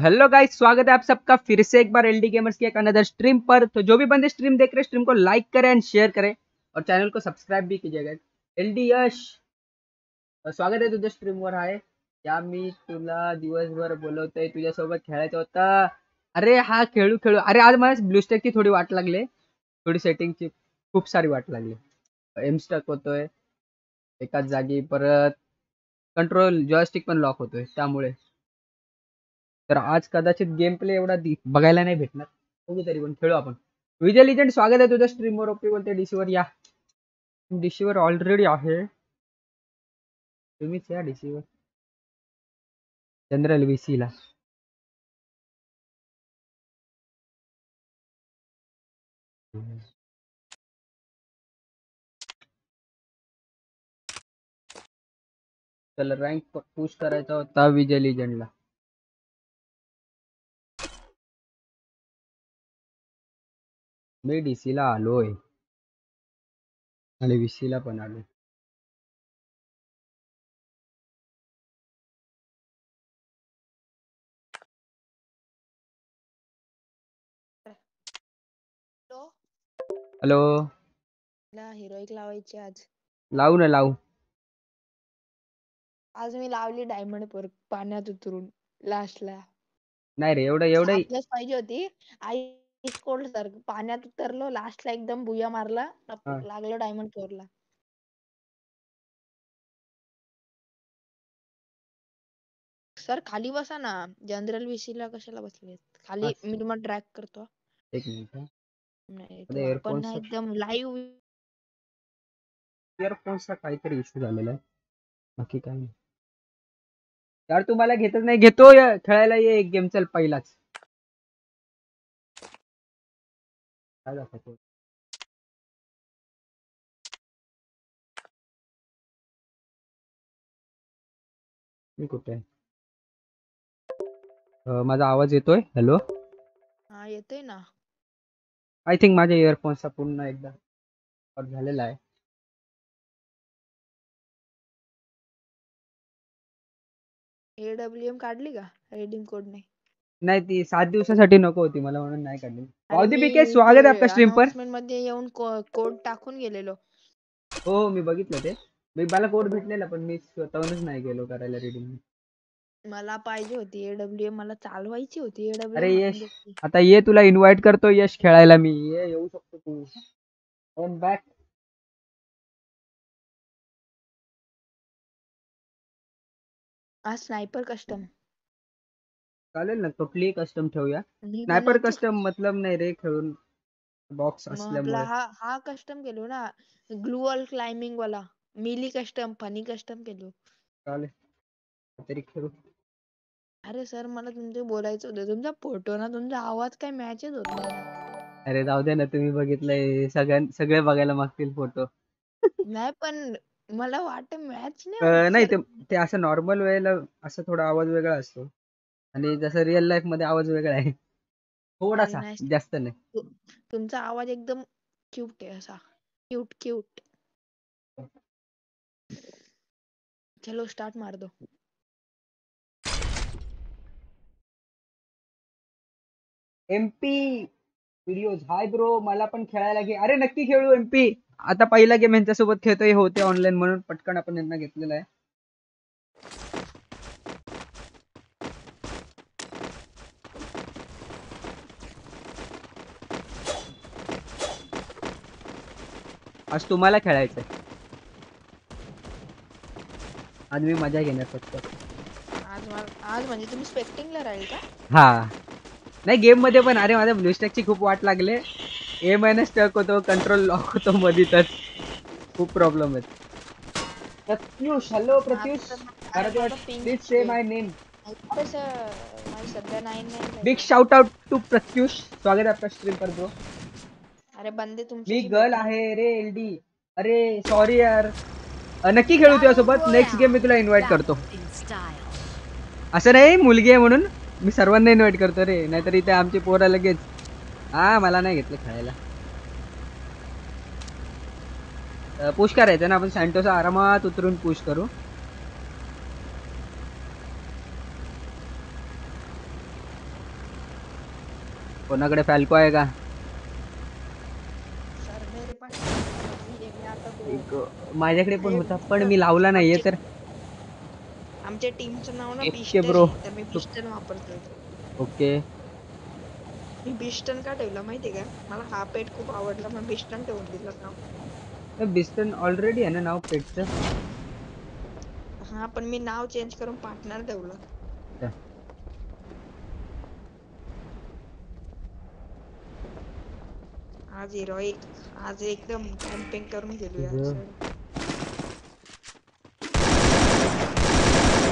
Hello guys, स्वागत है आप सबका फिर से एक बार एलडी गेमर्स की एक अनदर स्ट्रीम पर। तो जो भी बंदे स्ट्रीम देख रहे हैं स्ट्रीम को लाइक करें एंड शेअर करें और चॅनल को सबस्क्राईब भी कीजिएगा एलडी यश स्वागत आहे तुझ्या स्ट्रीमवर आहे या मी तुला, दिवसभर बोलवतोय तुझ्यासोबत खेळायचं होतं। अरे हा, खेळू खेळू। अरे आज मला ब्लू स्टॅकची थोडी वाट लागली। थोडी सेटिंगची खूप सारी वाट लागली। एम स्टक होतोय, एकाच जागी परत कंट्रोल जॉयस्टिक पण लॉक होतोय, त्यामुळे. तर आज कदाचित गेम प्ले एवढा बघायला नाही भेटणार. बघू तरी, पण खेळू आपण. विजय लिजंड स्वागत आहे तुझ्या स्ट्रीमवर ओपी बोलते डीसीवर या. डीसीवर ऑलरेडी आहे. तुम्हीच या डीसीवर जनरल VC ला. चला रँक पुश करायचा होता विजय लिजंडला मी DC ला आलोय. आणि VC ला पण आलोय. हॅलो. हिरोईक लावायची आज. लावू ना लावू. आज मी लावली डायमंड पर पाण्यात उतरून लास्टला नाही रे एवढं एवढं पाहिजे होती. आईस कोल्ड सर पाण्यात उतरलो लास्टला एकदम बुया मारला. लागलो डायमंड फोरला सर खाली बसा ना. जनरल VC ला कशाला बसले खाली. मी तुम्हाला ट्रॅक करतो. एक मिनिट चा- एकदम लाईव्ह इयरफोन्सचा काहीतरी इश्यू झालेला आहे. बाकी काय नाही. यार तू मला घेतच नाही. घेतो खेळायला ये एक गेम चल पहिलाच. दाखवतो मी कुठे? आहे माझा आवाज़ येतोय? हॅलो हा येतोय ना. आय थिंक माझ्या इयरफोन्सचा पुन्हा एकदा झालेला आहे. एडब्ल्यूएम काढली का? रेडिंग कोड नाही नाही ती सात दिवसासाठी नको होती मला म्हणून नाही काढली. अरे पावती बीके स्वागत आपल्या स्ट्रीम पर. मध्ये येऊन कोड टाकून गेलेलो. हो मी बघितलं ते. मी मला कोड भेटलेला पण मी स्वतःहूनच नाही गेलो करायला रिडीम मला पाहिजे होती एडब्ल्यूएम मला चालवायची होती अरे एडब्ल्यूएम यश आता ये तुला इन्व्हाइट करतो यश खेळायला मी. ये येऊ शकतो तू. बॅक हा स्नायपर कस्टम चालेल ना कुठलीही कस्टम ठेवूया मी स्नायपर. कस्टम मतलब नाही रे खेळून बॉक्स मग असल्यामुळे हा हा कस्टम केलो ना ग्लुअल क्लाइम्बिंग वाला मिली कस्टम फनी कस्टम केलो चालेल तरी खेळू अरे सर मला तुमचे बोलायचं होतं तुमचा फोटो ना तुमचा आवाज काय मॅचच होत नाही. अरे जाऊ दे ना तुम्ही बघितलंय सगळ्यां सगळे बघायला मागतील फोटो नाही पण मला वाटत मॅच नाही होत नाही. ते ते असं नॉर्मल वेळेला असं थोडा आवाज वेगळा असतो आणि जसं रिअल लाईफ मध्ये आवाज़ वेगळा आहे. थोडासा नाही. जास्त नाही. तुमचा आवाज़ एकदम क्यूट आहे असा. क्यूट क्यूट चलो स्टार्ट मार दो एमपी व्हिडिओ हाय ब्रो मला पण खेळायला घे. अरे नक्की खेळू एमपी आता पहिला गेम यांच्यासोबत खेळतोय होते ऑनलाईन म्हणून पटकन आपण यांना घेतलेला आहे. आज तुम्हाला खेळायचंय. आज मी मज़ा घेणार फक्त. आज आज म्हणजे तुम्ही स्पेक्टिंगला राहील का? हा. नाही गेम मध्ये पण अरे माझ्या ब्लू ची खूप वाट लागले. ए मायनस स्टक होतो कंट्रोल लॉक होतो मधीतच खूप प्रॉब्लेम आहेत. Pratyush hello Pratyush. Please say my name big shout out to Pratyush. स्वागत आपल्या स्ट्रीम पर ब्रो अरे बंदे मी गर्ल आहे रे एलडी. अरे सॉरी यार. नक्की खेळू तुझ्यासोबत नेक्स्ट गेम मी तुला इन्व्हाइट करतो. असं नाही मुलगी आहे म्हणून मी सर्वांना इन्व्हाइट करतो रे. नाहीतर इथे आमची पोरं लगेच. हा मला नाही घेतलं खेळायला. पुश करायचं ना आपण सँटोसा आरामात उतरून पुश करू. कोणाकडे फॅल्को आहे का सर मेरे पास नाही आहे. मी आता तो एक माझ्याकडे पण होता पण मी लावला नाहीये तर. आमच्या टीमचं नाव ना पिस्टन bro. मी पिस्टन वापरतोय. ओके मी पिस्टन का ठेवला माहितीये का? मला हा पेट खूप आवडला मग पिस्टन ठेवून दिलं नाव. बिस्टन ऑलरेडी आहे ना नाव पेटचं हा पण मी नाव चेंज करून पार्टनर ठेवलं. अच्छा. आज हिरोईक आज एकदम कॅम्पिंग करून गेलो यार.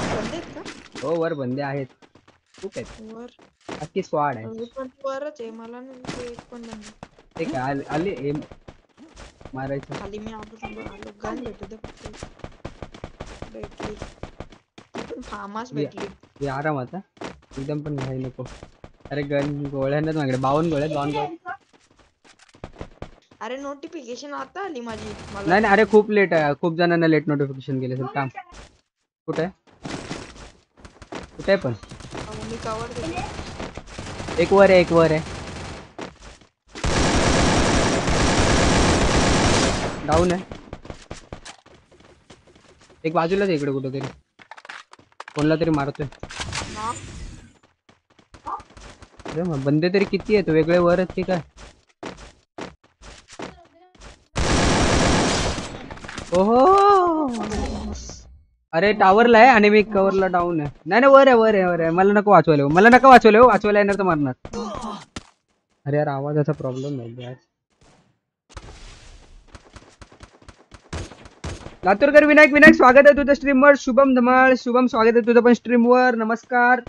बंद आहेत का हो वर बंदे आहेत खूप आहेत वर अख्खी स्क्वाड आहे मी पण वरच आहे मला नाही एक पण बंद ते काय आले एम मारायचं खाली मी आलो थांबा आलो गन भेटू दे फक्त भेटली पण भेटली हे आराम आता एकदम पण घाई नको अरे गन गोळ्या आहेत माझ्याकडे बावन्न गोळ्या दोन गोळ्या अरे नोटिफिकेशन आता आली माझी नाही नाही अरे खूप लेट आहे खूप जणांना लेट नोटिफिकेशन गेले असेल काम कुठे? आहे कुठे पण. मी कवर एक वर आहे एक वर आहे. डाऊन आहे. एक बाजूलाच इकडे कुठेतरी. कोणला तरी मारतोय. हा. अरे बंदे तरी किती आहेत? वेगळे वर आहेत की काय? ओहो। अरे टावरला आहे आणि मी कवरला डाऊन आहे. नाही नाही, वर आहे वर आहे वर आहे. मला नको वाचवायला हो. मला नका वाचवायला हो वाचवायला येणार तर मारणार. अरे यार, आवाजाचा प्रॉब्लेम नाही यार. लातूरकर विनायक विनायक, स्वागत आहे तुझं स्ट्रीमवर शुभम धमाळ शुभम, स्वागत आहे तुझं पण स्ट्रीमवर नमस्कार.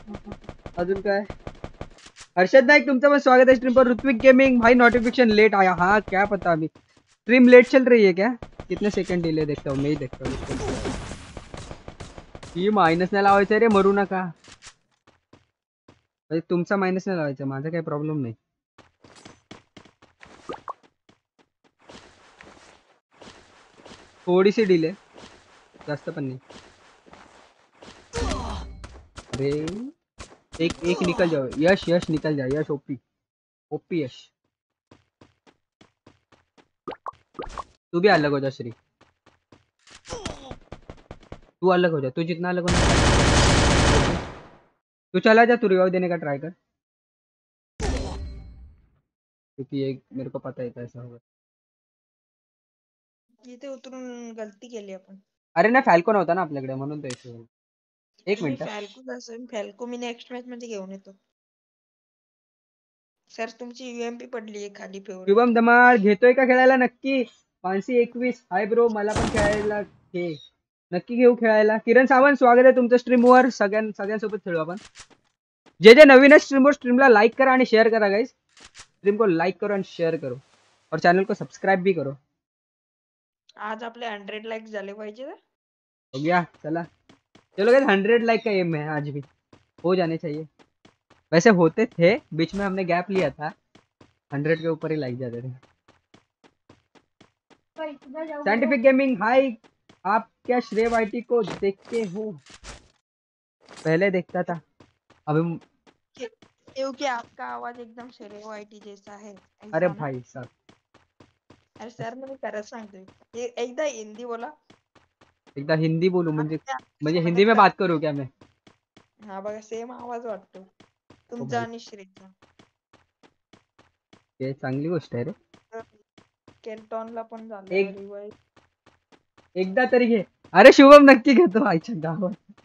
अजून काय? हर्षद नाईक, तुमचं स्वागत है स्ट्रीम पर ऋत्विक गेमिंग भाई नोटिफिकेशन लेट आया. हाँ क्या पता अभी स्ट्रीम लेट चल रही है क्या? कितने सेकंड डिले देखता हूँ, मैं ही देखता हूँ ही। मायनस नाही लावायचं रे मरू नका। म्हणजे तुमचा मायनस नाही लावायचा, माझा काही प्रॉब्लेम नाही. थोडीशी डिले जास्त पण अरे, एक एक निकल जाओ यश यश निकल जाए यश, ओपी. ओपी यश. तू भी अलग हो जा श्री। तू अलग हो जा तू जितना अलग होना तू चला जा तू रिवाइव देने का ट्राई कर। क्योंकि एक मेरे को पता है कैसा होगा। इथे उतरून गलती केली आपण अरे ना फॅल्कॉन होता ना आपल्याकडे म्हणून तो झाला. एक मिनिट फॅल्को असेल फॅल्को मी नेक्स्ट मॅच मध्ये घेऊन येतो। सर तुमची युएमपी पडली आहे खाली फेवर. शुभम धमाळ घेतोय का खेळायला नक्की? पाचशे एकवीस हाय ब्रो मला पण खेळायला घे. नक्की घेऊ खेळायला. किरण सावंत स्वागत आहे तुमचं स्ट्रीमवर सगळ्यां सगळ्यांसोबत खेळू आपण. जे जे नवीन आहे स्ट्रीमवर स्ट्रीमला लाईक करा आणि शेअर करा गाइस स्ट्रीम को लाईक करो आणि शेअर करो. और चैनल को सब्सक्राइब भी करो. आज आपले हंड्रेड लाईक झाले पाहिजे हो गया. चला. चलो गाइस हंड्रेड लाइक का एम है आज भी. हो जाने चाहिए. वैसे होते थे. बीच में हमने गैप लिया था. हंड्रेड के ऊपर ही लाइक जाते थे. साइंटिफिक गेमिंग हाय आप क्या श्रेय वाइटी को देखते हो? पहले देखता था। अभी क्योंकि आपका आवाज़ एकदम शेरे वाईटी जैसा है अरे भाई साहब। अरे सर मी खरंच सांगतोय एकदा हिंदी बोला। एकदा हिंदी बोलू म्हणजे आपल्या- म्हणजे हिंदी में बात करूँ क्या मैं? हा बघा सेम आवाज़ वाटतो। तुमचा भाई. आणि श्रीचा हे चांगली गोष्ट आहे रे। केल्टॉनला पण झालं एक- एकदा तरी घे. अरे शुभम नक्की घेतो. आईच्या गावात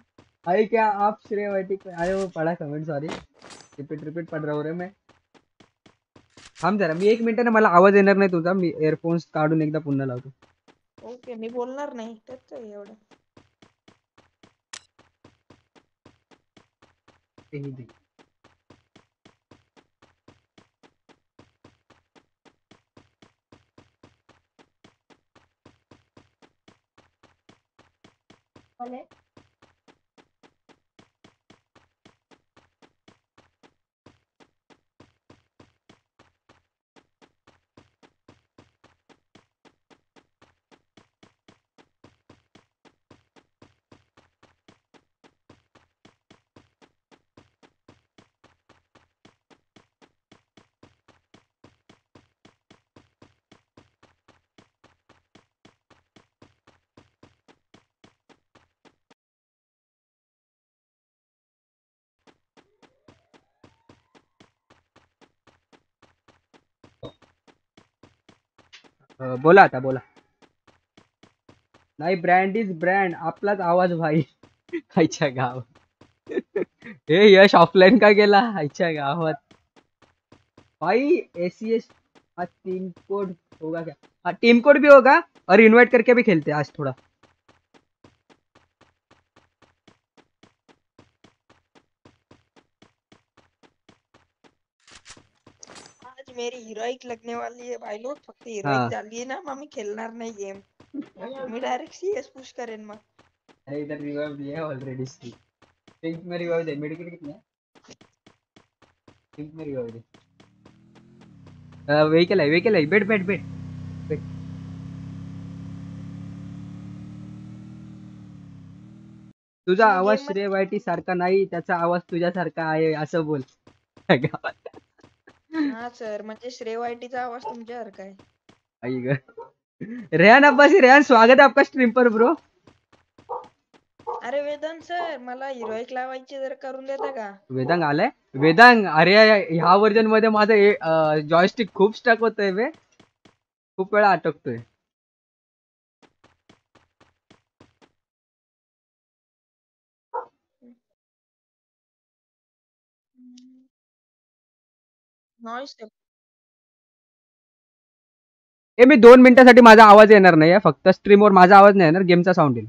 अरे क्या आप श्रेय वाइटी अरे वो पढ़ा कमेंट सॉरी रिपीट रिपीट पढ़ रहा हूँ रे मैं. थांब जरा मी एक मिनिटाने मला आवाज़ येणार नाही तुझा. मी एअरफोन्स काढून एकदा पुन्हा लावतो. ओके मी बोलणार नाही. त्यात एवढं. तेही दे. ¿vale? बोला था बोला. नहीं ब्रँड इज़ ब्रांड आपलाच आवाज़ भाई. खायच्या गाव हे यश ऑफलाईन का गेला? खायच्या गावात. भाई एसी एस टीम कोड होगा क्या? हाँ टीम कोड भी होगा? और इनवाइट करके भी खेलते आज थोड़ा. मेरी हिरोईक लगने वाली है भाई लोग फक्त हा. हिरोईक झाली ना मग मी खेळणार नाही गेम मी डायरेक्ट सीएस पुश करेन मग अरे इधर रिवाइव दिया है ऑलरेडी सी पिंक में रिवाइव दे मेडिकेट कितने पिंक में रिवाइव दे। व्हीकल है व्हीकल है बैठ बैठ बैठ बैठ। तुझा आवाज़ श्रेय वाईटी सारखा नाही त्याचा आवाज़ तुझ्यासारखा आहे असं बोल. गावात हा सर म्हणजे श्रेय वाईटीचा आवाज तुमच्यासारखा आहे आई ग. रेहान अब्बासी रेहान स्वागत है आपका स्ट्रीम पर ब्रो अरे वेदांत सर मला हिरोईक लावायची जर करून देता का? वेदांग आलाय? वेदांग अरे ह्या वर्जनमध्ये माझं जॉयस्टिक खूप स्टक होतोय बे. खूप वेळा अटकतोय. ए मी दोन मिनिटासाठी माझा आवाज येणार नाही फक्त स्ट्रीमवर माझा आवाज नाही येणार गेमचा साऊंड येईल.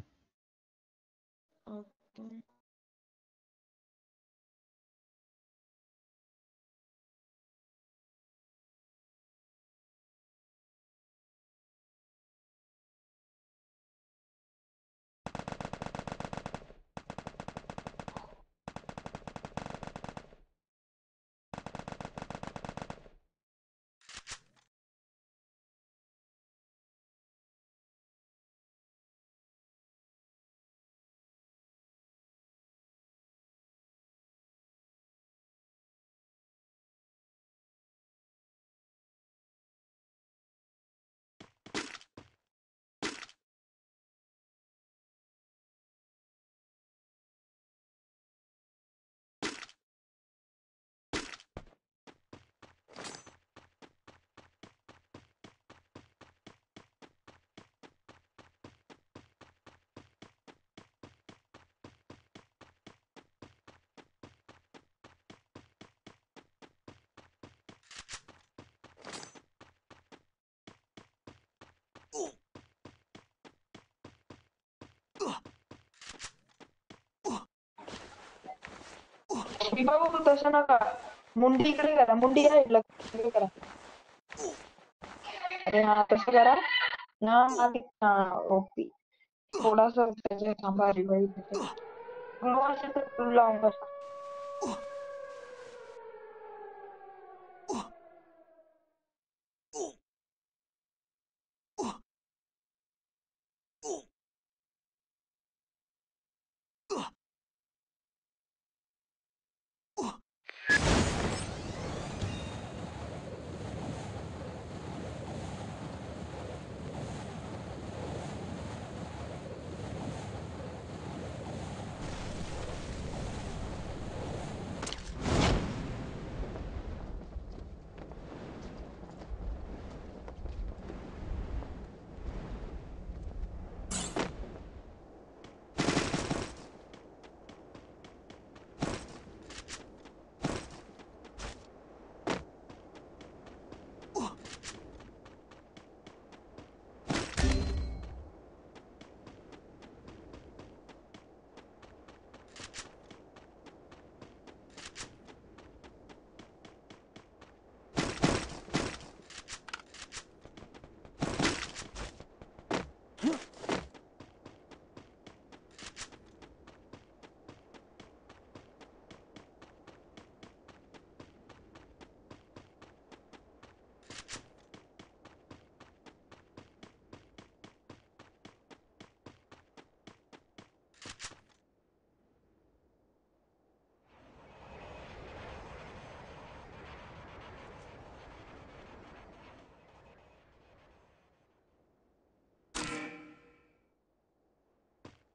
बाबू तसं नका. मुंडी इकडे करा, मुंडी आहे इकडे करा. अरे हा, तसं करा. ना मागे हा ओके. थोडासा त्याचे थांबा full लावून बसा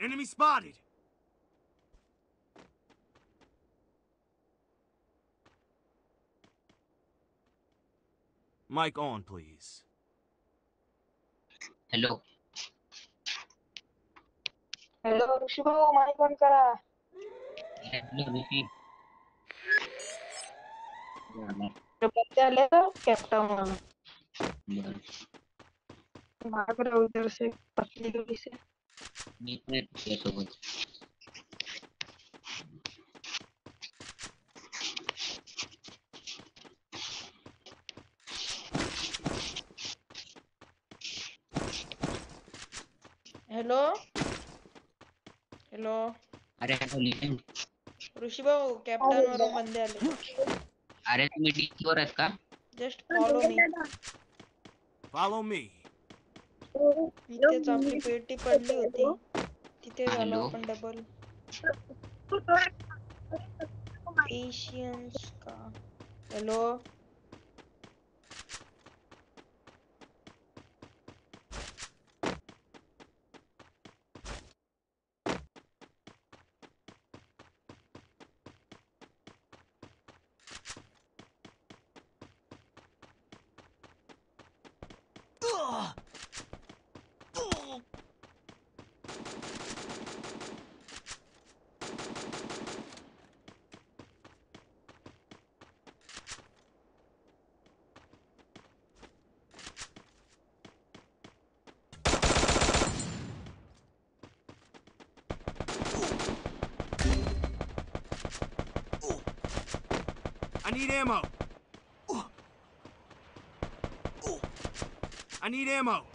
Enemy spotted! Mic on, please. Hello hello Rishi भाऊ माईक बंद करा हॅलो ऋषी बच्चे आले तर कॅप्टन वाला बरं भाग रहे हो उधर से पतली गली से मी हॅलो हॅलो अरे लिसन ऋषी भाऊ कॅप्टन वरून बंदे आले। अरे तुम्ही डीचवर आहेत का just follow me Follow me. इथेच आपली पेटी पडली होती। झालो हॅलो. आपण डबल एशियन्स का hello need ammo. I need ammo.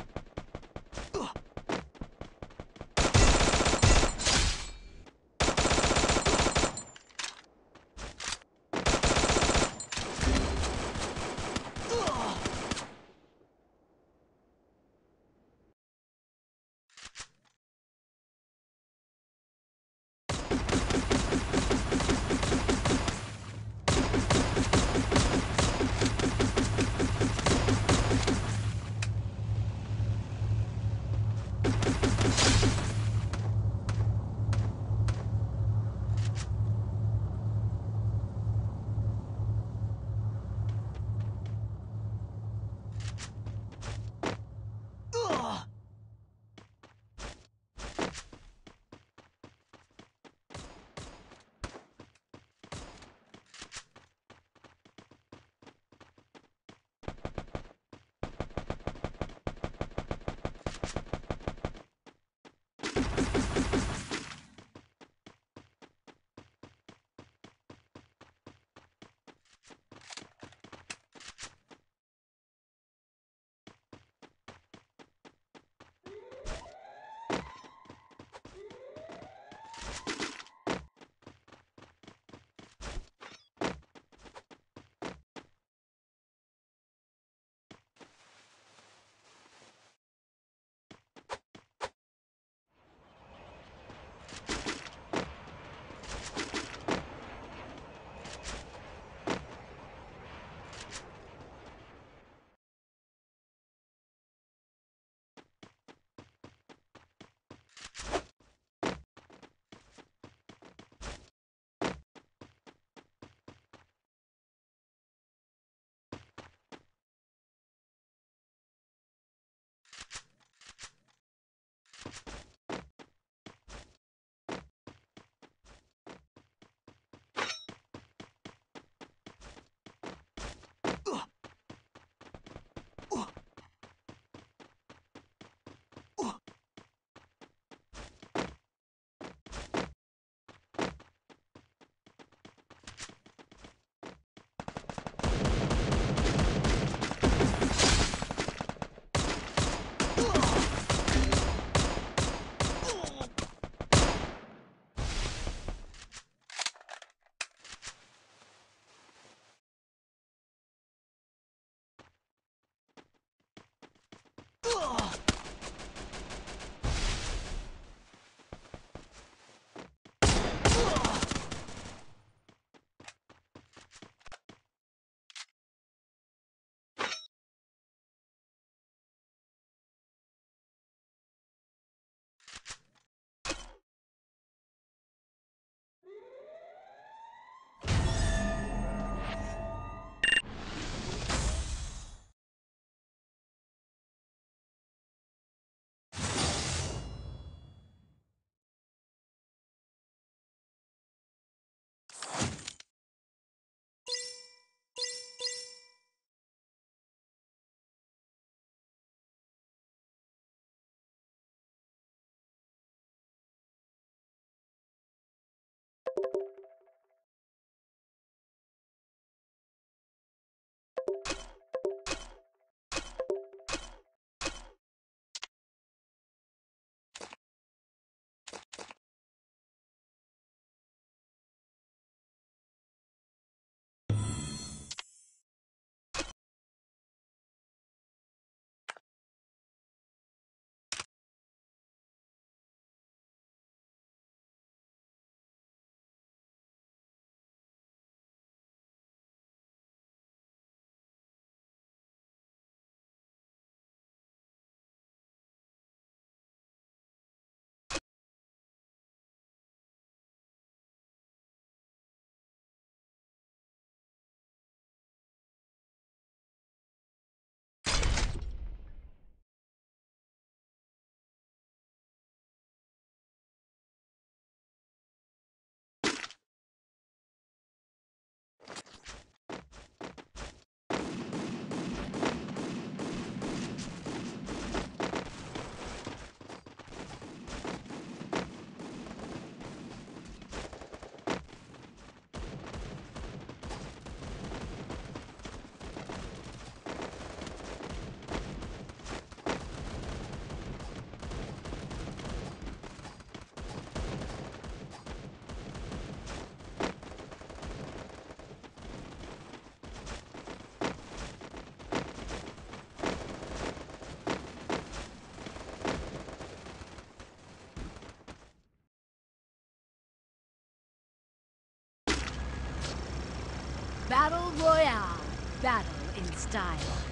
Style.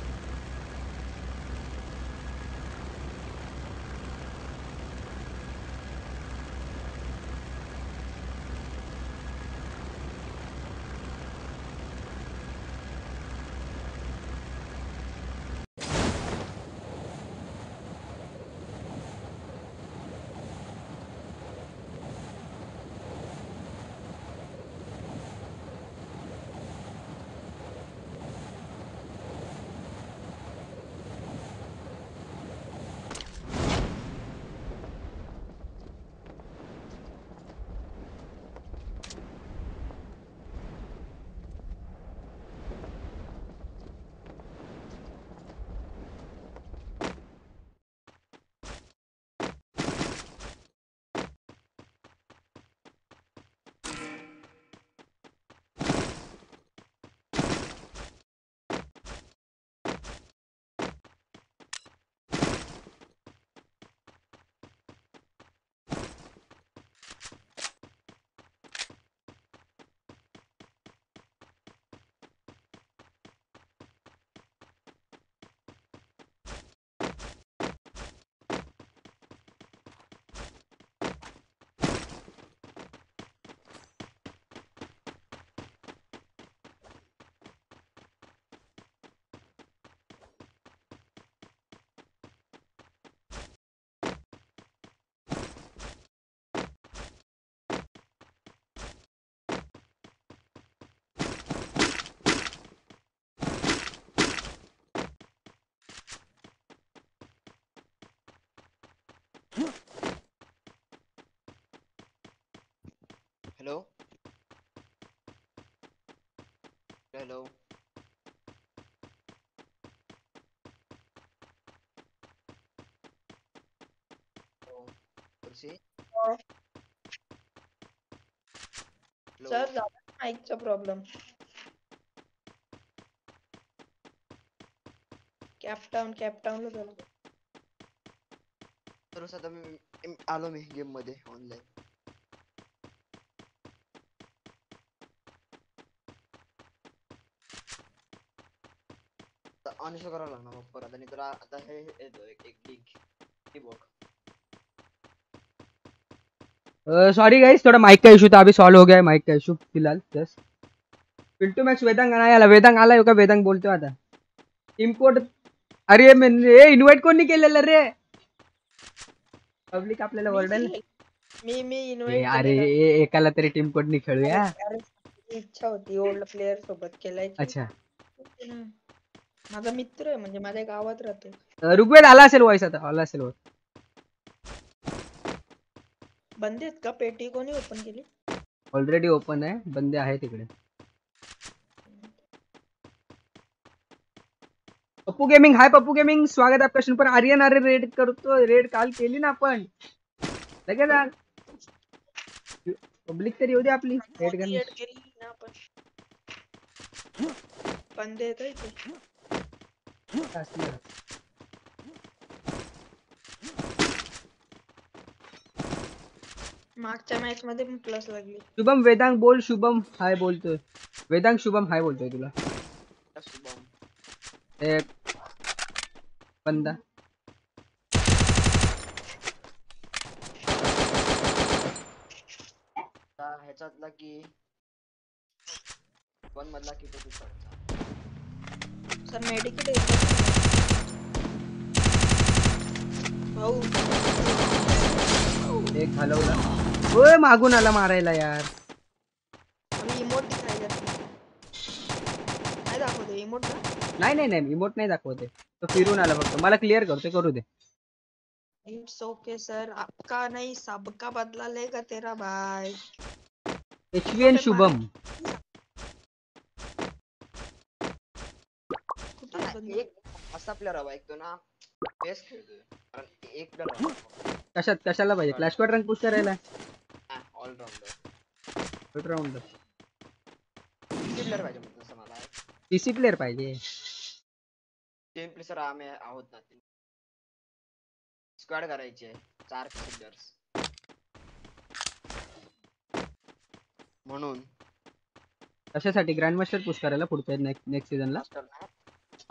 Hello Tulsi Hello? Sir झाला माईकचा प्रॉब्लेम कॅपटाऊन कॅपटाऊनला झाला तर आता मी मी- आलो मी गेम मध्ये ऑनलाईन अनइन्स्टॉल करावं लागणार मग परत आणि तुला आता हे येतो एक एक लिंक ती बघ सॉरी गाइस थोड़ा माइक का इशू था अभी सॉल्व हो गया है माइक का इशू फ़िलहाल जस्ट पिल्टू मॅक्स वेदांग आला वेदांग आला का वेदांग बोलतो आता टीम कोड अरे मैं ए इन्व्हाइट कोणी केलेलं रे? पब्लिक आपल्याला ओरडेल मी मी इन्व्हाइट अरे एकाला तरी टीम कोडनी खेळूया इच्छा होती ओल्ड प्लेअर सोबत खेळायची अच्छा। ना. माझा मित्र आहे म्हणजे माझ्या गावात राहतो. ऋग्वेद आला असेल वॉइस आता आला असेल. बंद आहेत का? पेटी कोणी ओपन केली? ऑलरेडी ओपन आहे बंदे आहे तिकडे. Pappu gaming hi Pappu gaming स्वागत आहे आपका स्ट्रीम आर्यन अरे रेड करतो रेड काल केली ना आपण. लगेच पब्लिक तरी येऊ दे आपली रेड केली ना आपण. बंद आहेत हं इथे असणार. मागच्या मॅच मध्ये पण प्लस लागली. शुभम वेदांग बोल शुभम हाय बोलतोय. वेदांग शुभम हाय बोलतोय तुला. शुभम. हे बंदा. ह्याच्यातला की वन मधला की तो दुसरा सर मेडिकेट भाऊ एक हलवला ओय मागून आला मारायला यार। इमोट काय दाखवतो इमोट नाही नाही नाही इमोट नाही दाखवते. तो फिरून आला फक्त. मला क्लिअर करतोय करू दे. इट्स ओके सर आपका नहीं सबका बदला लेगा तेरा भाई एच व्ही एन शुभम कुठे आहे नाही, बंदा? एक असा प्लेअर हवा एक तो ना बेस्ट खेळतोय एक प्लेअर कशात कशाला पाहिजे? क्लॅश स्क्वॉड रँक पुश करायला? ऑलराऊंडर ऑलराऊंडर किती प्लेअर पाहिजे मग तसं मला. पीसी प्लेअर पाहिजे. तीन प्लेसर आम्ही आहोत ना. स्क्वॅड करायचे चार प्लेयर्स म्हणून. कशासाठी? ग्रँड मास्टर पुश करायला पुढच्या नेक्स्ट नेक्स्ट सीझनला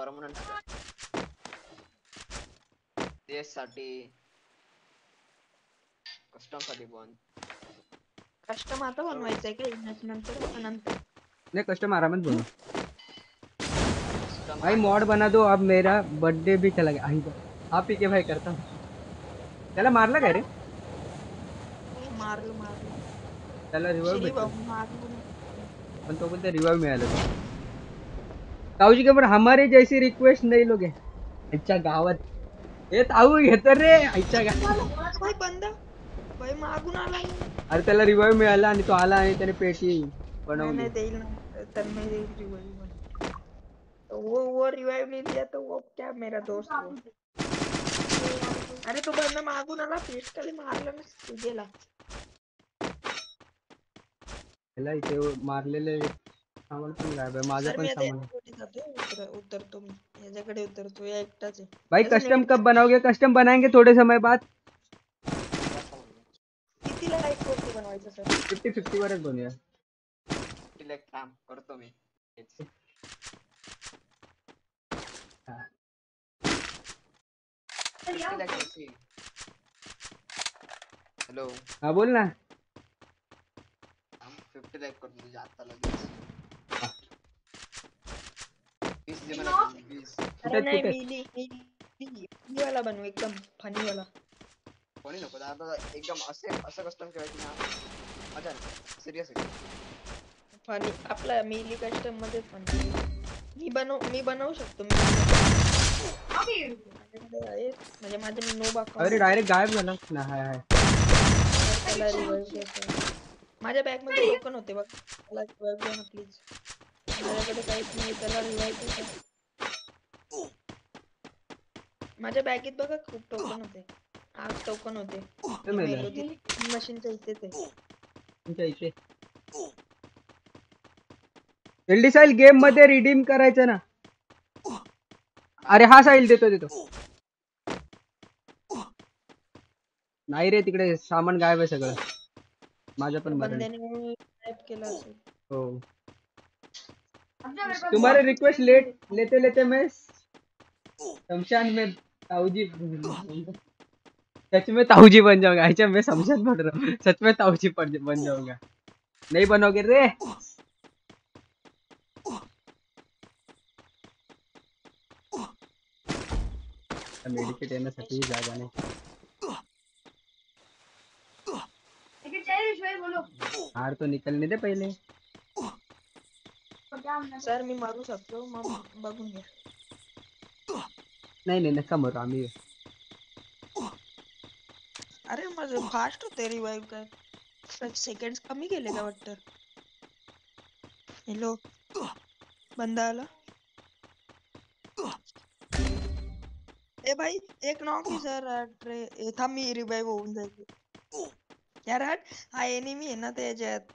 परमनंट देश साठी कस्टम साठी पण कस्टम आता बनवायचंय का नंतर नंतर नहीं कस्टम आराम से बोलो भाई मॉड बना दो अब मेरा बर्थडे भी चला गया. आई आप ही के भाई करता हूँ. त्याला मारला काय रे? हो, मारलं. मारलं त्याला रिवाइव श्री भेटला भाऊ पण तो बोलते रिवाइव मिळालं. ताऊजी के पर हमारे जैसी रिक्वेस्ट नहीं लोगे। आईच्या गावात। हे ताऊ घेत रे आईच्या गावात भाई बंद भाई मागून आला अरे त्याला रिवाइव मिळाला आणि तो आला आणि त्याने पेटी नहीं बनवली देईल तर नहीं देईल रिवाइव तो वो वो रिवाइव नहीं दिया तो वो क्या मेरा दोस्त वो अरे तो बंदा मागून आला पिस्टल मारलं ना तुझेला त्याला इथे मारलेले सामान पण गायब आहे. माझं पण सामान याच्याकडे जातो उतर उतरतो मी. याच्याकडे उतरतो या एकटाच आहे. भाई कस्टम कब बनाओगे कस्टम बनाएँगे थोड़े समय बाद. कितीला लाईक बनवायचं सर? वरच बनूया करतो मी. हा. हॅलो हा बोल ना. फिफ्टी लाईक करतो तुझ्या आता लगेच हा. वीस दे मला अरे कुठे- मिली मिली मिली वाला बनवू एकदम फनी वाला। कोणी नको आता एकदम असे असं कस्टम ठेवायची ना। मज़ा सिरियस फनी आपला मिली कस्टम मध्ये पण मी बनव मी बनवू शकतो मी म्हणजे माझे नो अरे डायरेक्ट गायब झाला ना हाय हाय. माझ्या बॅग मध्ये टोकन होते बघ. त्याला रिवाइव द्या ना प्लीज़ माझ्या बॅगेत बघा खूप टोकन होते. आठ टोकन होते? मशीनच्या इथे ते. साईल गेम मध्ये रिडीम करायचं ना. अरे हा साईल देतो देतो. नाही रे तिकडे सामान गायब आहे सगळं. माझं पण हो. तुम्हारे रिक्वेस्ट लेट लेते लेते मैं शमशान में ताऊजी सच में ताऊजी बन जाऊँगा। अच्छा मैं शमशान पढ़ रहा हूँ। सच में ताऊजी बन जाऊँगा। नहीं बनोगे रे? मेडिकेट येण्यासाठी जागा नाही। हार तो निकलने दे पहिले। सर मी मारू शकतो मग बघून घ्या नाही नाही नका मरू आम्ही अरे माझं फास्ट होते रिवाइव काय सेकंड कमी गेले का वाटतं हॅलो। बंदा आला ए भाई एक नॉक आहे सर ट्रे थांब मी रिवाइव होऊन जाईल यार हट हा एनिमी आहे ना त्याच्यात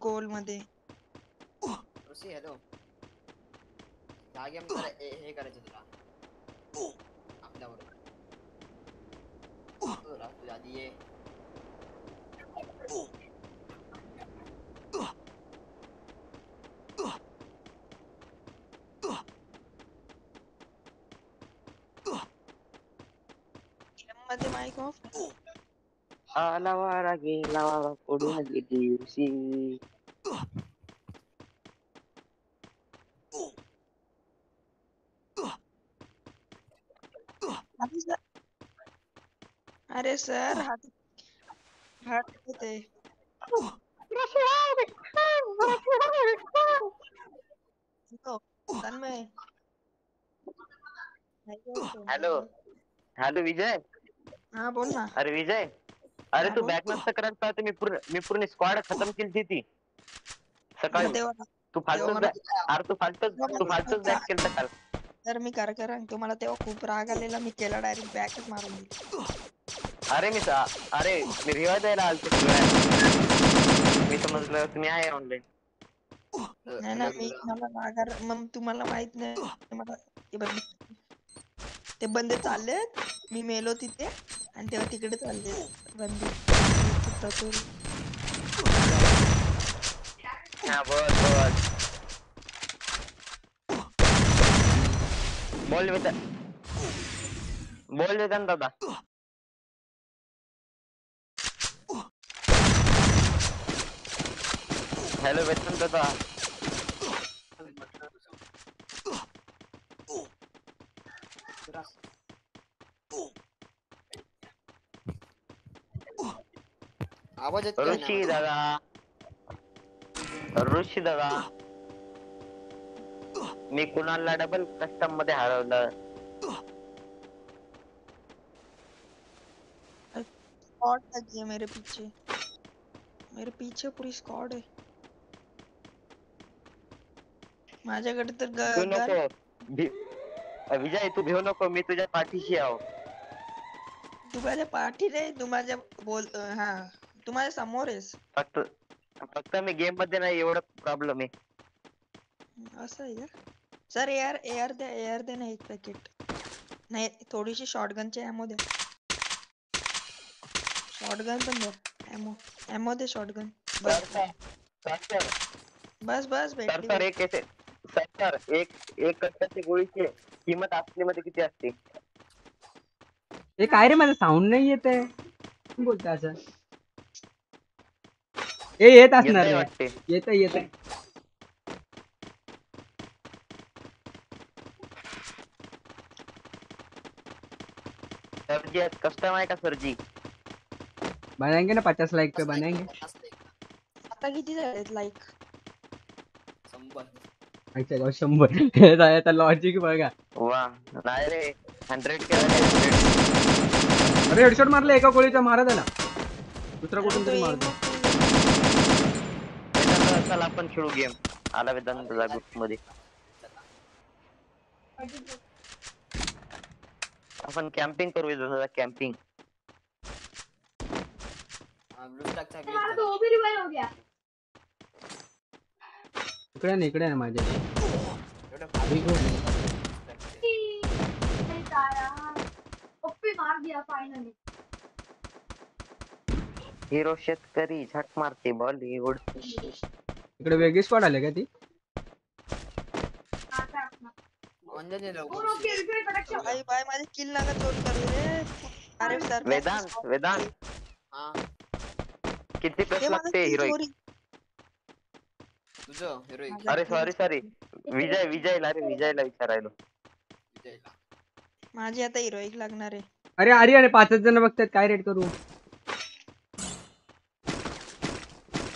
गोल मध्ये ऋषी हॅलो जागे जरा हे हे करायचं तुला आपल्यावर तू राह, तुझ्या आधी ये गेम मध्ये माईक ऑफ़ आला वारा गेला वारा पडून दिवशी अरे सर अरे सर हात हात होते hello Tanmay hello hello Vijay हा बोल ना अरे विजय अरे तू. बॅक नसतं करत पाहते मी पूर्ण मी पूर्ण स्क्वॉड खतम केली ती सकाळी तू फालतूच अरे तू फालतूच तू फालतूच बॅक केलं काल तर मी कर कर तुम्हाला तेव्हा खूप राग आलेला मी केला डायरेक्ट बॅकच मारून दिली अरे मी अरे मी रिवाय द्यायला आलतो तुला मी समजलं तुम्ही आहे ऑनलाईन नाही ना मी मला आला- मग तुम्हाला माहित नाही मला ते बंदे ते बंदे चालले मी मेलो तिथे आणि तेव्हा तिकडे चालले बंदे. बोल वेतन बोल वेतन दादा. हॅलो वेतन दादा आवाज़ येतोय ना ऋषी दादा। ऋषी दादा। मी कुणाला डबल कस्टम मध्ये हरवलं? स्क्वाड लगी है मेरे पीछे। मेरे पीछे पूरी स्क्वाड है। माझ्याकडे तर ग- नको. भी- विजय तू भिवू नको. मी तुझ्या पाठीशी आहो तू माझ्या पाठी रे. तू माझ्या बोल अं, हा. तू माझ्या समोर आहेस. फक्त फक्त मी गेम मध्ये नाही एवढं प्रॉब्लेम आहे. असं आहे का? सर एआर एआर द्या एआर द्या ना एक पॅकेट नाही थोडीशी शॉटगनची ॲमो द्या शॉटगन पण द्या ॲमो ॲमो दे shotgun sir sir sir. Sir बस बस सर भेटली सर एक येते. सर सर एक एक कष्टाची गोळीची किंमत असली मध्ये किती असते? हे काय रे माझं साऊंड नाही येत आहे. कोण बोलतंय असं? ए येत असणार येतंय वाटते येत येत सरजी कस्टम आहे का सरजी? बनाएँगे ना पचास लाइक पे बनाएँगे. आता किती झालेत लाईक शंभर. अच्छा जाऊ शंभर हे काय आता लॉजिक बघा वा नाही रे हंड्रेड अरे हेडशॉट मारले एका गोळीचा मारा त्याला दुसरा कुठून तो तरी मारतो चला आपण खेळू गेम आला वेदांत ग्रुप मध्ये आपण कॅम्पिंग करू दादा कॅम्पिंग हा, stack चा glitch झाला. इकडे ना इकडे ना माझ्या. हिरो शेतकरी झक मारते बॉलिवूड इकडे वेगळी स्क्वॉड आले का ती. भाई भाई माझी किल नका चोरी करू रे. अरे सर वेदांत वेदांत. हा. किती प्लस माझं लागते चोरी तुझं हिरोईक अरे सॉरी सॉरी विजय विजयला अरे विजयला विचारायलो. विजयला. माझी आता हिरोईक लागणार आहे. अरे अरे अरे पाचच जण बघतात काय रेट करू?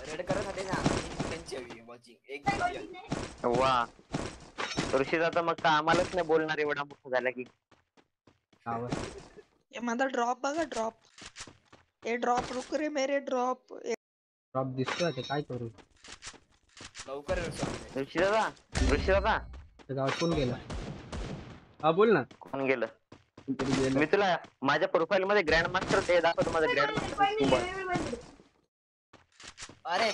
रेड करत होते ना त्यांची हवी वॉचिंग एक वा. ऋषी दादा मग का आम्हालाच नाही बोलणार एवढा मोठा झाला की? माझा ड्रॉप बघा ड्रॉप ए ड्रॉप रुक रे मेरे ड्रॉप ड्रॉप दिसतोय काय करू? लवकर ऋषी. ऋषी दादा ऋषी दादा गावात कोण गेला? हा बोल ना. कोण गेलं? मी तुला माझ्या प्रोफ़ाइल मध्ये ग्रँड मास्टर ते दाखवतो माझं ग्रँड मास्टर अरे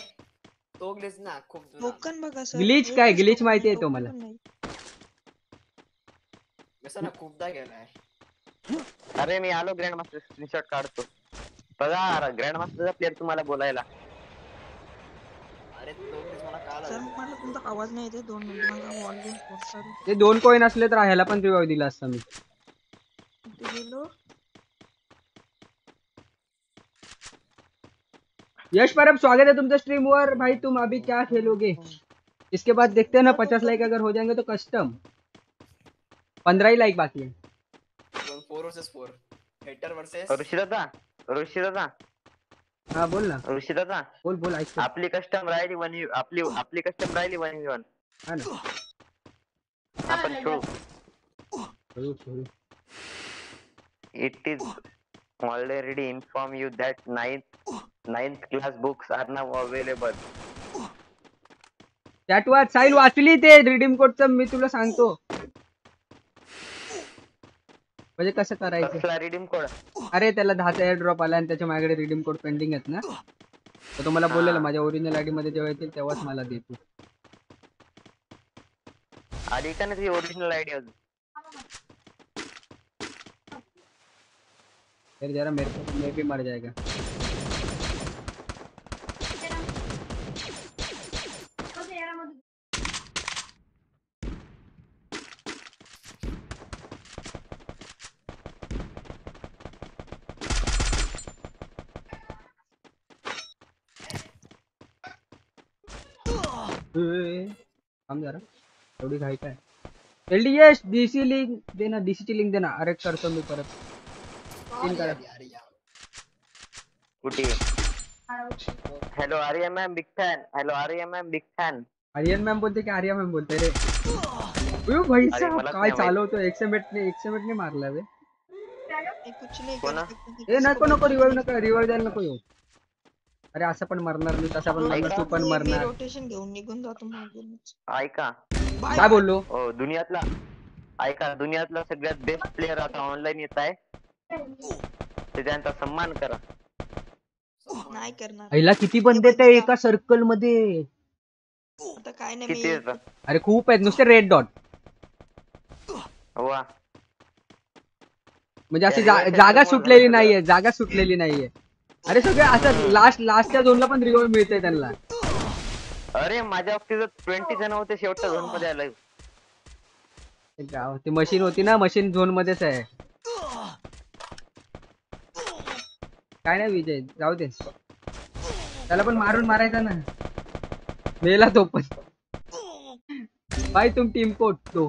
तो ग्लिच ना खूप टोकन बघा सर. Glitch काय? Glitch माहिती आहे तो मला. मी ना खूपदा गेलाय. अरे मी आलो ग्रँड मास्टर स्क्रीनशॉट काढतो. बघा ग्रँड मास्टरचा प्लेअर तुम्हाला बोलायला. अरे तो ग्लिच सर मला तुमचा आवाज़ नाही येते दोन मिनिट माझा वॉल्यूम ते दोन असले तर ह्याला पण रिवाईव दिला असता मी. यश परब स्वागत है तुमसे स्ट्रीम वर. भाई तुम अभी क्या खेलोगे? इसके बाद देखते हैं ना पचास लाइक अगर हो जाएँगे तो कस्टम पंद्रह ही लाइक बाकी है. Four versus four hater versus Rishi दादा ऋषी दादा हाँ बोल ना. ऋषी दादा बोल बोल ऐकतो आपली कस्टम राहिली वन आपली आपली कस्टम राहिली वन वन हा ना. आपण खेळू खेळू, खेळू. It is already inform you that ninth ninth class books are now available. Chat watch Sahil वाचली ते रिडीम कोडचं मी तुला सांगतो. म्हणजे कसं करायचं? रिडीम कोड अरे त्याला दहाचा एअर ड्रॉप आला आणि त्याच्या माझ्याकडे रिडीम कोड पेंडिंग आहेत ना. तर तो मला बोललेला. माझ्या ओरिजिनल आयडी मध्ये जेव्हा येतील तेव्हाच मला देतो आली का नाही ओरिजिनल आयडी अजून? फिर जरा मेरे को मैं भी मर जाएगा. थांब जरा एवढी घाई काय एलडीएस डीसी लिंक दे ना डीसी ची लिंक दे ना अरे करतो। मी परत तीन करा या कुठे Arya ma'am big fan hello Arya ma'am big fan Aryan ma'am बोलते की आर्या मॅम बोलते रे। उय, भाई साहब, काय नाही माहित. चालवतो एकशेमेटने एकशेमेटने मारला बे ए, कुछ नहीं? ए किसी नको को नको रिवाइव की नको रिवाइव द्यायला नको येऊ अरे असं पण मरणार मी तसा पण मरणार तू पण मरणार. रोटेशन घेऊन निघून जातो ऐका. काय बोललो? दुनियातला ऐका दुनियातला सगळ्यात बेस्ट प्लेअर आता ऑनलाईन येत आहे. त्यांचा सन्मान करा. नाही करणार. पहिला किती बंद येत आहे एका सर्कल मध्ये. आता काय नाही अरे खूप आहेत नुसते रेड डॉट वा. म्हणजे अशी जागा सुटलेली नाहीये जागा सुटलेली नाहीये. अरे सगळे असं लास्ट लास्टच्या झोनला पण रिवॉल्व मिळते त्यांना. अरे माझ्या बाबतीत ट्वेंटी जण होते शेवटच्या झोन मध्ये आलं गाव ती मशीन होती ना मशीन झोन मध्येच आहे. काय नाही विजय जाऊ दे. त्याला पण मारून मारायचा ना. मेला तो पण. बाय तुम टीम कोड तो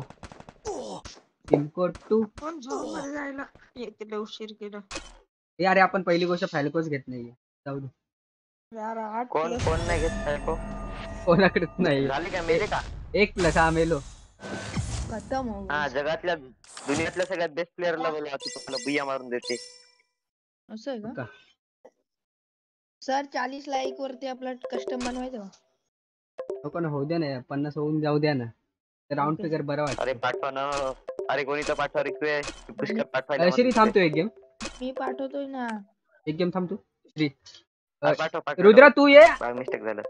टीम कोड टू कोण झोन मध्ये जायला येते उशीर केला. हे अरे आपण पहिली गोष्ट फॅल्कोच घेत नाहीये. जाऊ दे. यार आठ कोण कोण नाही घेत सायको कोणाकडेच नाही. झाले का मेले का? एक प्लस हा मेलो. खतम हो हा जगातल्या दुनियातल्या सगळ्यात बेस्ट प्लेअरला बोलवा ती तुम्हाला बुया मारून देते. असं आहे का? सर चाळीस लाईक वरती आपला कस्टम बनवायचा? हो पण होऊ द्या ना पन्नास होऊन जाऊ द्या ना. राऊंड फिगर बरं वाटतं. अरे पाठवा ना. अरे कोणी तर पाठवा. रिक्वेस्ट पुष्कळ पाठवायला अ, श्री थांबतो एक गेम मी पाठवतोय ना. एक गेम थांबतो रुद्रा तू ये. मिस्टेक झालं.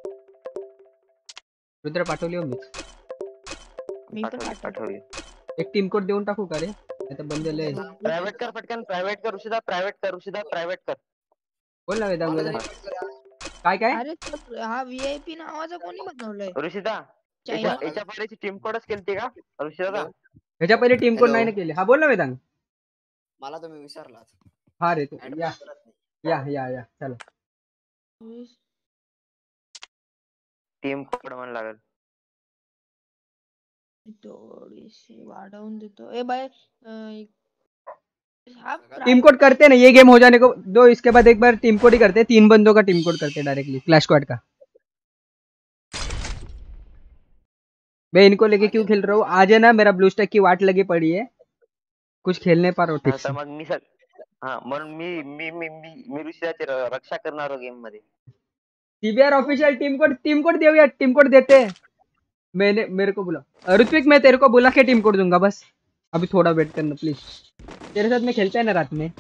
रुद्र पाठवली हो मी मी पाठवली एक टीम कोड देऊन टाकू का रे? आता बंदले प्रायव्हेट कर पटकन प्रायव्हेट कर ऋषिदा प्रायव्हेट कर ऋषिदा प्रायव्हेट कर. बोल ना वेदांग. काय काय? अरे हा व्हीआयपी नावाचा कोणी बनवलंय? ऋषिदा याच्या याच्या पहिल्याची टीम कोडच केलती का? ऋषिदा ह्याच्या पहिले टीम कोड नाही ना केली. हा बोल ना वेदांग. मला तुम्ही विसरलात. हा रे तू या. या या या. चला. टीम कोड म्हण लागल? थोडीशी वाढवून देतो. ए बाय टीम कोड करते ना ये गेम हो जाने को दो इसके बाद एक बार टीम कोड ही करते. तीन बंदों का टीम कोड करते डायरेक्टली क्लैश स्क्वाड का. मैं इनको लेके क्यों खेल रहा हूँ? आज है ना मेरा ब्लू स्टैक की वाट लगी पड़ी है। कुछ खेल नहीं पा रहा हूँ। मग मी सग हा म्हणून मी मी मी मी मी र- रक्षा करणार गेम मध्ये CBR official team code team code दे यार टीम कोड देते. हैं मैंने मेरे को बोला ऋत्विक मैं तेरे को बोला के टीम कोड दूँगा बस. अभी थोड़ा वेट करना प्लीज़ तेरे साथ में खेलता है ना रात में?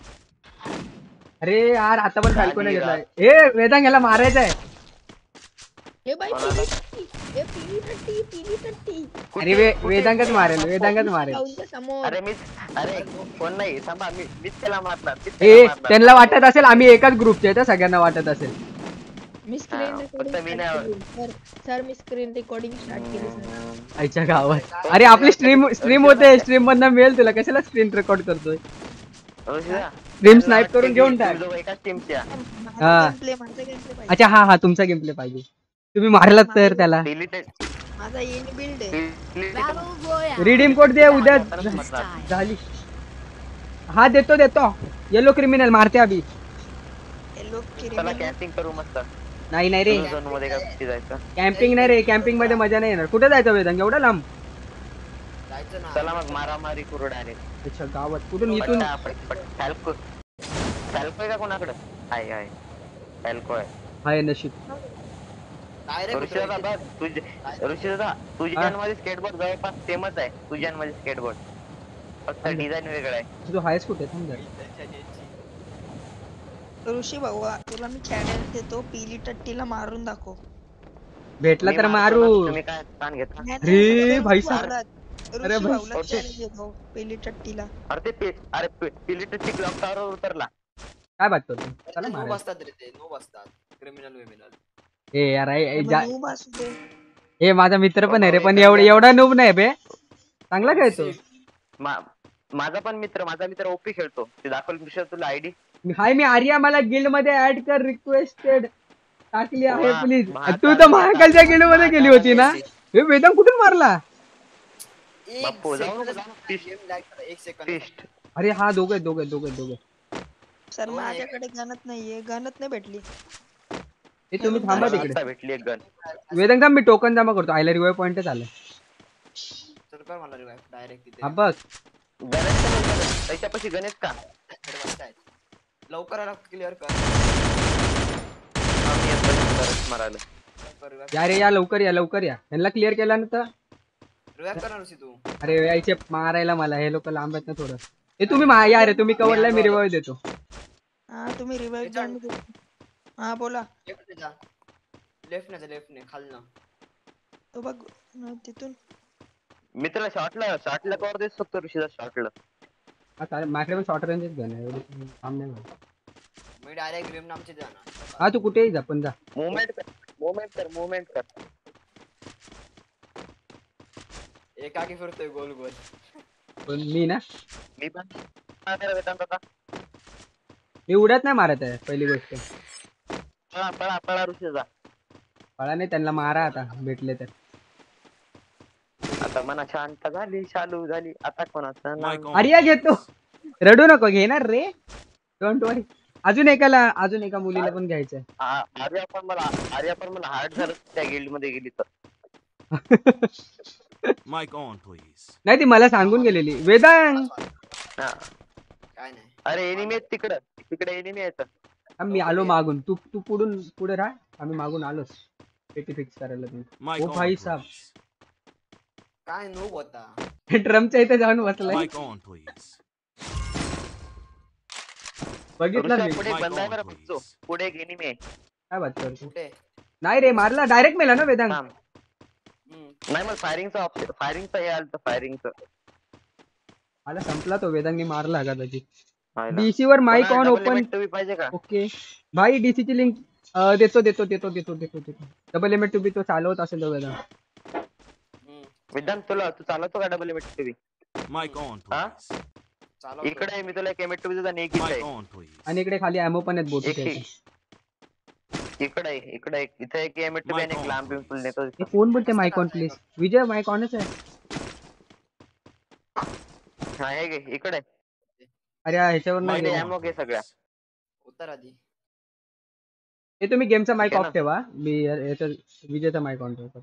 अरे यार आता पण फाल्को नाही घेतलाय ए वेदांग याला मारायचं आहे. टट्टी टट्टी अरे वे वेदांगच मारेल वेदांगच मारेल अरे मी अरे कोण नाही थांबा मी मीच त्याला मारणार मीच ए त्यांना वाटत असेल आम्ही एकाच ग्रुपचे आहेत हं, सगळ्यांना वाटत असेल. मी स्क्रीन रेकॉर्डिंग सर सर मी स्क्रीन रेकॉर्डिंग स्टार्ट केली सर. आईच्या गावात. अरे आपली स्ट्रीम स्ट्रीम होते स्ट्रीम मधनं मिळेल तुला. कशाला स्क्रीन रेकॉर्ड करतोय? स्ट्रीम स्नाईप करून घेऊन टाक. एकाच टीमच्या हा. अच्छा हा हा तुमचा गेम प्ले पाहिजे. तुम्ही मारलात तर त्याला. माझा इन बिल्ड आहे. रिडीम कोड दे उद्या झाली. हा देतो देतो. येलो क्रिमिनल मारते अभी येलो क्रिमिनल कॅम्पिंग करू मस्त. नाही नाही रे. झोन मध्ये का जायचं? कॅम्पिंग नाही रे. कॅम्पिंग मध्ये मज़ा नाही येणार. कुठे जायचं वेदांग एवढा लांब? जायचं ना चला मग मारामारी करू डायरेक्ट अच्छा गावात. कुठून? इथून? फॅल्को फॅल्को आहे का कोणाकडं? आहे आहे फॅल्को आहे. हाय नशीब. ऋषिदा बघ तुझे ऋषिदा स्केटबोर्ड जवळपास सेमच आहे. तुझ्यांमध्ये स्केटबोर्ड फक्त डिझाईन वेगळं आहे. तू हायस कुठे थांब ऋषी भाऊ तुला मी चॅनल देतो पिली टट्टीला मारून दाखव. भेटला तर मारू. तुम्ही काय ताण घेता? अरे भाई साहब. अरे भाई देतो पिली टट्टीला. अरे ते अरे पिलिटची क्लॉक टावर उतरला. काय बात करतो? चला नो बसतात रे ते नो बसतात क्रिमिनल विमिनल ए यार ए- माझा मित्र पण आहे रे पण एवढा एवढा नूब नाही बे. चांगला खेळतो. माझा पण मित्र माझा मित्र ओपी खेळतो. ते दाखवल तुला आयडी हाय मी आर्या मला गिल्ड मध्ये ऍड कर रिक्वेस्टेड टाकली आहे प्लीज़ तू तर महाकालच्या गेली मध्ये गेली होती ना? हे वेदांत कुठून मारला? अरे हा दोघे दोघे दोघे दोघे सर ना, माझ्याकडे गणत नाहीये गणत नाही भेटली. हे तुम्ही थांबा तिकडे. भेटली एक गन. वेदांत थांब, मी टोकन जमा करतो. आयला रिवाय पॉइंट आलं. तर कर मला रिवाइव डायरेक्ट तिथे. हा गणेश त्याच्यापाशी गणेश का. लवकर क्लिअर कर. आम्ही येतो गणेश मारायला. या रे या लवकर या लवकर या. यांना क्लिअर केला ना तर? तू. अरे यायचे मारायला मला. हे लोक लांब आहेत ना थोडं. हे तुम्ही या रे तुम्ही कवरला मी रिवाय देतो. हा तुम्ही रिवाइव त्याच्या- हा बोला। लेफ़्ट जा। लेफ़्ट ने लेफ़्ट ने। खालनं तो बघ न, तिथून। मी तुला शॉटला शॉटला कवर देत शकतो ऋषीला शॉटला हा चालेल माझ्याकडे पण शॉर्ट रेंजच गन आहे एवढी थांब नाही. मी डायरेक्ट गेम नामचे जाणार हा तू कुठेही जा पण जा. मुवमेंट कर मुवमेंट कर मुवमेंट कर. एकाकी फिरतोय गोल गोल. पण मी ना? मी पण आता. मी उडत नाही मारत आहे पहिली गोष्ट. पळा पळा पळा ऋषी जा फळा नाही त्यांना मारा आता भेटले तर. आता मना शांत झाली चालू झाली. आता कोणाचं? आर्या घेतो रडू नको घेणार रे. डोंट वरी अजून एकाला अजून एका मुलीला पण घ्यायचंय. आ- आर्या पण मला आर्या पण मला हार्ड झालं त्या गिल्ड मध्ये गेली तर. Mic on, please. नाही ती मला सांगून गेलेली. वेदांग काय नाही. अरे एनिमी आहेत तिकडं. तिकडे एनिमी आहेत. हा, मी आलो मागून. तू तू पुढून पुढे राह. आम्ही मागून आलोच. पेटी फिक्स करायला तुम्ही ओ भाई साहब. काय नूब होता? ड्रमच्या इथे जाऊन बसलाय. बघितलं पुढे बंदा आहे बरं. बघतो पुढे एक एनिमी काय बात करतो कुठे? नाही रे मारला. डायरेक्ट मेला ना वेदांग हम्म. नाही मग फायरिंगचा ऑप्शन फायरिंगचा हे आलं फायरिंगचं मला संपला तो वेदांगनी मारला कदाचित. डीसी वर माईक ऑन ओपन limit तुम्ही पाहिजे का? ओके भाई डीसी ची लिंक देतो देतो देतो देतो देतो देतो. डबल लिमिट टू बी तो चालवत असेल तो वेदांग हम्म. तुला तू चालवतो का double Mic on, Huh? please. चालवतो. इकडे आहे, मी तुला एक एमिट तुम्ही आणि एक आहे. आणि इकडे खाली अॅमो पण आहेत बोट इकडे आहे, इकडे इथे एक एमिट तुम्ही आणि एक लांब पिंपल. नेतो हे बोलते mic on please Vijay mic ऑनच आहे. हा इकडे अरे ह्याच्यावर नाही सगळ्या. उत्तर आधी. हे तुम्ही गेमचा माईक ऑफ़ ठेवा. मी याचा विजयचा माईक ऑन ठेवतो.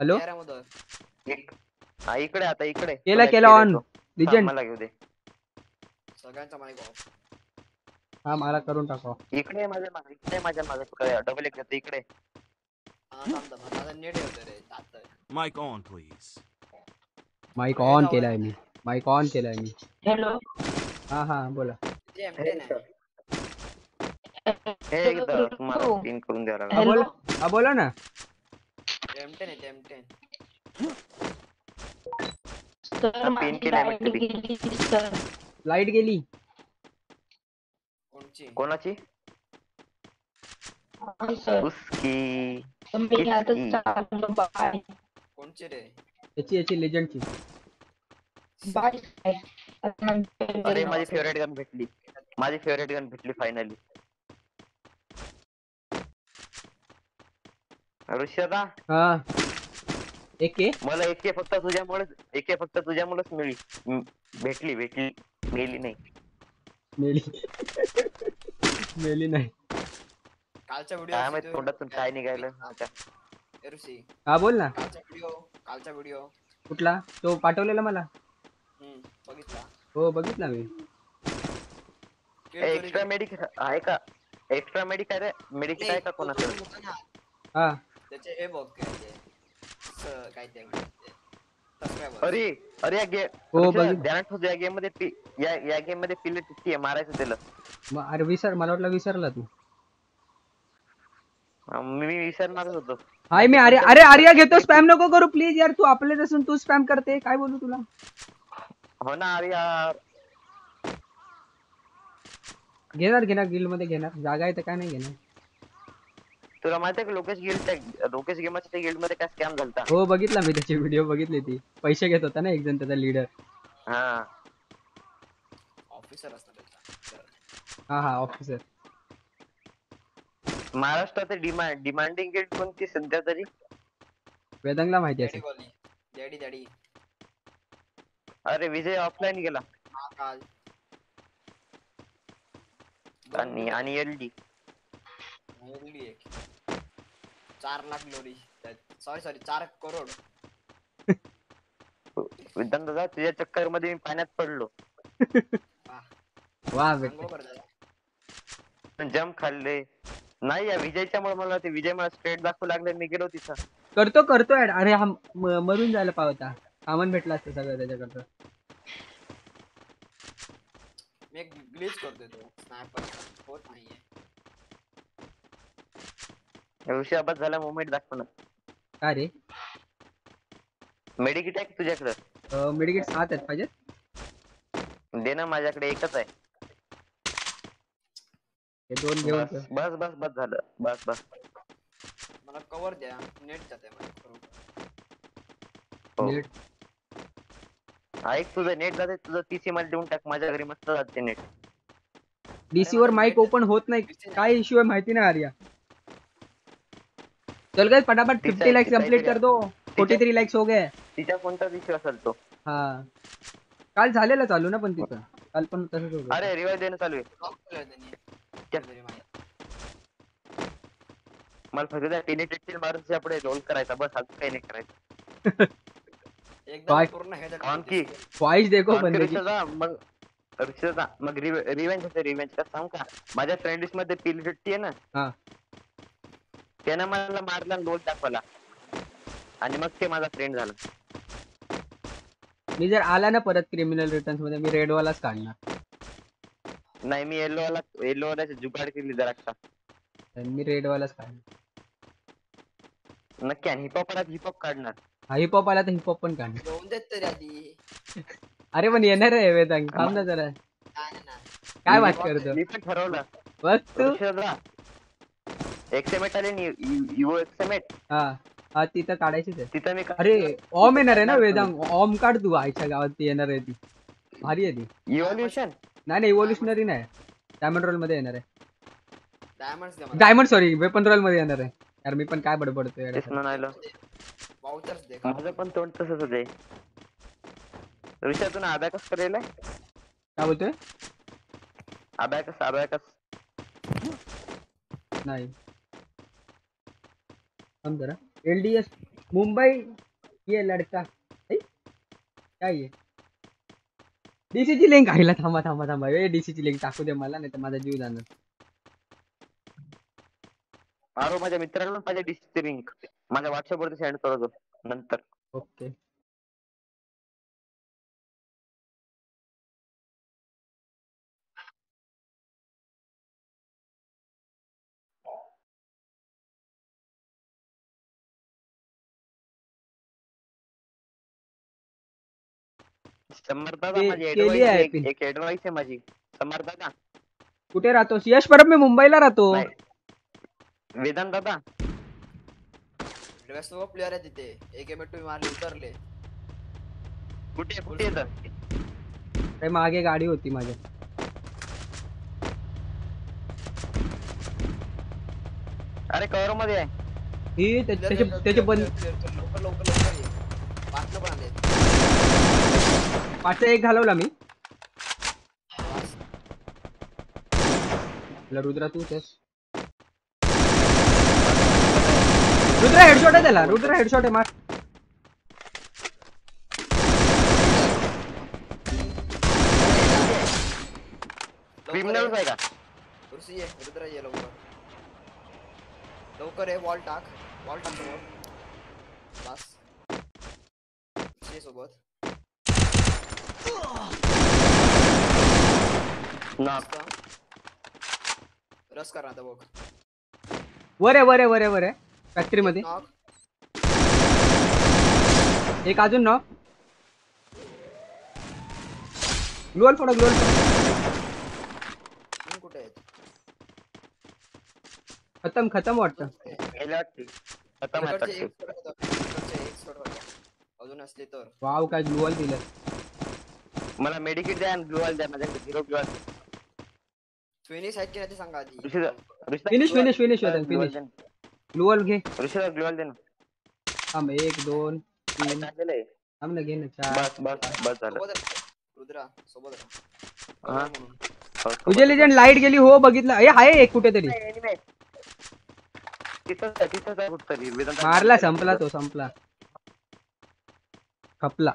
हॅलो हा इकडे आता इकडे. केला केला ऑन लिजंड मला घेऊ दे. सगळ्यांचा माईक ऑफ़ हा मला करून टाका इकडे आहे माझ्या इकडे माझ्या मागे. डबल एक घेतो इकडे. Mic on, please. Mic on केलाय मी. ऑन केलाय मी. हॅलो. हा हा बोला. ते M10 आहे. हे पिन करून द्यावं लागेल. हा हॅलो. बोला हा बोला ना. M10 आहे ते M10 सर पिन लाईट वाटतं गेली सर. लाईट गेली. कोणची? कोणाची? सर. उसकी. मी आता? चाललो बाय कोणची रे? याची याची लेजंडची अरे माझी फेवरेट गन भेटली. माझी फेवरेट गन भेटली फायनली ऋषदा. हा. एक मला एके फक्त तुझ्यामुळेच एके फक्त तुझ्यामुळेच मिळली. भेटली भेटली. मिळली नाही. मेली. मेली नाही. कालचा व्हिडिओ काय माहित तोंडातून काय निघायलं हा बोल ना. कालचा व्हिडिओ कालचा व्हिडिओ कुठला? तो पाठवलेला मला. बघितला हो बघितला मी. एक्स्ट्रा मेडिक आहे का? एक्स्ट्रा मेडिक आहे मेडिक आहे का तो- तो ना, हा. त्याचे हे बघ काय ते ते अरे अरे या गेम हो. ध्यानात ठेव या गेम मध्ये या या गेम मध्ये पिल्ले टिक्की आहे मारायचं त्याला. अरे विसर मला वाटलं विसरला तू. मी विसरणारच होतो. हाय मी अरे अरे आर्या घेतो स्पॅम नको करू प्लीज़ यार तू आपलेच असून तू स्पॅम करते काय बोलू तुला? हो ना यार. घेणार घेणार गिल्ड मध्ये घेणार. जागा आहे तर काय नाही घेणार. तुला माहिती आहे का लोकेश गिल्ड लोकेश गेमाच्या गिल्ड मध्ये काय स्कॅम झालता? हो बघितला मी त्याची व्हिडिओ बघितली ती. पैसे घेत होता ना एक जण त्याचा लीडर हा. ऑफिसर त्याचा. हा हा ऑफिसर महाराष्ट्रात डिमांड डिमांडिंग गेट कोणती सध्या तरी? वेदांगला माहिती असेल. डॅडी डॅडी अरे विजय ऑफलाईन गेला. काल आणि आणि एल डी एक. चार लाख लोरी सॉरी सॉरी चार करोड. दादा तुझ्या चक्कर मध्ये मी पाण्यात पडलो. वा. जम खाल्ले. नाही या विजयच्यामुळे मला ते विजय मला स्ट्रेट दाखवू लागले मी गेलो तिथं. करतो करतो ऍड. अरे हा मरून जायला पावता. सामान भेटला असतं सगळं त्याच्याकडचं मी एक ग्लिच करतोय तो स्नॅपर होत नाहीये. उशाबाद झाला मुवमेंट दाखव ना. काय रे? मेडिकिट आहे तुझ्याकडं? मेडिकेट सात आहेत पाहिजे दे ना माझ्याकडे एकच आहे. हे दोन घेऊन बस बस बस बस झालं. बस बस. मला कव्हर द्या. नेट जाते मला. हो. नीट. ऐक तुझं नेट जाते तुझं पीसी मध्ये देऊन टाक माझ्या घरी मस्त जाते नेट डीसी वर माइक ओपन होत नाही. ना. काय इश्यू आहे माहिती नाही आर्या. चल गए फटाफट ठीक फिफ्टी आहे, लाइक्स कंप्लीट कर दो. फोर्टी थ्री लाइक्स हो गए. तिच्या कोणता इश्यू असेल तो. हा. काल झालेलं चालू ना पण तिथं काल पण तसंच होतं. अरे रिवाय देणं चालू आहे. मला फक्त त्या पेनिट्रेट मारून पुढे रोल करायचा बस अजून काही नाही करायचं. हे ते. देखो बंदे की। मग रिवेंज होते रिवेंज का सांग का? माझ्या फ्रेंड लिस्ट मध्ये आहे हा. ना त्यानं मला मारला रोल दाखवला. आणि मग ते माझा फ्रेंड झाला. मी जर आला ना परत क्रिमिनल रिटर्न्स मध्ये मी रेड वालाच काढणार. नाही मी येलो वाला येलो वाला जुगाड केली जरा का? मी रेड वालाच काढणार. नक्की आणि हिपहॉप हिपहॉप काढणार. हा हिपहॉप आला तर हिपहॉप पण काढणार घेऊन देत तरी आधी. अरे पण येणार आहे वेदांग थांब ना जरा. काय बात करतो? मी पण ठरवलं. बघ तू. एक्सेमेट आले युओ एक्सेमेट हा. हा तिथं काढायचीच आहे. तिथं मी अरे ऑम येणार आहे ना वेदांग ऑम काढ तू. आईच्या गावात ती येणार आहे ती. भारी आहे ती. इव्हॉल्युशन नाही नाही इव्होल्युशनरी नाही. डायमंड रोल मध्ये येणार आहे. डायमंड सॉरी वेपन रोल मध्ये येणार आहे. यार मी पण काय बडबडतोय तेच दे माझं पण तोंड तसंच होते ऋषा तू करेल? काय बोलतोय? नाही. थांब जरा. एलडीएस मुंबई ये लड़का? काय ये? डीसी ची लिंक आईला थांबा थांबा थांबा. ए डीसीची लिंक टाकू दे मला नाही तर माझा जीव जाणार. मारो माझ्या मित्राला माझ्या डिस्ची लिंक माझ्या व्हॉट्सअप वरती सेंड करतो नंतर. ओके के- आहे एक ऍडवाइस आहे माझी. समर्थाचा कुठे राहतोस? यश परब मी मुंबईला राहतो. वेदांत दादा. Dress वर player आहे तिथे एक एम तुम्ही मारले उतरले कुठे कुठे येतं काही मागे गाडी होती माझ्या अरे कवर मध्ये आहे ही त्याचे त्याचे बंद. लवकर लवकर लवकर ये। पाचलं पण आले पाचचा एक घालवला मी रुद्रा तूच आहेस रुद्रा हेडशॉट आहे त्याला. रुद्रा हेडशॉट आहे मार. आहे का? कुर्सी ये रुद्र ये लवकर. लवकर ये वॉल टाक. वॉल टाक समोर. बस. सोबत. रस कर बघ. वर आहे वर वर वर आहे. फॅक्टरी मध्ये एक अजून ना ग्लोअल फोडा ग्लोअल फोडा. तीन कुठे आहेत? खतम खतम वाटतं. खतम आहे. अजून असले तर. वाव काय ग्लोअल दिलं. मला मेडिकेट द्या आणि ग्लुवाल द्या माझ्याकडे झिरो ग्लुवाल ट्वेनीस आहेत की नाही ते सांगा आधी. Finish finish finish finish. ग्लुअल घे ऋषिता ग्लोअल दे ना। थांब एक दोन तीन। टाकलेलं आहे. ना चार। बस बस बस झालं रुद्रा सोबत राहा हा. हो, तुझे लेजंड लाईट गेली हो बघितलं. हे आहे एक कुठेतरी. मारला संपला तो संपला. खपला.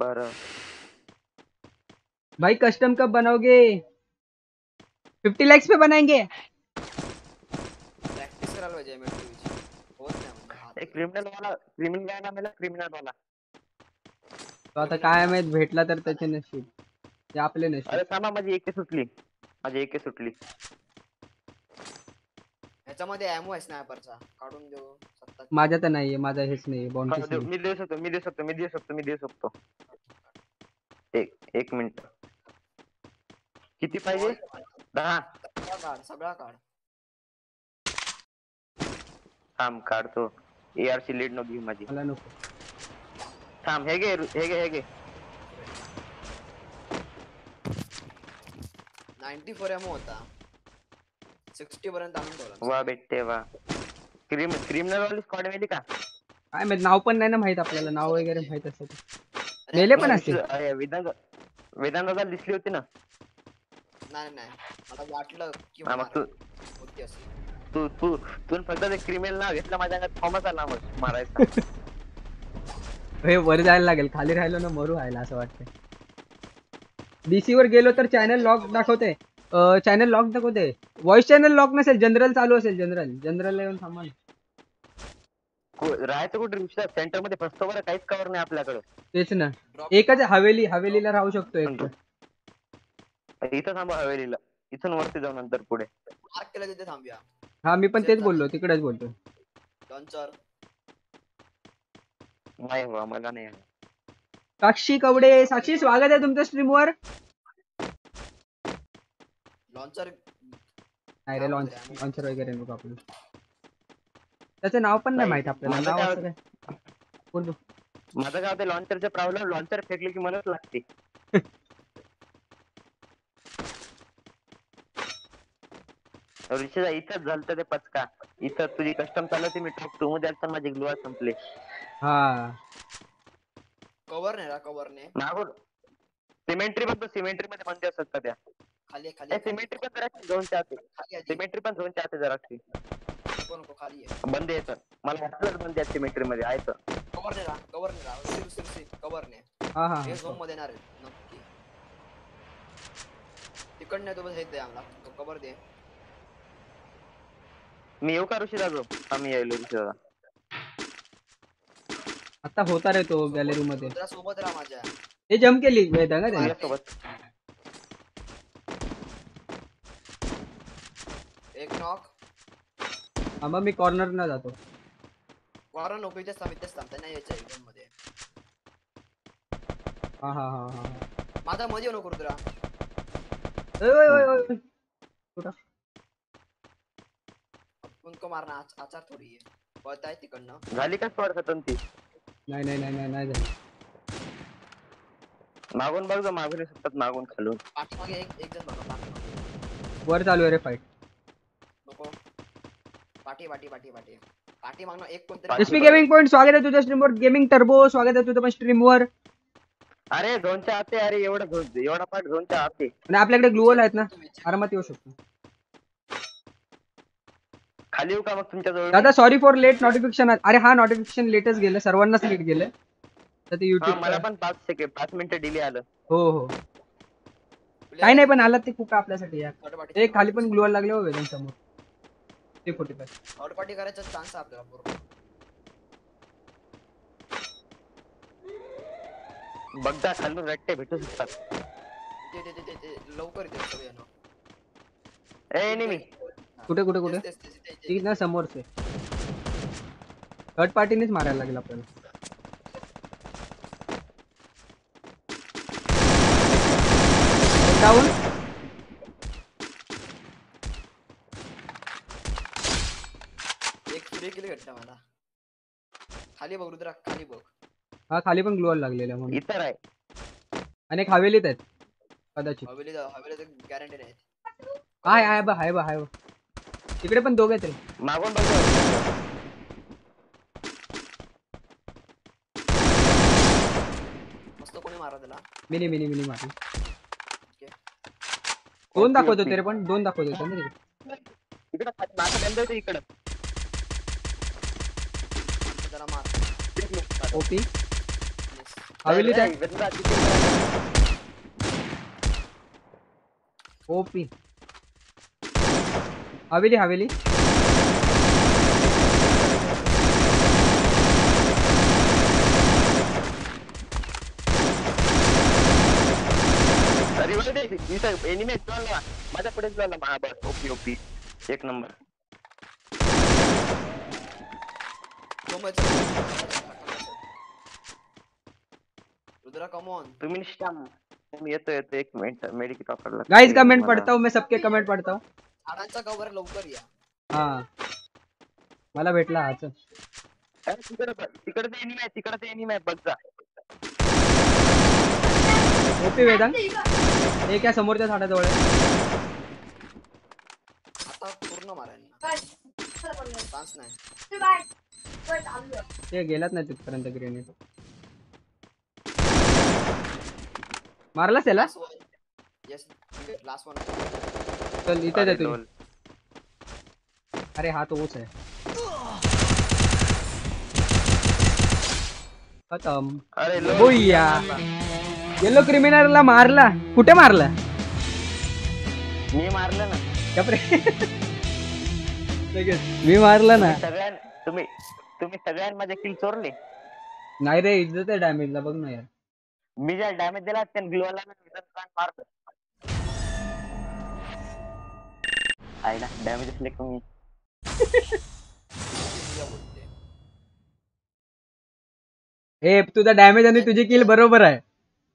बरं. भाई कस्टम कब बनाओगे फिफ्टी लैक्स पे बनाएँगे प्रॅक्टिस करायला पाहिजे ML ची. होत नाही म्हणजे हात. एक क्रिमिनल वाला क्रिमिनल काय नाव क्रिमिनल वाला. तो आता काय माहित? भेटला तर त्याचे नशीब. ते आपले नशीब. अरे थांबा माझी एके सुटली. माझी एके सुटली. ह्याच्यामध्ये एमओ आहे स्नॅपरचा काढून देऊ सत्ता. माझ्या तर नाहीये माझा हेच नाही हा, मी देऊ शकतो मी देऊ शकतो मी देऊ शकतो मी देऊ शकतो. एक एक मिनिट. किती पाहिजे? दहा. सगळा काढ सगळा काढ. थांब काढतो. माझी मला नको थांब हे घे हे घे हे घे नाईन्टी एमओ होता सिक्स्टी पर्यंत आणून ठेवला वा भेटते वा क्रिम क्रिमिनल वाली स्क्वॉड मिळली का काय माहित नाव पण नाही ना माहित आपल्याला नाव वगैरे माहित असत मेले पण असते अरे, वेदांत वेदांताला दिसली होती ना नाही नाही मला वाटलं की मग तू होती असेल तू तू तू फक्त ते क्रिमिनल नाव घेतलं माझ्या थॉमस मग मारायचा. हे वर जायला लागेल. खाली राहिलो ना मरू व्हायला असं वाटतंय. डीसी वर गेलो तर चॅनल लॉक दाखवते. चॅनल लॉक दाखवते. व्हॉइस चॅनल लॉक नसेल जनरल चालू असेल जनरल जनरल येऊन थांबा. राहायचं कुठे? रिक्षा सेंटर मध्ये फसतो बरं काहीच कवर नाही आपल्याकडे. तेच ना. एकच हवेली हवेलीला राहू शकतो एक. इथं थांबा हवेलीला. इथून वरती जाऊ नंतर पुढे. मार्क केलं तिथे थांबूया. हा मी पण तेच बोललो तिकडेच बोलतो. लॉन्चर नाही हो मला नाही साक्षी कवडे साक्षी स्वागत आहे तुमच्या स्ट्रीम वर. लॉन्चर नाही रे लॉन्च लॉन्चर वगैरे नको आपलं. त्याचं नाव पण नाही माहित आपल्याला. नाव असं काय? बोल बोल. माझं काय होतं लॉन्चरचा प्रॉब्लेम लॉन्चर फेकले की मलाच लागते. ऋषीचा इथंच झालं ते पचका. इथं तुझी कस्टम चालवते मी टू मध्ये असताना माझे ग्लुआ संपले. हा. कव्हर नाही कव्हर नाही. मागून सिमेंट्री बघतो सिमेंट्री मध्ये बंदी असतात का त्या. खाली आहे, खाली सिमेंट्री पण जरा खाली आहे, सिमेंट्री पण झोनच्या आत जरा खाली. आहे? बंद येतं मला वाटलं बंद आहे सिमेंट्री मध्ये. आहे तर. कव्हर नाही राहा कव्हर नाही राहा सिर सिर सिर कव्हर नाही. हा हा. हे झोन मध्ये येणार आहे. नक्की. तो बस हे दे आम्हाला. तो कव्हर दे. मी येऊ का ऋषी दादो आम्ही यायलो ऋषी दादा आता होता रे तो गॅलरी मध्ये. सोबत राहा माझ्या. हे जम केली. वेदा का त्याने माझ्यासोबत. एक नॉक हा मग मी कॉर्नर न जातो. कॉर्नर नको इथेच थांब इथेच थांब त्यांना यायचं आहे झोन मध्ये. हा हा हा हा. माझा मध्ये नको रुद्रा. ओय, ओय, ओय, ओय. कुठं? उनको मारना आचार थोडी आहे पळत आहे तिकडनं झाली का स्क्वॉड खतम ती नाही नाही नाही नाही नाही झालं. मागून बघ गं, मागून येतात मागून खालून पाठीमागे एक एक जण बघा वर चालू आहे रे फाईट नको पाठी पाठी पाठी पाठी पाठी मागणं एक कोणतरी एसपी गेमिंग पॉईंट स्वागत आहे तुझ्या स्ट्रीम वर गेमिंग टर्बो स्वागत आहे तुझं पण स्ट्रीम वर अरे झोनच्या आते अरे एवढा झोन एवढा पाठ झोनच्या आते आणि आपल्याकडे ग्लुअल आहेत ना आरामात येऊ शकतो खाली येऊ का मग तुमच्या जवळ दादा सॉरी फॉर लेट नोटिफिकेशन अरे हा नोटिफिकेशन लेटच गेलं. सर्वांनाच लेट गेलं. तर ते युट्यूब मला पण पाच सेकंड पाच मिनिटं डिले आलं. हो हो. काही नाही पण आला ते खूप आपल्यासाठी यार. ए खाली पण ग्लुअल लागले हो वेदन समोर. ते फोर्टी फाय थर्ड पार्टी करायचा चान्स आहे आपल्याला बरोबर बघदा खालून रट्टे भेटू शकतात. ते ते ते ते- ते लवकर सगळे ए नाही मी कुठे कुठे कुठे? ती ना समोरचे. थर्ड पार्टीनेच मारायला लागेल आपल्याला. डाऊन एक फ्री किल भेटला मला. खाली बघ रुद्रा खाली बघ. हा खाली पण ग्लुअल लागलेला म्हणून. इतर आहे. आणि एक हवेलीत आहेत. कदाचित. हवेली हवेली गॅरंटी नाही हाय हाय बा हाय बा हाय बा तिकडे पण दोघे आहेत रे मागून बघ मस्त कोणी मारा त्याला? मिनी मिनी मिनी मारली। दोन दाखवतो ते रे पण दोन दाखवतो होते ना तिकडे. इकडं खाली मागं बंद होते इकडं. त्याला मार. ओपी. हवेली तिथे ओपी. हवेली हवेली. माझ्या बस ओपी ओपी एक नंबर। much. रुद्रा कमॉन तुम्ही निष्ठाम तुम्ही येतो येतो एक मिनिट मेडिकेट वापरला गाइस कमेंट पढ़ता हूँ मैं सबके कमेंट पढ़ता हूँ। झाडांच्या कवर लवकर या. हा. मला भेटला हाच तिकडे तिकडे ते एनिमी आहे तिकडे ते एनिमी आहे बघ जा. ओपी वेदांत. हे काय समोरच्या झाडाजवळ आहे? आता पूर्ण मारायला. चान्स नाही. ते गेलाच नाही तिथपर्यंत ग्रेनेड मारलास त्याला? येस लास्ट वन चल आहे तुझी लोल. अरे हा तो ऊस आहे खतम। अरे लोल. होईया येलो क्रिमिनलला मारला। कुठे मारला? मी मारलं ना। कपरे मी मारला ना। सगळ्यां तुम्ही तुम्ही सगळ्यां माझे किल चोरले. नाही रे इज़्ज़त आहे डॅमेजला बघ ना यार. मी ज्या डॅमेज दिला त्या ग्लोअरला मारतो. आईला डॅमेज असले कमी हे तुझा डॅमेज आणि तुझी किल बरोबर आहे.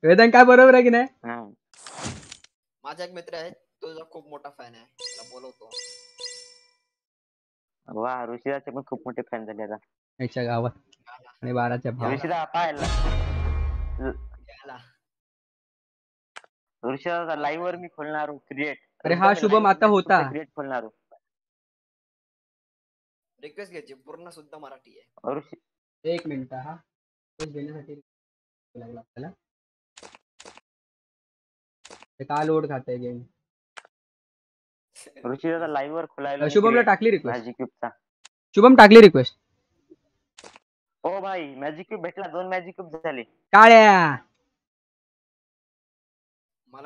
वेदांत काय बरोबर आहे की नाही? हा. माझा एक मित्र आहे तो तुझा खूप मोठा फॅन आहे. त्याला बोलवतो. वा ऋषिदाचे पण खूप मोठे फॅन झाले आता. याच्या गावात. आणि बाराच्या ऋषिदा पाहायला. याला. ऋषिदा लाईव्ह वर मी खोलणार क्रिएट अरे हा शुभम आता होता. क्रिएट खोलणार रिक्वेस्ट घ्यायची पूर्ण शुद्ध मराठी आहे. एक मिनिट हा. तो देण्यासाठी लागला आपल्याला. हे का लोड खात आहे गेम ऋषिदा लाईव्ह वर खोलायला शुभमला टाकली रिक्वेस्ट मॅजिक क्यूबचा शुभम टाकली रिक्वेस्ट ओ भाई मॅजिक क्यूब भेटला दोन मॅजिक क्यूब झाले. काळ्या.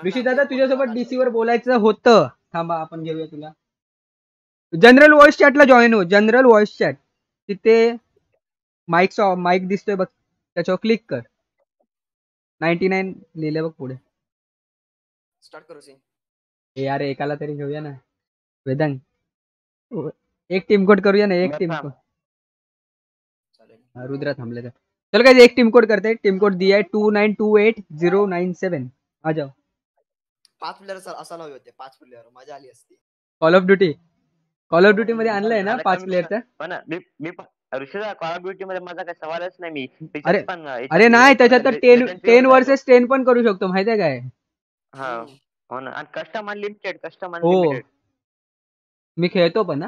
ऋषी दादा तुझ्यासोबत डीसी वर बोलायचं होतं. थांबा आपण घेऊया तुला. जनरल व्हॉइस चॅटला जॉईन हो. जनरल व्हॉइस चॅट तिथे माईक माईक दिसतोय बघ. त्याच्यावर क्लिक कर. नाईन्टी नाईन लिहिले बघ पुढे. स्टार्ट करू हे यार एकाला तरी घेऊया ना. वेदांत एक टीम कोड करूया ना एक टीम. कोड रुद्रा थांबले तर. चल काय एक टीम कोड करते. टीम कोड दिया है two nine two eight zero nine seven आ जाओ. पाच प्लेअर असायला हवे होते पाच प्लेअर मजा आली असती. Call of duty call of duty मध्ये आणलंय ना पाच कमी प्लेअरचं हो मी मी पण ऋषिदा कॉल ऑफ ड्युटी मध्ये माझा काही सवालच नाही मी अरे- अरे नाही त्याच्यात तर टेन टेन वर वर्सेस टेन पण करू शकतो माहितीये काय? हा. हो ना आणि कस्टम अनलिमिटेड कस्टम हो. अनलिमिटेड मी खेळतो पण ना.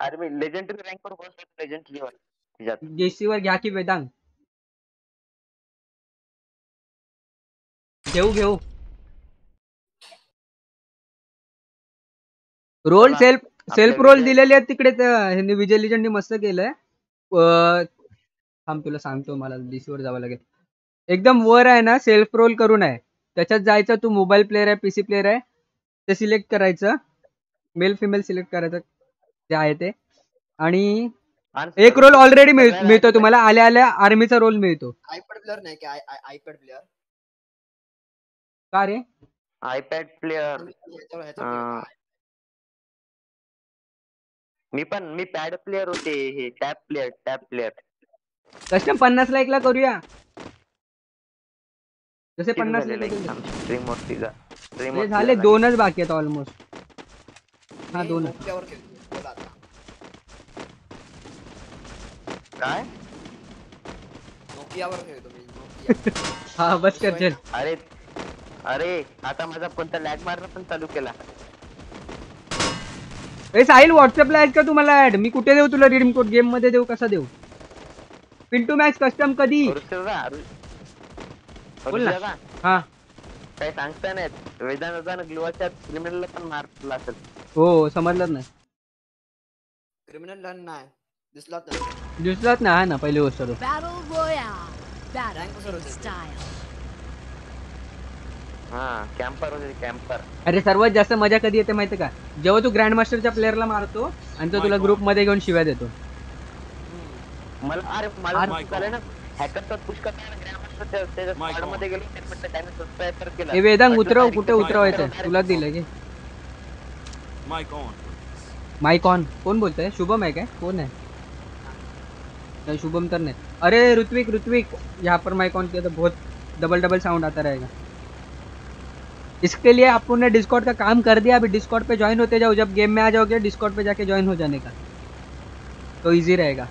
अरे मी लेजेंडरी रँक वर पोहोचलो लेजेंडरी वर जेसी वर घ्या की वेदांग घेऊ घेऊ. रोल सेल्फ सेल्फ रोल दिलेले आहेत तिकडे ह्यांनी विजय लिजंडनी मस्त केलंय. अं, थांब तुला सांगतो मला डीसी वर जावं लागेल. एकदम वर आहे ना सेल्फ रोल करून आहे. त्याच्यात जायचं तू मोबाईल प्लेअर आहे पीसी प्लेअर आहे ते सिलेक्ट करायचं. मेल फिमेल सिलेक्ट करायचं ते आहे ते. आणि एक रोल ऑलरेडी मिळतो तुम्हाला आल्या आल्या आर्मीचा रोल मिळतो. आयपॅड प्लेअर नाही की? IPad player? का रे? IPad player. मी पण मी पॅड प्लेअर होते हे tap player tap player custom पन्नास लाईकला करूया. जसे पन्नास लाईक स्ट्रीम वरती जा. स्ट्रीम झाले दोनच बाकी आहेत ऑलमोस्ट हा दोन काय? नोकियावर खेळतो हा बस कर अरे अरे आता माझा कोणता लॅग मारणं पण चालू केला. ए साहिल व्हॉट्सअपला आहेस का तुम्हाला ऍड मी कुठे देऊ तुला रिडीम कोड गेम मध्ये देऊ कसा देऊ? पिंटू मॅक्स कस्टम कधी? बोल ना. हा. काही सांगता नाहीत. वेदांतानं ग्लुवाच्या क्रिमिनलला पण मारला असेल. हो समजलंच नाही. क्रिमिनल लर्न नाही. दिसलाच नाही. दिसलाच ना हा ना पहिली गोष्ट तो Battle Royale. Battle Rank कसं होतं? style. हा कॅम्पर होते कॅम्पर अरे सर्वात जास्त मज़ा कधी येते माहिती का? जेव्हा तू ग्रँड मास्टरच्या प्लेअरला मारतो आणि तो तुला ग्रुप मध्ये घेऊन शिव्या देतो. मला अरे मला झालं ना पुश करताना. मध्ये गेलो त्याने हे वेदांग उतरव direct कुठे उतरवायचं? तुला दिलं की. Please. ऑन कोण बोलतोय? शुभम है क्या? कौन है नहीं शुभम तर नहीं. अरे ऋत्विक ऋत्विक. यहाँ पर माइक ऑन किया तो बहुत डबल डबल साउंड आता रहेगा इसके लिए आपको ने डिस्कॉर्ड का काम कर दिया। अभी डिस्कॉर्ड पे ज्वाइन होते जाओ। जब गेम में आ जाओगे डिस्कॉर्ड पे जाके ज्वाइन हो जाने का। तो इजी रहेगा.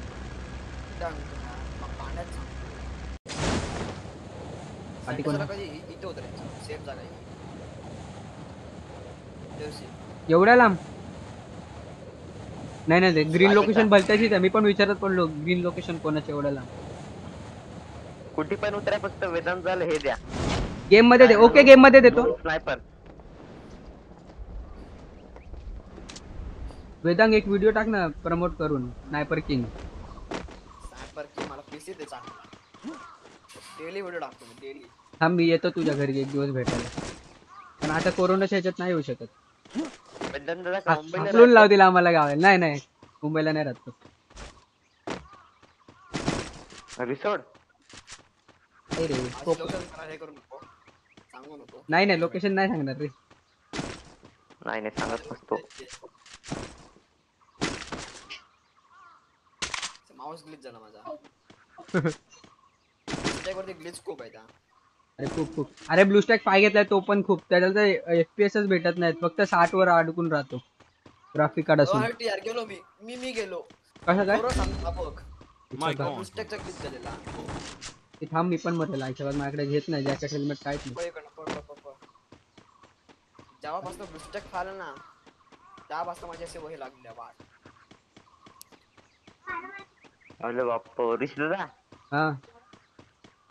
एवढ्या लांब नाही नाही ग्रीन लोकेशन? भलत्याचीच आहे मी पण विचारत पडलो ग्रीन लोकेशन कोणाचं एवढ्या लांब कुठे पण उतराय फक्त वेदांत झालं हे द्या. गेम मध्ये दे. ओके गेम मध्ये देतो. स्नायपर वेदांग एक व्हिडिओ टाक ना प्रमोट करून. स्नायपर किंग Sniper की मला पीसी ते चांगला. डेली व्हिडिओ टाकतो मी डेली हा मी येतो तुझ्या घरी एक दिवस भेटायला. पण आता कोरोनाच्या ह्याच्यात नाही येऊ शकत. वेदांत दादा मुंबईला लाव दिला आम्हाला गावाला. नाही नाही. मुंबईला नाही राहतो रिसोड नाही नाही नाही लोकेशन नाही सांगणार रे. नाही नाही सांगत नसतो. माऊस ग्लिच झाला माझा. त्याच्यावरती ग्लिच खूप आहे अरे खूप खूप. अरे ब्लू स्टॅक फाय घेतलाय तो पण खूप. त्याच्यात एफ़ पी भेटत नाहीत. फक्त साठ वर अडकून राहतो. ग्राफिक कार्ड असून. हट यार गेलो मी. मी मी गेलो. कसं काय? बरोबर सांगता बघ Mic on. मिस्टेकचा ग्लिच झालेला. ते थांब मी पण मरेल. आजच्या माझ्याकडे घेत नाही. जॅकेट हेल्मेट काहीच नाही पळ इकडनं, पळ, पळ, पळ, पळ. जेव्हापासून मिस्टेक खाल्लं ना त्यापासून माझी असे वही लागल्या वाट अरे बाप रिश दादा। हा।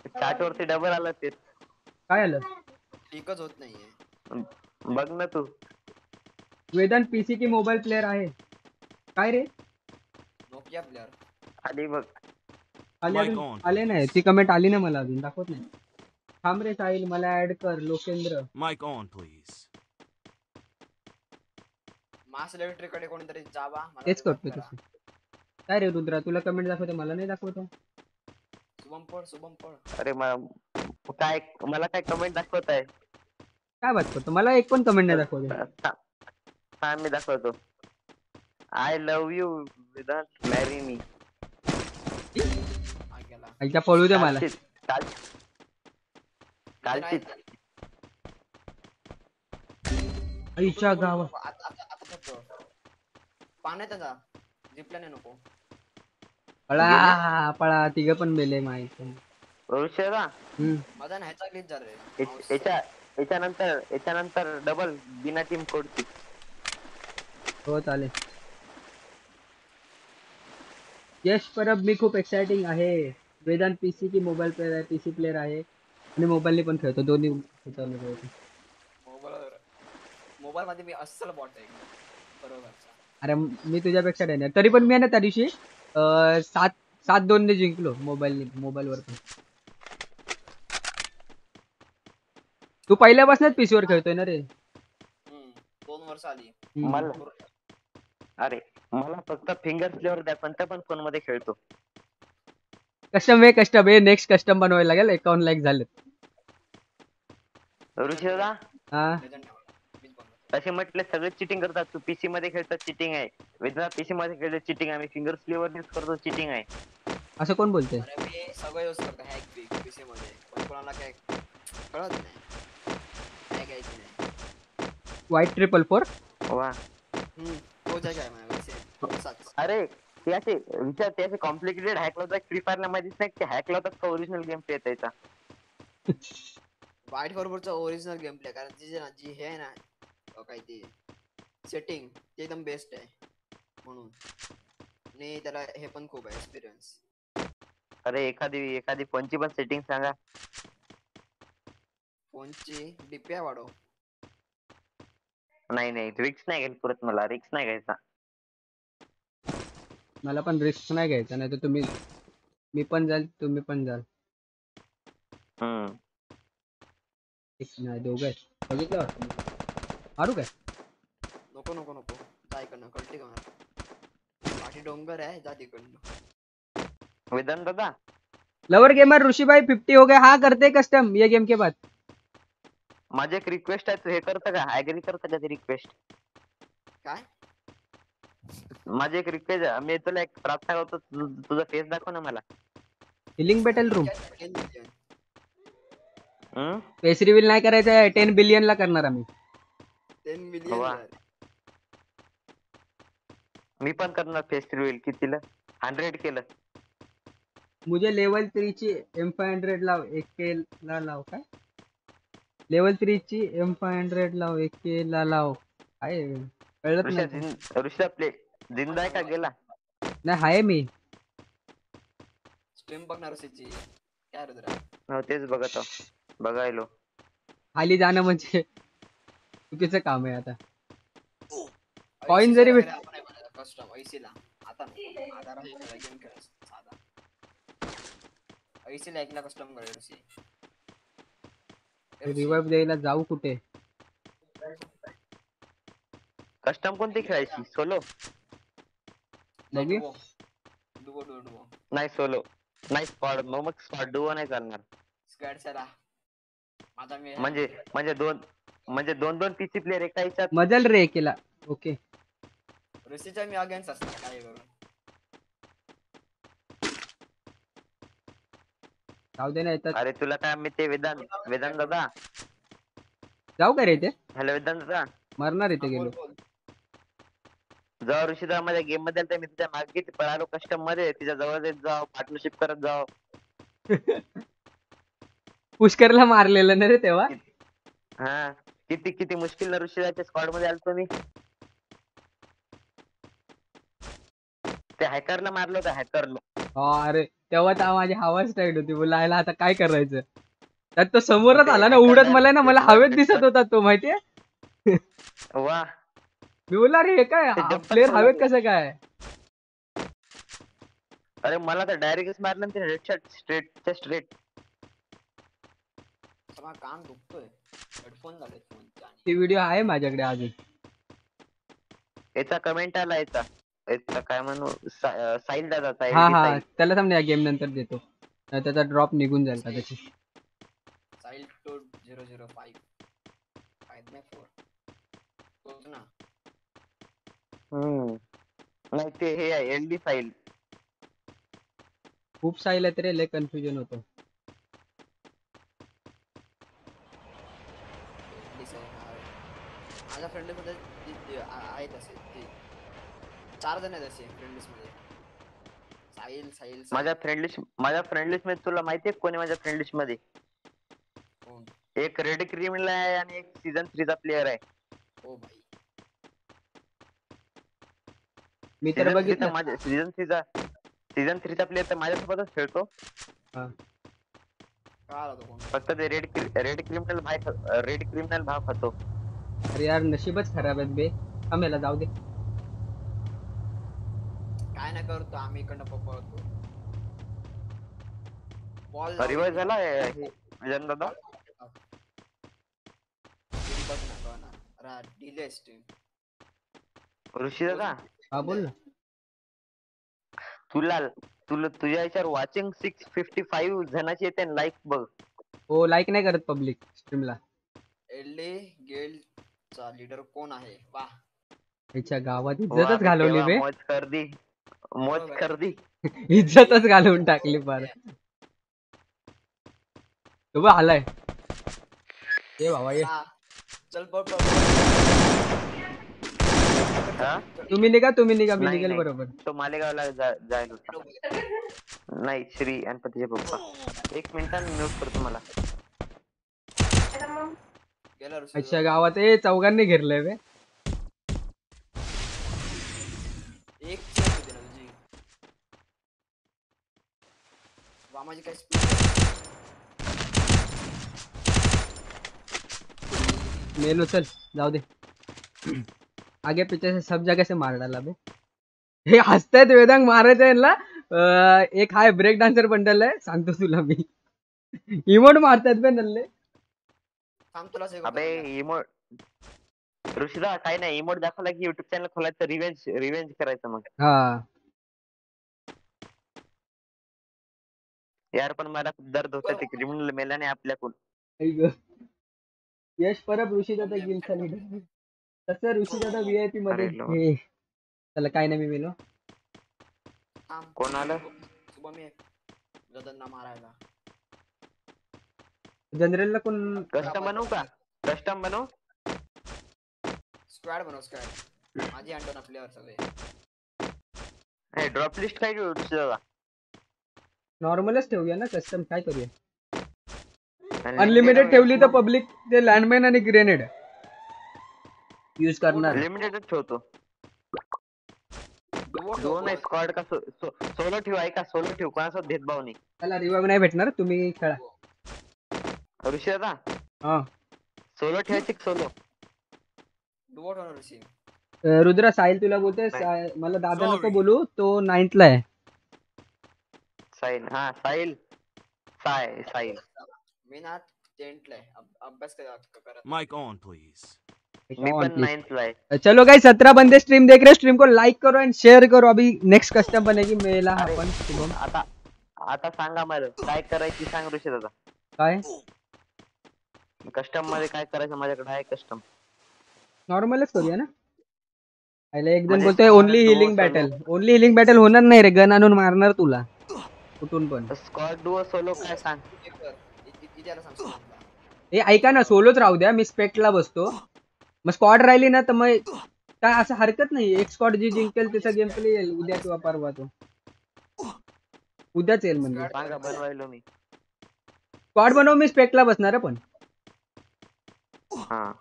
चाट वरती डबल आलं ते काय आलं? ठीकच होत नाहीये। बघ ना तू। वेदांत पीसी की मोबाईल प्लेअर आहे। काय रे? नोकिया प्लेअर आधी बघ। आले आले नाही. ती कमेंट आली ना मला अजून. दाखवत नाही. थांब रे साहिल मला ऍड कर. लोकेंद्र. Mic on, please. कडे कोणीतरी जावा तेच करतोय तसं. काय रे रुद्रा तुला कमेंट दाखवते मला नाही दाखवत. शुभम पळ शुभम पळ. अरे म- काय मला काय कमेंट दाखवत आहे काय बात करतो? मला एक पण कमेंट नाही दाखवते हा मी दाखवतो. I love you without marry me गेला. आईच्या पळू दे मला. आईच्या गावा आता आता आता. फक्त पाण्यात जा जिपल्याने नको. पळा पळा तिघ पण मेले माहिती ऋषदा माझा ह्याचा ग्लिच झाला रे याच्या याच्यानंतर याच्यानंतर डबल बिना टीम कोडची. हो चालेल. यश परब मी खूप एक्साइटिंग आहे. वेदांत पीसी की मोबाईल प्लेअर आहे पीसी प्लेअर आहे. आणि मोबाईलने पण खेळतो. दोन्ही खेळतो. मोबाईल मोबाईल मध्ये मी अस्सल बॉट आहे. बरोबर. अरे मी तुझ्यापेक्षा डेंजर तरी पण मी आहे ना त्या दिवशी सात सात दोन ने जिंकलो मोबाईल मोबाईलवर पण. तू पहिल्यापासूनच PC वर खेळतोय ना रे. दोन वर्ष आली. मला अरे मला फक्त फिंगर फ्लेवर द्या कोणत्या पण फोनमध्ये खेळतो. Custom way custom way next custom बनवायला लागेल एकावन्न लाईक झाले. ऋषदा हा. तसे म्हटले सगळे चिटिंग करतात. तू पीसी मध्ये खेळतात चिटिंग आहे. वेदना पीसी मध्ये खेळतो चिटिंग आहे. फिंगर फ्लेवर यूज़ करतो चिटिंग आहे. असं कोण मी सगळं यूज़ करतो. हॅक पीसी मध्ये. पण कोणाला काय कळत नाही. हॅक नाही. वाईट ट्रिपल फोर वा. हम्म. साच. अरे ते असे विचार ते असे कॉम्प्लिकेटेड हॅक लावतात. फ्री फायर ला माहितीच नाही की हॅक लावतात का ओरिजिनल गेम प्ले त्याचा वाईट बरोबरचा ओरिजिनल गेम प्ले कारण जी ना जी हे आहे ना काय ती सेटिंग ते एकदम बेस्ट आहे म्हणून. आणि त्याला हे पण खूप आहे एक्सपिरियन्स अरे एखादी एखादी फोनची पण सेटिंग सांगा. फोनची डीपीआय वाढव नाही नाही. रिक्स नाही घ्यायला पुरत मला. रिक्स नाही घ्यायचा. मला पण रिस्क नाही घ्यायचा. नाही तर तुम्ही मी पण जाल तुम्ही पण जाल. हम्म. नाही दोघं आहेत. बघितलं वाटतं? मी. मारू काय? नको नको नको. जा इकडनं कळते का मला पाठी डोंगर आहे जा तिकडनं वेदांत दादा? लवर गेमर ऋषि भाई फिफ्टी हो गए हाँ करते कस्टम ये गेम के बाद. माझी एक रिक्वेस्ट आहे तू हे करतं का? ऍग्री करतं का ती रिक्वेस्ट काय? माझी एक रिक्वेस्ट आहे. मी तुला एक प्रार्थना करतो तु- तुझा फेस दाखव ना मला. Healing battle room hmm face reveal नाही करायचं आहे टेन बिलियन ला करणार आम्ही. टेन मिलियन मी पण करणार फेस रिव्हील कितीला हंड्रेड केलं. मुझे लेवल थ्री ची एम फाय हंड्रेड लाव एक के ला लाव काय? लेवल थ्री ची एम फाय हंड्रेड लाव एक के ला लाव. काय कळत ऋषा नाही. जिन ऋषा प्ले ज़िंदा आहे का गेला? नाही आहे मी. स्ट्रीम बघणार असायची काय रुद्रा हो तेच बघत आहो. बघायलो खाली जाणं म्हणजे चुकीचं काम आहे आता Coin जरी भेट- कस्टम ऐसीला आता गेम खेळायचं. साधा. ऐसीला एकला कस्टम करायची रिवाइव द्यायला जाऊ कुठे? कस्टम कोणती खेळायची? सोलो डुओ डुओ डुओ नाही सोलो नाही स्क्वॉड मग मग स्क्वॉड डुओ नाही चालणार स्क्वॅड चला. माझा मी म्हणजे म्हणजे दोन म्हणजे दोन दोन पीसी प्लेअर एका ह्याच्यात मजल रे केला ओके ऋषीच्या मी अगेन्स्ट असणार काय करून. जाऊ दे ना येतात. अरे तुला काय मी ते वेदांत वेदांत दादा? जाऊ का रे ते? हॅलो वेदांत दादा? मरणार इथे गेलो. जेव्हा ऋषीदा माझ्या गेम मध्ये आलता, मी तिच्या मागे. पळालो कस्टम मध्ये तिच्या जवळ येत जाव पार्टनरशिप करत जाव पुष्करला मारलेलं ना रे तेव्हा? हा. किती किती मुश्किल ना ऋषीदाच्या स्क्वॉड मध्ये आलतो मी. ते हॅकरला मारलं होतं हॅकरला अरे तेव्हा तर माझी हवाच टाईट होती. बोलायला आता काय करायचं? त्यात तो समोरच आला ना उडत मला ना मला हवेत दिसत होता तो माहितीये? वा. मी बोलला अरे हे काय? प्लेअर हवेत कसं काय? अरे मला तर डायरेक्टच मारलं ते हेडशॉट स्ट्रेटच्या स्ट्रेट सगळा कान दुखतोय. हेडफोन झाले फोनचे आणि ती व्हिडिओ आहे माझ्याकडे अजून. याचा कमेंट आला याचा. याचा काय म्हणू सा- अं, साहिल दादाचा हा LD हा साहिल. त्याला समजा या गेम नंतर देतो. नाही त्याचा ड्रॉप निघून जाईल कदाचित. Sahil two zero zero five five नाही फोर तोच ना. हम्म. नाही ते हे आहे एल डी फाईल खूप साईल आहेत रे लय कन्फ्युजन होतो. माझ्या फ्रेंड मध्ये आ- आहेत असे ते चार जण आहेत असे फ्रेंड लिस्ट मध्ये साहिल साहिल. माझ्या फ्रेंड लिस्ट माझ्या फ्रेंड लिस्ट मध्ये तुला माहितीये कोण आहे माझ्या फ्रेंड लिस्ट मध्ये कोण? एक रेड क्रिमिनल आहे आणि एक सीझन थ्रीचा प्लेअर आहे. ओ भाई मी तर बघितलं. माझ्या सीझन थ्रीचा सीझन थ्रीचा प्लेअर तर माझ्यासोबतच खेळतो. तो कोण? फक्त ते रेड रेड क्रिमिनल भाई रेड क्रिमिनल भाव खातो. अरे यार नशीबच खराब आहेत बे. आम्हाला जाऊ दे. काय नाही करतो आम्ही इकडनं पळतो बॉल रिवाइज झाला विजन दादा बघ ना बघ ना. रा डिले स्ट्रीम ऋषी दादा हा बोल ना. तुला तुला तुझ्या याच्यावर वॉचिंग सिक्स फिफ्टी फाईव्ह जणांची येते लाईक बघ. हो लाईक नाही करत पब्लिक स्ट्रीमला एल्डे गेल चा लीडर कोण आहे? वा. त्याच्या गावात इज्जतच घालवली बे. मौज कर दी मौज कर दी इज्जतच घालवून टाकली फार. तो बघ आलाय. ये बाबा ये. चल पळ तुम्ही निघा तुम्ही निघा मी निघेल बरोबर. तो मालेगावला जायला होता. नाही श्री आणि पप्पा एक मिनिटात म्यूट करतो मला अच्छा गावात ए चौघांनी घेरलंय बे. एक वामाची चल जाऊ दे. आगे पीछे से सब जगह से मार डाला बे. हे हसतायत वेदांग मारायचं यांना एक हाय ब्रेक डांसर बंडल आहे. सांगतो तुला मी. इमोट मारतायत बे नल्ले. थांब तुला अबे इमोट ऋषीदा काय नाही इमोट दाखवला की युट्यूब चॅनल खोलायचं रिवेंज रिवेंज करायचं मग. हा. यार पण मला खूप दर्द होत ते क्रिमिनल मेला नाही आपल्याकडून ऐक ग. यश परब ऋषी दादा गिलचा लीडर तसं ऋषी दादा व्हीआयपी मध्ये अरे. हे. त्याला काय नाही मी मेलो? थांब. कोण आलं? शुभम ये गदंना मारायला. जनरलला कोण कस्टम बनवू का? कस्टम बनवू? स्क्वॅड बनव स्क्वॅड माझी अँटोना प्लेअर सगळे. ड्रॉप लिस्ट काय घेऊ ऋषी नॉर्मलच ठेवूया ना कस्टम काय करूया? अनलिमिटेड ठेवली तर पब्लिक ते लँडमॅन आणि ग्रेनेड यूज़ करणार. लिमिटेडच ठेवतो. दोन आहे स्क्वॉड का सोलो ठेवू आहे का? सोलो ठेवू कोणासोबत भेदभाव नाही. त्याला रिवाइव नाही भेटणार तुम्ही खेळा. ऋषी दादा सोलो ठेवायची सोलो। ऋषी रुद्रा साहिल तुला बोलतोय सा- मला दादा नको बोलू तो नाईन्थला आहे साहिल हा साहिल। साय साहिल। मी ना अभ्यास करत ला चलो गाइस सत्रह बंदे स्ट्रीम देख रहे स्ट्रीम को लाइक करो एंड शेयर करो। अभी नेक्स्ट कस्टम बनेगी मेला अपन आता आता सांगा मला काय करायची सांग ऋषी दादा। काय? कस्टम मध्ये काय करायचं माझ्याकडे आहे कस्टम नॉर्मलच करूया ना? पहिले एक जण बोलतोय only healing. Battle only healing battle होणार नाही रे गन आणून मारणार तुला. कुठून पण. स्क्वॉड डुओ सोलो काय सांग. हे ऐका ना सोलोच राहू द्या. मी स्पेक्टला बसतो. मग स्क्वॉड राहिली ना तर मग काय असं हरकत नाही एक स्क्वॉड जी जिंकेल त्याचा गेम प्ले येईल. उद्या किंवा परवा तो. उद्याच येईल म्हणजे. स्क्वॉड बनव मी. स्पेक्टला बसणार पण. हा।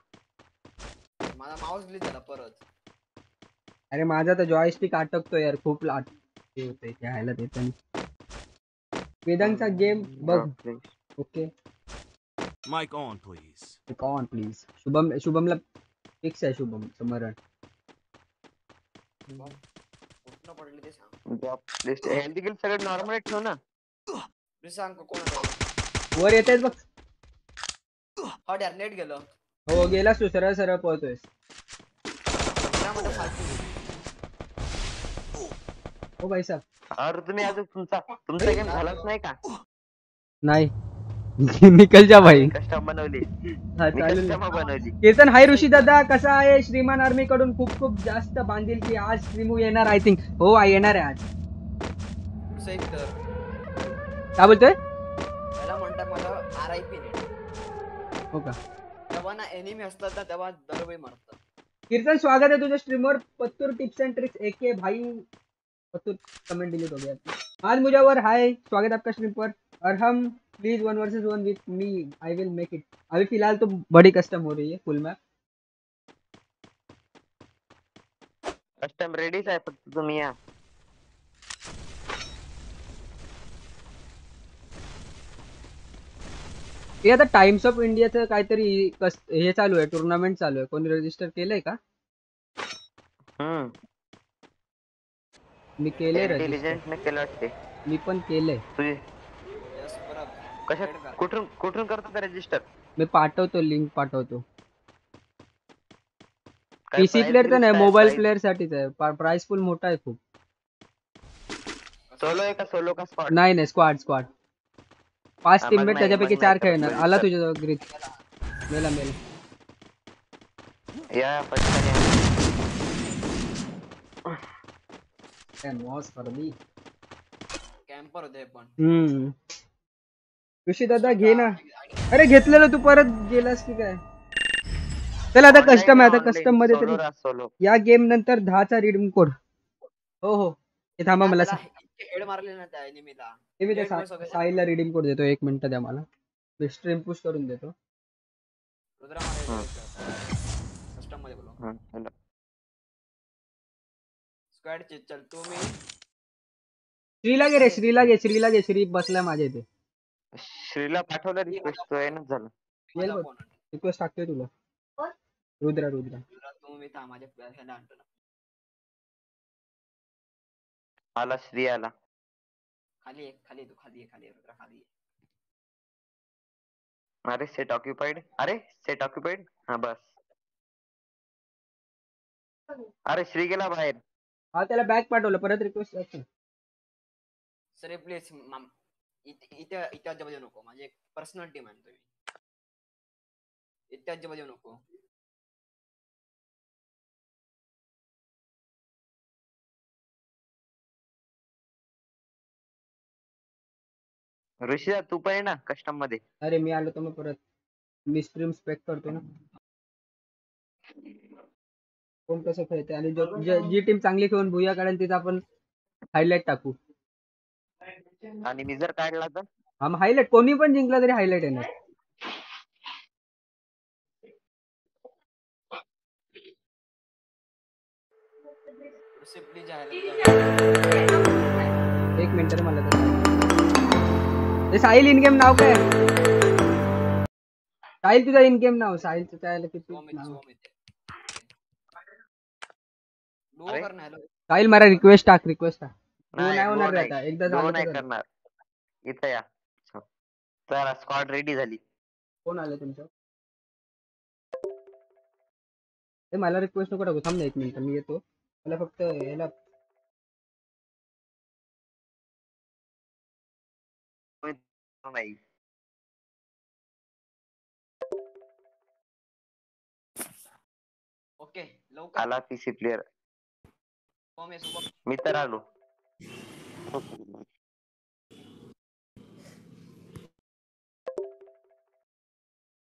माझा माऊस ग्लिच झाला परत. अरे माझा तर जॉयस्टिक अटकतो यार खूप लाट हे होतंय खेळायला देताना वेदांचा गेम बघ. Okay Mic on, please. On please Shubham शुभमला fix आहे शुभम समरण कुठनं पडली ते सांग. लिस्ट हेल्दी गिल सगळे नॉर्मल ठेव ना. ऋषी सांग कोण वर येत बघ. हट यार नेट गेलं. हो गेलास सरळ सरळ पळतोय हो भाई साहब अरे तुम्ही अजून तुमचा तुमचा गेम झालाच नाही का? नाही. निकल जा भाई. कस्टम बनवली. हा चालेल. बनवली. केतन हाय ऋषी दादा कसा आहे? श्रीमान आर्मी कडून खूप खूप जास्त बांधील की आज स्ट्रीमू येणार आय थिंक हो आ येणार आहे आज. काय बोलतोय? म्हणतात मला आर आय पी हो का? तेव्हा एनिमी असतात ना तेव्हा दरवेळी मरतात कीर्तन स्वागत है तुझे स्ट्रीमर पत्तूर टिप्स एंड ट्रिक्स एके भाई पत्तूर कमेंट डिलीट हो गया आज मुजावर हाय स्वागत आपका स्ट्रीम पर और हम please one versus one with me I will make it अभी फ़िलहाल तो बड़ी कस्टम हो रही है फुल मैप कस्टम आहे फक्त तुम्ही या हे आता टाइम्स ऑफ़ इंडियाचं काहीतरी कस हे चालू आहे टुर्नामेंट चालू आहे. कोणी रजिस्टर केलंय का? हम्म. मी केलंय रजिस्टर इंटेलिजंट ने केलं वाटते मी पण केलंय. तुझे कशा कुठून कुठून करतो का रजिस्टर मी पाठवतो लिंक पाठवतो. पीसी प्लेअर तर नाही मोबाईल प्लेअर साठीच आहे. प्राइस फुल मोठा आहे खूप. सोलो आहे का सोलो का स्पॉट नाही नाही स्क्वाड स्क्वाड पाच टीममेट त्याच्यापैकी चार खेळणार आला तुझ्या ग्रीत मेला मेला। या पटकन मॉस फरली कॅम्पर होते हे पण। हम्म। ऋषी दादा घे ना। अरे घेतलेलं तू परत गेलास की काय? चल आता कस्टम आहे आता कस्टम मध्ये तरी या गेम नंतर दहाचा रिडीम कोड हो हो. हे थांबा मला हेड मारले ना त्या एनिमीला हे मी त्या सा- साहिलला रिडीम कोड देतो एक मिनिट द्या मला. मी स्ट्रीम पुश करून देतो. रुद्रा कस्टम मध्ये बोलो हं. स्क्वॅड चल तू मी. श्रीला घे रे श्रीला घे श्रीला घे श्री बसलाय माझ्या इथे. श्रीला पाठवलं रिक्वेस्ट तो येणंच झालं. येईल बघ. रिक्वेस्ट टाकतोय तुला. रुद्रा रुद्रा. तू मी था माझ्या ह्याला आणतो ना. आला श्री आला खाली ये खाली ये तू खाली ये खाली रुद्रा खाली ये अरे सेट ऑक्युपाइड अरे सेट ऑक्युपाइड हा बस. अरे श्री गेला बाहेर. हा त्याला बॅक पाठवलं परत रिक्वेस्ट सर प्लीज इथे इथे इथे अजिबात येऊ नको. माझी एक पर्सनल टीम आहे तुम्ही. इथे अजिबात येऊ नको. ऋषिदा तू पण आहे ना कस्टममध्ये. अरे मी आलो तर मग परत. मी स्ट्रीम स्पेक करतो ना. कोण कसं खेळते आणि जो- जे- जी टीम चांगली खेळून भुया काढेल तिथं आपण हायलाइट टाकू. आणि मी जर काढला तर? हा मग हायलाइट कोणी पण जिंकला तरी हायलाइट येणार. एक मिनिट मला हे साहिल इन गेम नाव काय साहिल तुझा इन गेम नाव साहिलचं त्याला किती नाव डुओ अरे? करना हॅलो साहिल मला रिक्वेस्ट टाक रिक्वेस्ट टाक हो, नाही नाही, होणार रे नाही. आता एकदा झालं नाही. करणार इथं या चला स्क्वॉड रेडी झाली। कोण आलं तुमचं ए मला रिक्वेस्ट नको टाकू थांब ना एक मिनिट मी येतो मला फक्त याला नाही। ओके लवकर। आला पीसी प्लेअर फॉर्म आहे सुपर। मी तर आलो।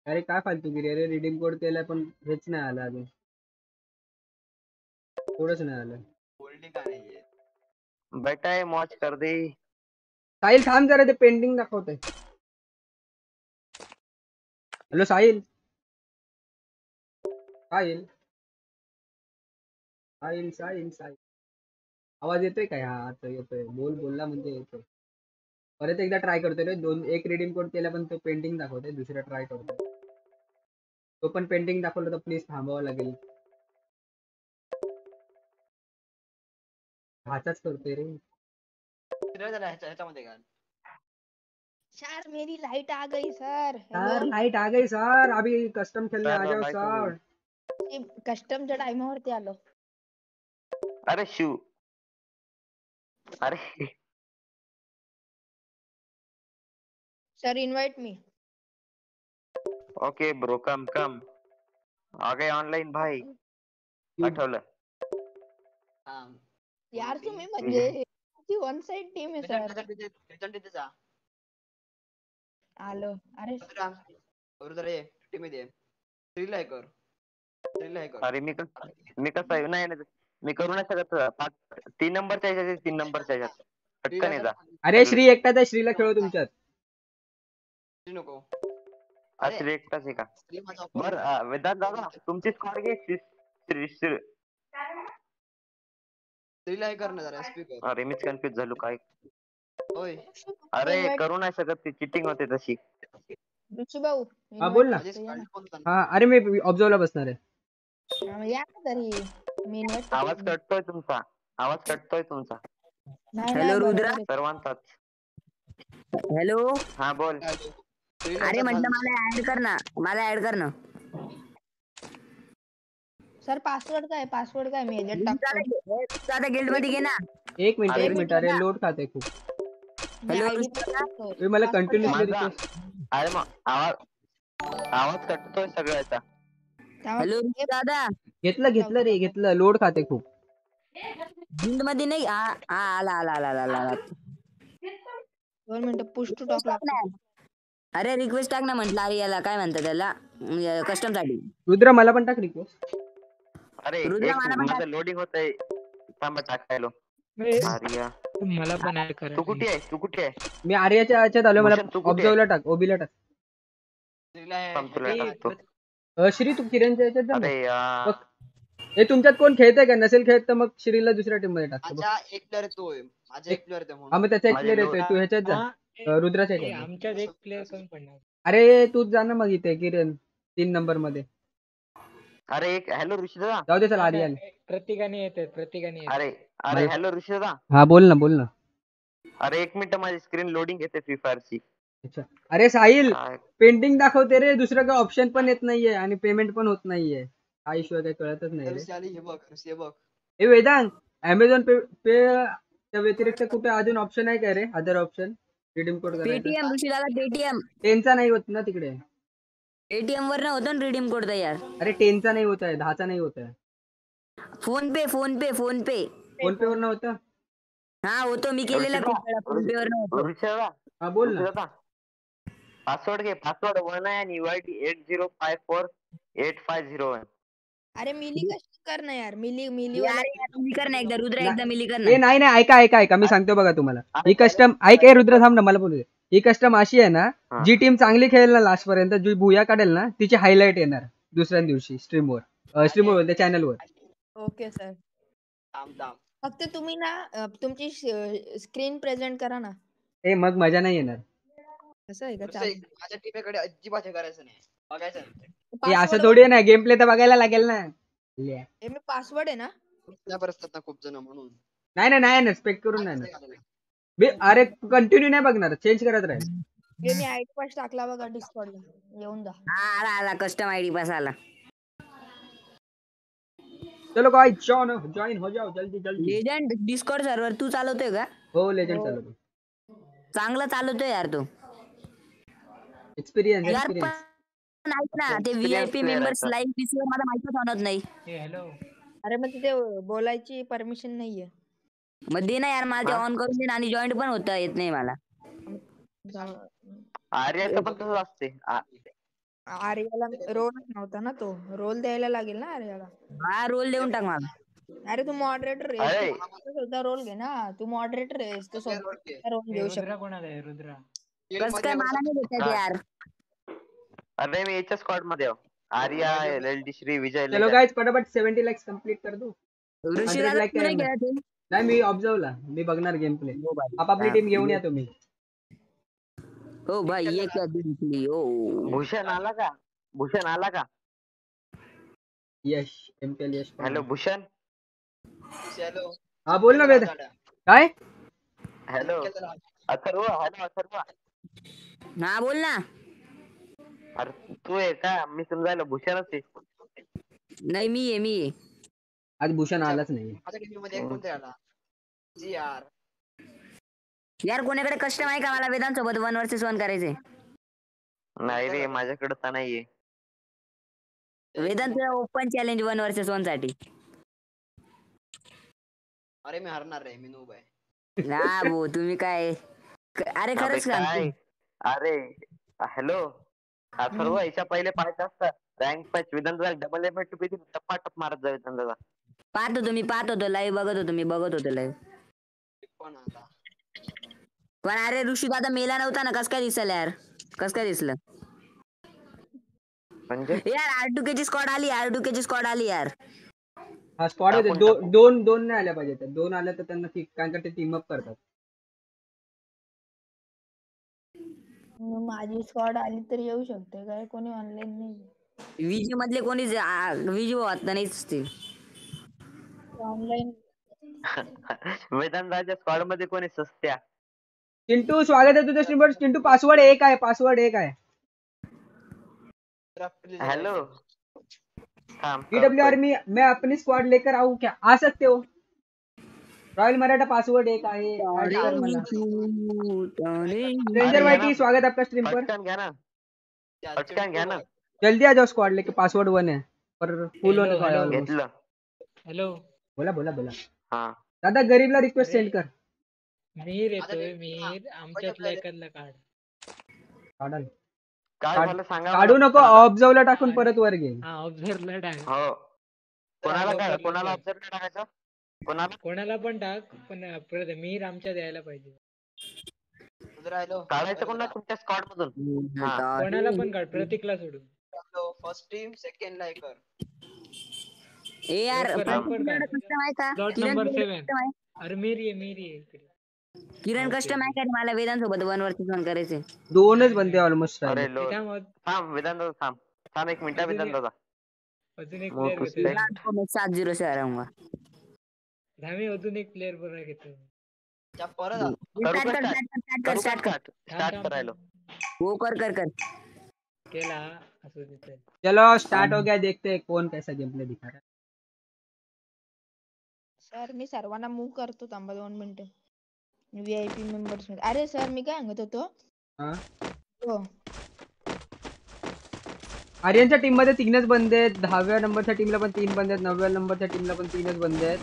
अरे काय फालतूगिरी अरे रिडीम कोड केलाय पण हेच नाही आलं अजून. कोडच नाही आलं. होल्डिंग का नाहीये बेटा आहे मॉच कर दे। साहिल थांब जरा ते पेंटिंग दाखवतंय. हॅलो साहिल. साहिल. साहिल साहिल साहिल. आवाज येतोय काय हा आता येतोय. बोल बोलला म्हणजे येतोय. परत एकदा ट्राय करतोय रे. दोन एक रिडीम कोड केला पण तो पेंटिंग दाखवतोय. दुसरा ट्राय करतोय. तो पण पेंटिंग दाखवलं तर प्लीज थांबावं लागेल. हाचाच करतोय रे. सर मेरी लाइट आ गई सर। सर लाईट आ गई सर। अभी कस्टम खेलने आ जाओ सर। गई. कस्टमच्या टाइमावरती आलो अरे शिव अरे। सर इनवाइट मी ओके ब्रो कम कम आ गए ऑनलाइन भाई। आठवलं हा। यार तुम्ही म्हणजे वन साइड टीम आहे सर त्याच्या तिथे जा. आलो. अरे रुद्रा ये टीममध्ये स्त्रीला हे कर. स्त्रीला हे कर. अरे मी कस मी कसं आहे नाही नाही, मी करू नाही शकत पाच तीन नंबरच्या ह्याच्यात आहे, तीन नंबरच्या ह्याच्यात. पटकन जा. अरे श्री एकटाच आहे श्रीला खेळू तुमच्यात. नको. अरे, श्री एकटाच आहे का? बर वेदांत दादा तुमची स्क्वॉड घे श्री श्री. स्त्रीला हे कर ना जरा स्पीकर अरे मीच कन्फ्युज झालो काय? होय. अरे करू नाही शकत ती चिटिंग होते तशी. ऋषी भाऊ हा, बोल ना. हा अरे मी ऑब्झर्वला बसणार आहे. ना. हा, या ना तरी. मी इन्व्हाइट आवाज कटतोय तुमचा. आवाज कटतोय तुमचा. Hello, रुद्रा. सर्वांचाच. हॅलो. हा बोल. अरे म्हटलं. मला ऍड कर ना. मला ऍड कर ना. सर पासवर्ड काय पासवर्ड काय मी याच्यात टाकतो आता गिल्ड मध्ये घे ना एक मिनिट अरे, एक मिनिट अरे लोड खाते खूप मी. ए, मला रिक्वेस्ट अरे मग आवाज़ आवाज़ कटतोय सगळ्याचा हॅलो दादा। घेतलं घेतलं रे घेतलं लोड खाते खूप गिल्ड मध्ये नाही हा हा आला आला आला आला आला दोन मिनिटं पुश टू टॉक अरे रिक्वेस्ट टाक ना म्हटलं अरे याला काय म्हणतात त्याला? कस्टम साठी. रुद्र मला पण टाक रिक्वेस्ट अरे लोडिंग होतंय. थांबा टाकायलो आर्या. मला पण ऍड करा तू कुठे आहे तू कुठे आहे मी आर्याच्या ह्याच्यात आलो मला तू ऑब्झर्वला टाक ओबीला टाक. श्री तू किरणच्या बघ. हे तुमच्यात कोण खेळतंय का? नसेल खेळत तर मग श्रीला दुसऱ्या टीममध्ये टाकतो एक प्लेअर माझा एक प्लेअर हा मग त्याचा एक प्लेअर येतोय तू. ह्याच्यात जा. रुद्राच्या. आमच्यात एक प्लेअर पडणार? अरे तूच जा ना मग इथे किरण. तीन नंबरमध्ये. अरे एक हॅलो ऋषी दादा जाऊ दे चल आर्यन आता प्रत्येकाने येते प्रत्येकाने येते. अरे अरे हॅलो ऋषी दादा हा बोल ना बोल ना. अरे एक मिनिट माझी स्क्रीन लोडिंग येते फ्री फायरची अच्छा. अरे साहिल काय पेंटिंग दाखवते रे. दुसरं काही ऑप्शन पण येत नाहीये आणि पेमेंट पण होत नाहीये. हा इश्यू काही कळतच नाही रे. आली हे बघ ऋषी हे बघ. हे वेदांत अमेझॉन पे पे त्या व्यतिरिक्त कुठे अजून ऑप्शन आहे का रे? अदर ऑप्शन रिडीम कोड करायचा. पेटीएम ऋषी दादा पेटीएम टेनचा नाही होत ना तिकडे. पेटीएम वर होतो ना रिडीम कोड तयार अरे टेनचा नाही होत आहे दहाचा नाही होत आहे. फ़ोन पे फ़ोन पे फ़ोन पे फ़ोन पे वर नव्हतं हा होतो. मी केलेला फ़ोन पे वर होतो. ऋषी दादा हा बोल ना. पासवर्ड घे. पासवर्ड वन आहे आणि UID eight zero five four eight five zero one अरे मिली कशी कर ना यार. मिली मिली यार, यार, मिली कर ना एकदा. रुद्र एकदा मिली कर ए ना नाही नाही ऐका ऐका ऐका. मी सांगतो बघा तुम्हाला. ही कस्टम ऐक ए रुद्र थांब ना मला बोलू दे. ही कस्टम अशी आहे ना हा. जी टीम चांगली खेळेल ना लास्ट पर्यंत जी भुया काढेल ना तिची हायलाइट येणार दुसऱ्या दिवशी स्ट्रीमवर स्ट्रीमवर त्या चॅनलवर ओके सर थांब थांब. फक्त तुम्ही ना अ, तुमची स्क्रीन प्रेझेंट करा ना. ए मग मजा नाही येणार. असं आहे का? ऋषी, चालेल. माझ्या टीमेकडे अजिबात हे करायचं नाही. बघायचं नाही हे असं Password थोडी आहे ना गेम प्ले तर बघायला लागेल ना. ल्या. हे मी पासवर्ड आहे ना. आपल्या असतात ना खूप जण म्हणून. नाही नाही नाही ना स्पेक्ट करून नाही ना अरे कंटिन्यू नाही बघणार. चेंज करत राहील. हे मी आयडी पास टाकला बघा डिस्कॉर्डला येऊन जा. हा आला आला. कस्टम आयडी पास आला. चलो गाइस जॉइन जॉइन हो जाओ. जल्दी जल्दी. लेजंड डिस्कॉर्ड सर्व्हर तू चालवतोय का? हो लेजंड चालू चांगला चालवतोय यार तू. एक्सपिरियन्स यार एक्सपिरियन्स पण ऐक ना ते V I P player members live PC वर मला माहितच होणार नाही. अरे मग तिथे बोलायची परमिशन नाहीये. मग दे ना यार मला ऑन करून दे ना आणि जॉईंट पण होता येत नाही मला आर्याचं पण तसंच असते आ- आर्याला रोलच नव्हता ना तो। रोल द्यायला लागेल ना आर्याला। हा रोल देऊन टाक मला। अरे तू मॉडरेटर अरे. स्वतः रोल घे ना. तू मॉडरेटर आहेस तो स्वतः रोल घेऊ शकतो. रुद्रा कोणाला आहे? रुद्रा. कस काय मला नाही देतात हा. यार. अरे मी याच्या स्क्वॉड मध्ये आहो. Arya L L D Shri Vijay चलो गाइस फटाफट 70 लाइक्स कंप्लीट कर दो. ऋषी 100 दादा लाख तू नाही आहे खेळत आहे? नाही मी ऑब्झर्वला मी बघणार गेम प्ले आपापली टीम घेऊन या तुम्ही. हो भाई ये क्या दिखली ओ भूषण आला का? भूषण आला का? Yash MPL Yash hello Bhushan? Hello. हा बोल ना वेद काय? हॅलो. अथर्व हॅलो अथर्व. हा बोल ना. अरे तू आहे का? मी समजायला भूषणच आहे. नाही मी आहे मी आहे. आज भूषण आलाच नाही. मध्ये कोणता आला. जी यार यार कोणाकडे कस्टम आहे का मला वेदांत सोबत वन वर्सेस वन करायचे? नाही रे माझ्याकडे तर नाहीये. Vedant open challenge one versus वनसाठी. अरे मी हरणार रे मी नूब आहे. हा भो तुम्ही काय? क- अरे खरंच काय? सांगतो अरे हॅलो अथर्व याच्या पहिले पाहायचं असतं रँक पॅच विधान डबल एफ टू पी टप्पा मारत जावे त्यांचा पाहत होतो मी पाहत होतो लाईव्ह बघत होतो मी बघत होतो लाईव्ह पण आता पण अरे ऋषी दादा मेला नव्हता ना कस काय दिसल यार? कस काय दिसलं? म्हणजे? यार आर ची स्क्वॉड आली आर ची स्क्वॉड आली यार. हा स्पॉट होते. टाकून. दोन दोन नाही आल्या पाहिजे. त्या. दोन आल्या तर त्यांना किक- कारण का ते टीम अप करतात. मग माझी स्क्वॉड आली तर येऊ शकते. काय कोणी ऑनलाईन नाही विजी मधले कोणी विजी आता नाहीच असतील. ऑनलाईन वेदांताच्या स्क्वॉड मध्ये कोणी सस्त्या? चिंटू स्वागत आहे तुझ्या स्ट्रीमवर चिंटू पासवर्ड एक आहे पासवर्ड एक आहे. हॅलो थांब डब्ल्यू आर मी मैं अपनी स्क्वाड लेकर आऊ क्या? आ सकते हो? रॉयल मराठा पासवर्ड एक आहे. Ranger YT. स्वागत आपका स्ट्रीम पर पटकन घ्या ना. जल्दी आ जाओ स्क्वाड लेके पासवर्ड वन है पर फुल होने. घेतलं. हॅलो बोला बोला बोला. हा. दादा गरीबला रिक्वेस्ट सेंड कर. मीर येतोय ते- मीर आमच्यातला एखादला काढ काढाल. काय काढ- सांगा. नको ऑब्झर्वला टाकून परत वर घे हा ऑब्झर्वला टाक. हो. कोणाला काय कोणाला. ऑब्झर्व टाकायचं? कोणाला? कोणाला पण टाक पण परत मीर आमच्यात यायला पाहिजे. काढायचं कोणाला? तुमच्या स्क्वॉड मधून. हा. कोणाला पण काढ प्रतीकला सोडून. फर्स्ट टीम सेकंड ला हे कर. ए यार? अरे मेरी आहे मेरी आहे किरण Okay, कस्टम आहे मला वेदांत सोबत वन वरती फ़ोन करायचे दोनच बंदे ऑलमोस्ट अरे लो। थांब वेदांत थांब। थांब एक मिनिट वेदांत दादा। अजून एक मग प्लेअर कुस्ती. घेतो आपको मैं सात झिरो से हराऊँगा। धामी अजून एक प्लेअर बरोबर घेतो त्या परत स्टार्ट कर स्टार्ट कर स्टार्ट कर स्टार्ट थांब, स्टार्ट थांब, करायलो थांब. कर कर कर। केला चलो स्टार्ट हो गया देखते हैं कौन कैसा गेम प्ले दिखा रहा है। सर मी सर्वांना मूव करतो थांबा दोन मिनिटं. व्हीआयपी मेंबर्समध्ये. अरे सर मी काय सांगत होतो? हा? हो. आर्यनच्या टीममध्ये तीनच बंदे आहेत. दहाव्या नंबरच्या टीमला पण तीन बंदे आहेत. नवव्या नंबरच्या टीमला पण तीनच बंदे आहेत.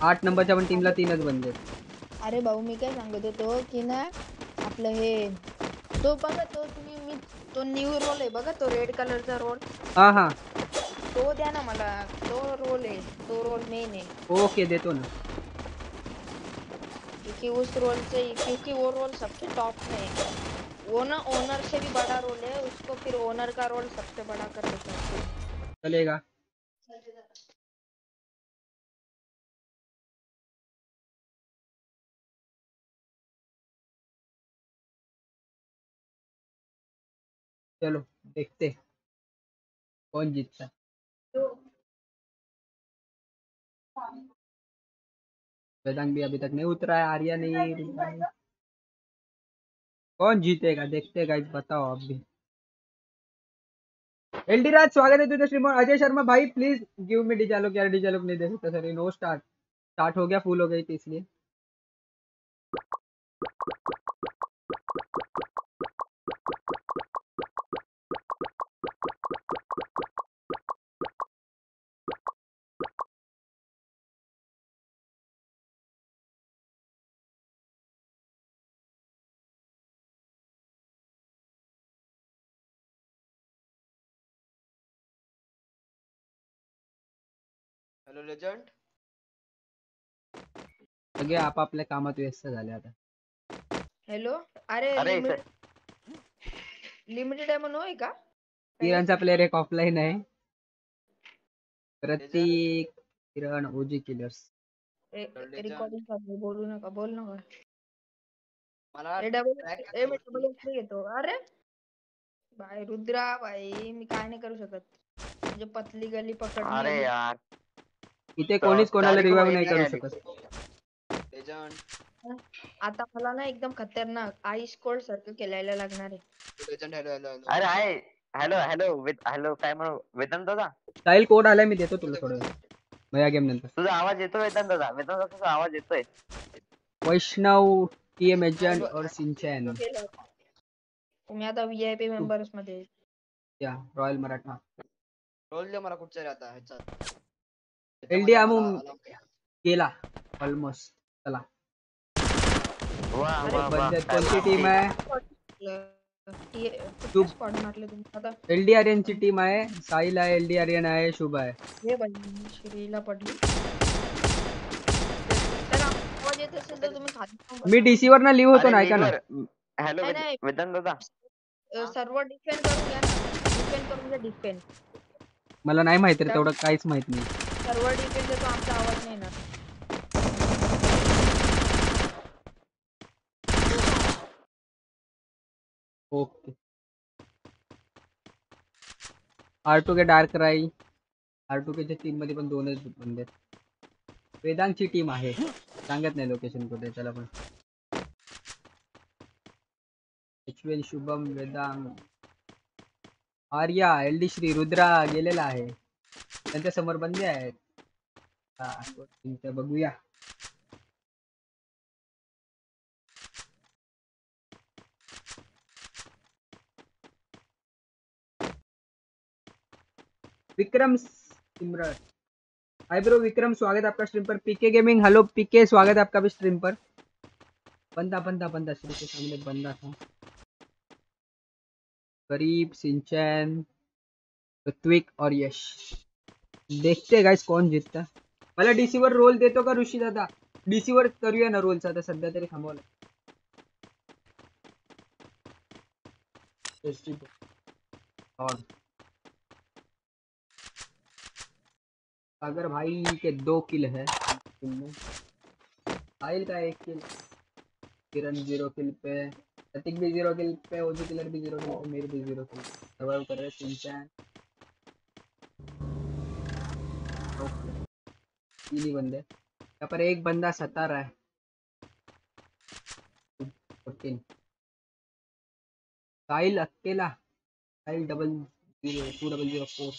आठ नंबरच्या पण टीमला तीनच बंदे आहेत. अरे भाऊ मी काय सांगत होतो की ना आपलं हे तो बघा तो तुम्ही मी तो न्यू रोल आहे बघा तो रेड कलरचा रोल हा हा. तो द्या ना मला. तो रोल है तो रोल मेन है ओके देतो ना. क्योंकि उस रोल से क्योंकि वो रोल सबसे टॉप में है. ओनर ओनर से भी बड़ा रोल है. उसको फिर ओनर का रोल सबसे बड़ा कर देता है. चलेगा. चलो देखते कौन जीतता है? वेदांग भी अभी तक नहीं उतरा है, आर्या नहीं कौन जीतेगा? देखते गाइस बताओ आप भी। एलडी राज स्वागत है तुझे श्रीमान। अजय शर्मा, भाई प्लीज़ गिव मी डिजालोक यार डिजालोक नहीं दे सकता सर नो स्टार्ट स्टार्ट हो गया फुल हो गई थी इसलिए। लेजंड सगळे आपापल्या कामात व्यस्त झाले आता. हेलो अरे अरे लिमिटेड आहे म्हणून होय का? किरणचा प्लेअर एक ऑफलाईन आहे. Pratik Kiran OG killers. Recording चालू बोलू नका बोल नका मला डबल track ए मी डबल एस घेतो. अरे! भाई रुद्रा भाई मी काय नाही करू शकत. म्हणजे पतली गली पकडली अरे यार. इथे कोणीच कोणाला रिवाइव नाही करू शकत. लेजंड आता मला ना एकदम खतरनाक आईस कोल्ड सारखं केलायला लागणार आहे. लेजंड हॅलो हॅलो अरे आहे हॅलो हॅलो विथ हॅलो काय म्हणू? वेदांत दादा? साहिल कोड आलाय मी देतो तुला थोडं. मग या गेम नंतर. तुझा आवाज़ येतोय वेदांत दादा? वेदांत दादा तुझा आवाज़ येतोय. वैष्णव टी एम एजंट और सिंचन. तुम्ही आता व्हीआयपी मेंबर्स मध्ये. या रॉयल मराठा. रोल दे मला कुठच्या रे आता ह्याच्यात. LD आमू मला- ऑलमोस्ट चला वा अरे वा वा बंदे काय कोणती टीम बापरे. आहे कुठे स्पॉट मारले तुम्ही आता एलडी टीम आहे साहिल आहे एलडी आर्यन आहे शुभ आहे हे श्रीला पडली मी डीसी वर ना लिव्ह होतो ना ऐका ना हॅलो. वेदांत दादा सर्व डिफेंड करून घ्या ना डिफेंड करून घ्या डिफेंड मला नाही माहिती रे तेवढं काहीच माहित नाही सर्व डिफेंड देतो आमचा आवाज़ नाही येणार. ओके. आर के डार्क राई आर टू केच्या टीम मध्ये पण दोनच बंदे आहेत. टीम आहे. सांगत नाही लोकेशन कुठे त्याला पण. एचवेल शुभम वेदांग आर्या एल डी श्री, रुद्रा, गेलेला आहे. त्यांच्या समोर बंदे आहेत. हा, त्यांचं बघूया विक्रम सिमरन हाय ब्रो विक्रम स्वागत आपका स्ट्रीम पर पीके गेमिंग हेलो पीके स्वागत आपका भी स्ट्रीम पर बंदा बंदा बंदा श्री के सामने बंदा था गरीब सिंचन ऋत्विक और यश देखते हैं गाइस कौन जीतता है. मला डीसी वर रोल देतो का ऋषी दादा? डीसी वर करूया ना रोलचा आता सध्या तरी थांबवलं सागर भाई के दो किल है. साहिल का एक किल किरण ज़ीरो किल पे. प्रतीक भी ज़ीरो किल पे ओजी किलर भी ज़ीरो किल पे मेरे भी ज़ीरो किल सर्वाइव कर रहे हैं सिंचैन तीन ही बंदे। यहाँ पर एक बंदा सता रहा है। फोर्टीन। साहिल अकेला। Sahil double zero two double zero four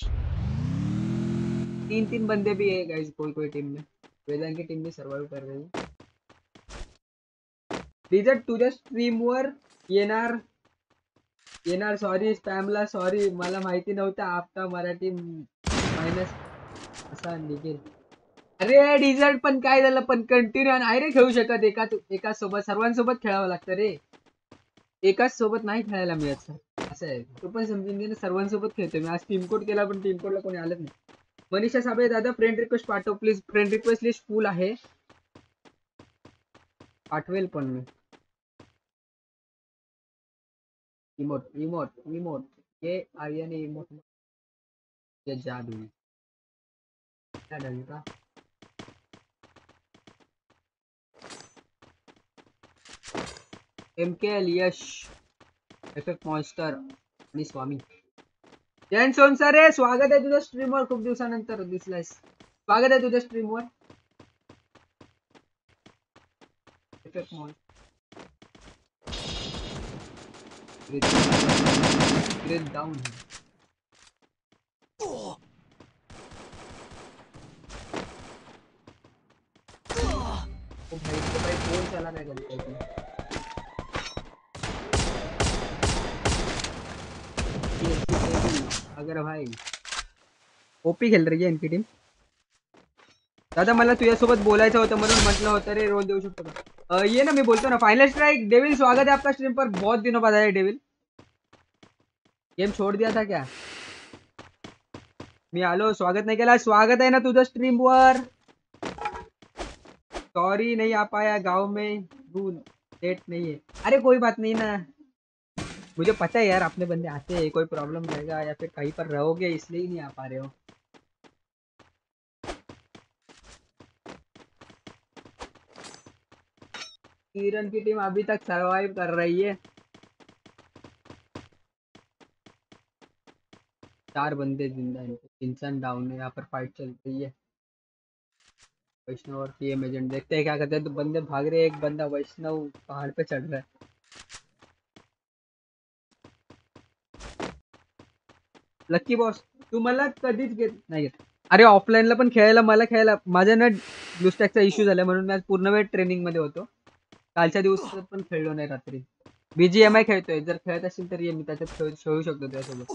तीन तीन बंदे भी है गाइस कोई कोई टीम में। वेदांत की टीम भी सर्वाइव कर रही है। डिजर्ट तुझ्या स्ट्रीमवर येणार येणार सॉरी स्पॅमला सॉरी मला माहिती नव्हतं, आपका मराठी मायनस असा निघेल। अरे डिझर्ट पण काय झालं? पण कंटिन्यू नाही रे खेळू शकत एका एका सोबत सर्वांसोबत खेळावं लागतं रे. एकाच सोबत नाही खेळायला मिळत सर असं आहे. तो पण समजून घे ना सर्वांसोबत खेळतोय. मी आज टीम कोड केला पण टीम कोडला कोणी आलं नाही. मनीषा साबळे दादा फ्रेंड रिक्वेस्ट पाठव please friend request list full आहे. पाठवेल पण मी. इमोट इमोट इमोट ये आर्यन इमोट ये जादू. क्या डंका M L Yash effect monster आणि स्वामी. जयंत सोनसरे स्वागत आहे तुझ्या स्ट्रीमवर खूप दिवसानंतर दिसलायस. स्वागत आहे तुझ्या स्ट्रीमवर एफेक्ट मॉन्स्टर ओ भाई इसके भाई फ़ोन चला रहा है अगर भाई ओपी खेळ रही है इनकी टीम दादा, मला तुझ्यासोबत बोलायचं होतं म्हणून म्हटलं होतं रे रोल देऊ शकतो का? ये ना, मी बोलतो ना फाइनल स्ट्राइक डेविल स्वागत है आपका स्ट्रीम पर. बहुत दिनों बाद आया डेविल गेम छोड़ दिया था क्या? मी आलो, स्वागत नाही केला. स्वागत आहे ना तुझं स्ट्रीम वर. सॉरी नहीं आ पाया, गाँव में रूल डेट नहीं है अरे, कोई बात नहीं ना. मुझे पता है यार, अपने बंदे आते हैं, कोई प्रॉब्लम रहेगा या फिर कहीं पर रहोगे, इसलिए ही नहीं आ पा रहे हो। किरण की टीम अभी तक सरवाइव कर रही है। चार बंदे ज़िंदा हैं इंसान डाउन है, यहाँ पर फाइट चल रही है। वैष्णव और पीएम एजेंट देखते हैं क्या करते हैं तो बंदे भाग रहे हैं, एक बंदा वैष्णव पहाड़ पे चढ़ रहा है। लक्की बॉस तू मला कधीच घेत नाही घेत अरे ऑफलाईनला पण खेळायला मला खेळायला माझ्या ना ब्लूस्टॅकचा इश्यू झाला म्हणून मी आज पूर्ण वेळ ट्रेनिंगमध्ये होतो. कालच्या दिवसात पण खेळलो नाही रात्री. बीजीएमआय खेळतोय जर खेळत असेल तर ये मी त्याच्यात खेळू शकतो त्यासोबत.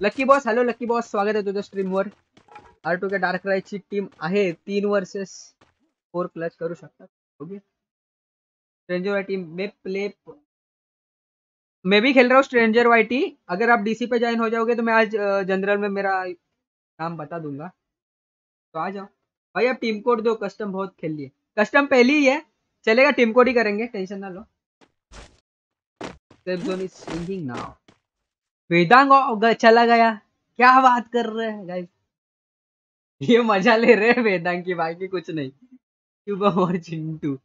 Lucky boss hello lucky boss स्वागत आहे तुझ्या स्ट्रीमवर आर टू के डार्क राईटची टीम आहे तीन वर्सेस फोर क्लच करू शकतात. ओके स्ट्रेंजर टीम मे प्ले मैं भी खेल रहा हूँ स्ट्रेंजर वाईटी अगर आप डीसी पे ज्वाइन हो जाओगे तो मैं आज जनरल में मेरा नाम बता दूँगा। तो आ जाओ। भाई अब टीम कोड दो कस्टम बहुत खेल लिए कस्टम पहली ही है। चलेगा टीम कोड ही करेंगे, टेंशन ना लो। सिंगिंग नाउ वेदांग चला गया। क्या बात कर रहे हैं गाइस ये मज़ा ले रहे हैं वेदांग की, बाकी कुछ नहीं। शुभम और चिंटू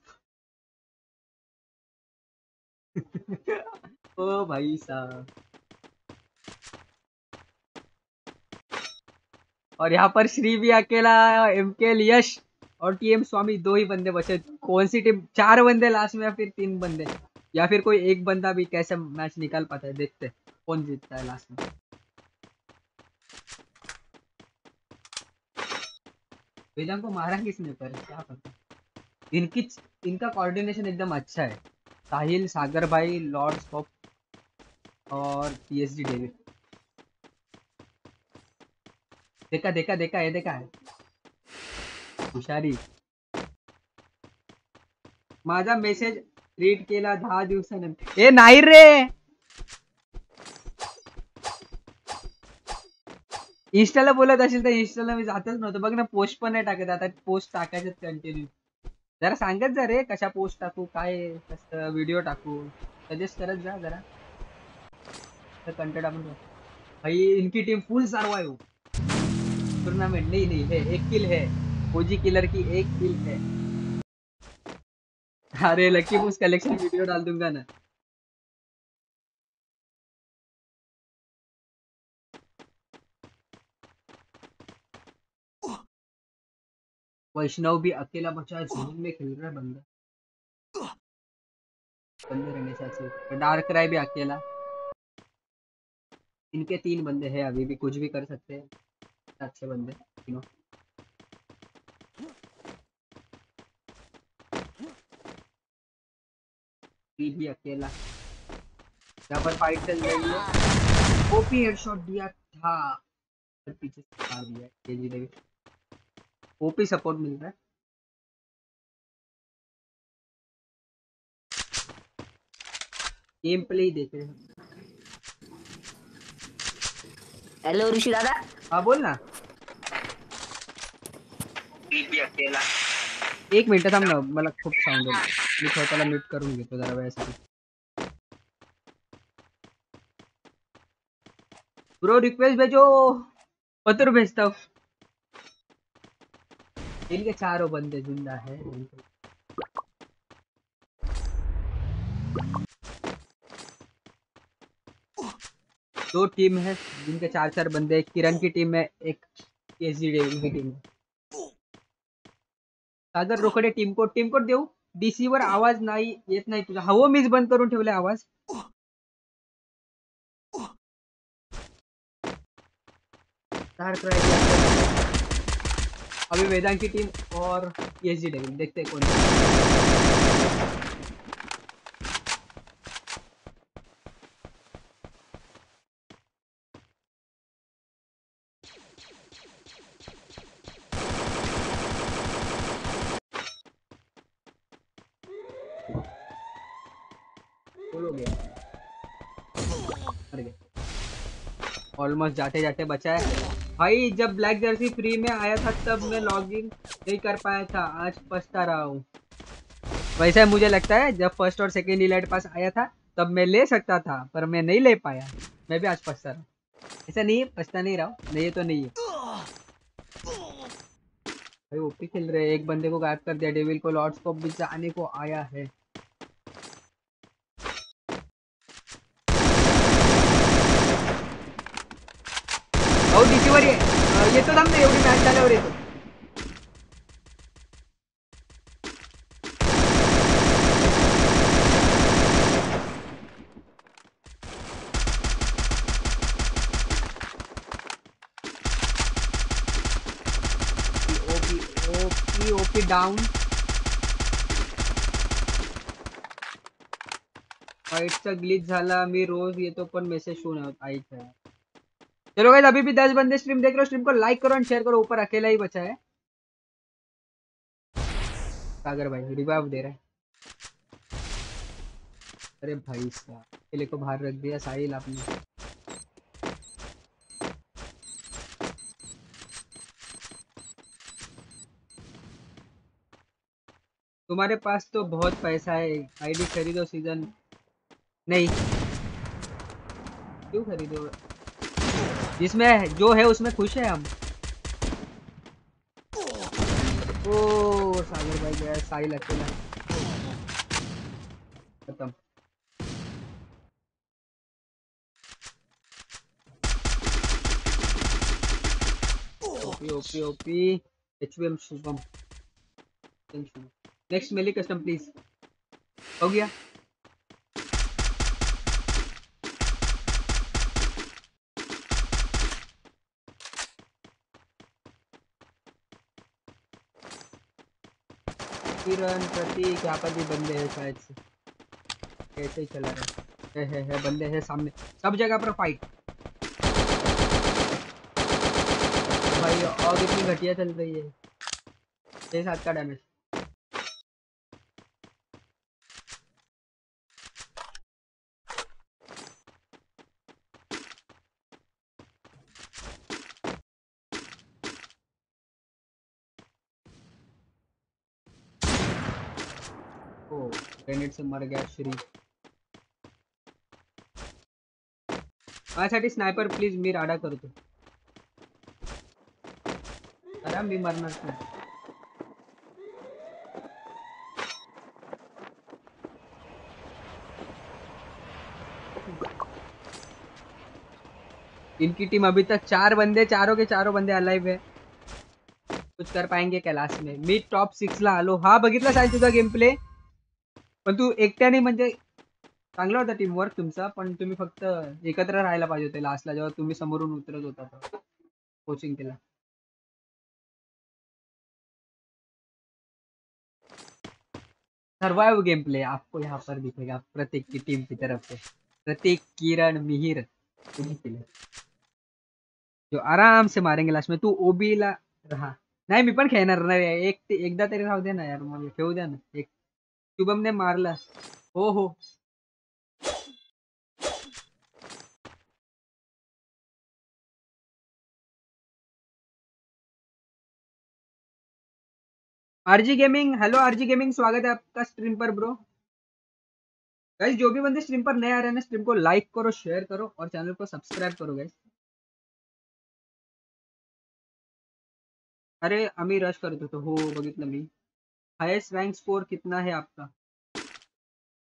ओ भाई साहब। और यहाँ पर श्री भी अकेला एम के यश और टीएम स्वामी दो ही बंदे बचे। कौन सी टीम चार बंदे लास्ट में या फिर तीन बंदे? या फिर कोई एक बंदा भी कैसे मैच निकाल पाता है? देखते कौन जीतता है लास्ट में? वेदांग को मारा किसने पर? क्या पता। इनकी, इनका कोऑर्डिनेशन एकदम अच्छा है। साहिल, सागर भाई लॉर्ड स्कॉप और पीएसडी डेविड देखा देखा देखा है देखा है। हुशारी माझा मेसेज रीड केला, दहा दिवसानंतर। ए, नाही रे! इंस्टाला बोलत असेल तर इंस्टाला मी जातच नव्हतं. बघ ना पोस्ट पण नाही टाकत. आता पोस्ट टाकायचे कंटिन्यू जरा सांगत जा रे कशा पोस्ट टाकू, काय व्हिडिओ टाकू. सजेस्ट करत जा जरा. कंटेंट आपण भाई, इनकी टीम फुल सर्वाइव टूर्नामेंट नहीं नहीं, है, एक किल है. ओजी किलर की एक किल है. अरे लकी बूस कलेक्शन वीडियो डाल दूँगा ना वैष्णव भी अकेला बचा जून में खेल रहा है बंदा. बंदे रहने चाहिए डार्क राय भी अकेला. इनके तीन बंदे हैं, अभी भी कुछ भी कर सकते हैं। अच्छे बंदे तीनों भी अकेला। यहाँ पर फाइट चल रही है। ओपी हेडशॉट दिया था। पर पीछे से मार दिया केजी ने भी ओपी सपोर्ट मिल रहा है। गेम प्ले देख रहे हैं। हॅलो ऋषि दादा हाँ बोल ना। एक मिनिट, थांब ना, मला साऊंड येतो मी स्वतःला म्यूट करून घेतो, जरा वेळासाठी. ब्रो रिक्वेस्ट भेजो. पत्र भेजता. हूँ इनके चारों बंदे ज़िंदा है दो टीम है, जिनके चार चार बंदे किरण की टीम है, एक एस डी की टीम है। Sagar Rokade team code team code देऊ। डीसी वर आवाज़ नाही, येत नाही तुझा. हवं मीच बंद करून ठेवलाय आवाज़. अभी वेदांत की टीम और जी डेविल देखते हैं कौन ऑलमोस्ट जाते जाते बचा है। भाई, जब ब्लैक जर्सी फ्री में आया था, तब मैं लॉगिन नहीं कर पाया था। आज पछता रहा हूँ। वैसा मुझे लगता है, जब फ़र्स्ट और सेकेंड इलाइट पास आया था, तब मैं ले सकता था, पर मैं नहीं ले पाया। मैं भी आज पछता रहा ऐसा नहीं है पछता नहीं रहा हूँ। नहीं तो नहीं है। भाई ओपी खेल रहे एक बंदे को गायब कर दिया। डेविल को लॉर्ड स्कोप भी आने को आया है। भाऊ डीसीवर येतो थांब ना, एवढी मॅच झाल्यावर येतो. ओपी ओपी ओपी फाईटचा ग्लिच झाला, मी रोज येतो, पण मेसेज शो नाही आईचा चलो गाइस अभी भी दस बंदे स्ट्रीम देख रहे हो स्ट्रीम को लाइक करो एंड शेयर करो, ऊपर अकेला ही बचा है। सागर भाई रिवाइव दे रहा है। अरे भाई साहब, अकेले को बाहर रख दिया साहिल आपने तुम्हारे पास तो बहुत पैसा है आईडी खरीदो सीज़न नहीं। क्यों खरीदो? जिसमें जो है उसमें खुश है हम। ओ, सागर भाई गया, साहिल अकेला। खत्म। OP OP OP. HVM Shubham next मेली कस्टम प्लीज़ हो गया? किरण प्रतीक यहाँ पर भी बंदे हैं शायद से। कैसे ही चला रहा है है है, बंदे हैं सामने। सब जगह पर फाइट भाई, और इतनी घटिया चल रही है। छः सात का डैमेज ओ ग्रेनेड से मर गया श्री। माझ्यासाठी स्नायपर प्लीज़ मी राडा करतो। अरे, मी मरणार नाही। इनकी टीम अभी तक चार बंदे, चारों के चारों बंदे अलाइव है। कुछ कर पाएँगे कैलाश में? मी टॉप सिक्स ला आलो हा, बघितला साहेब तुझा गेम प्ले पण तू एकट्याने म्हणजे चांगला होता टीम वर्क तुमचा पण तुम्ही फक्त एकत्र राहायला पाहिजे होते लास्टला जेव्हा तुम्ही समोरून उतरत होता कोचिंग केला. सर्वाइव गेम प्ले आपको यहाँ पर दिखेगा प्रत्येक की टीम की तरफ से. प्रत्येक किरण मिहिर तुम्ही केले. जो आराम से मारेंगे लास्ट में तू ओबी ला रहा. नाही मी पण खेळणार नाही. एक एकदा तरी राहू दे ना यार मला खेळू द्या ना. एक शुभमने मारला हो हो RG gaming, hello RG gaming, स्वागत है आपका स्ट्रीम पर, ब्रो। गाइस जो भी बंदे स्ट्रीम पर नए आ रहे हैं ना, स्ट्रीम को लाइक करो शेयर करो और चैनल को सब्सक्राइब करो गाइस अरे आम्ही रश करत होतो हो बघितलं मी हायेस्ट रैंक स्कोर कितना है आपका?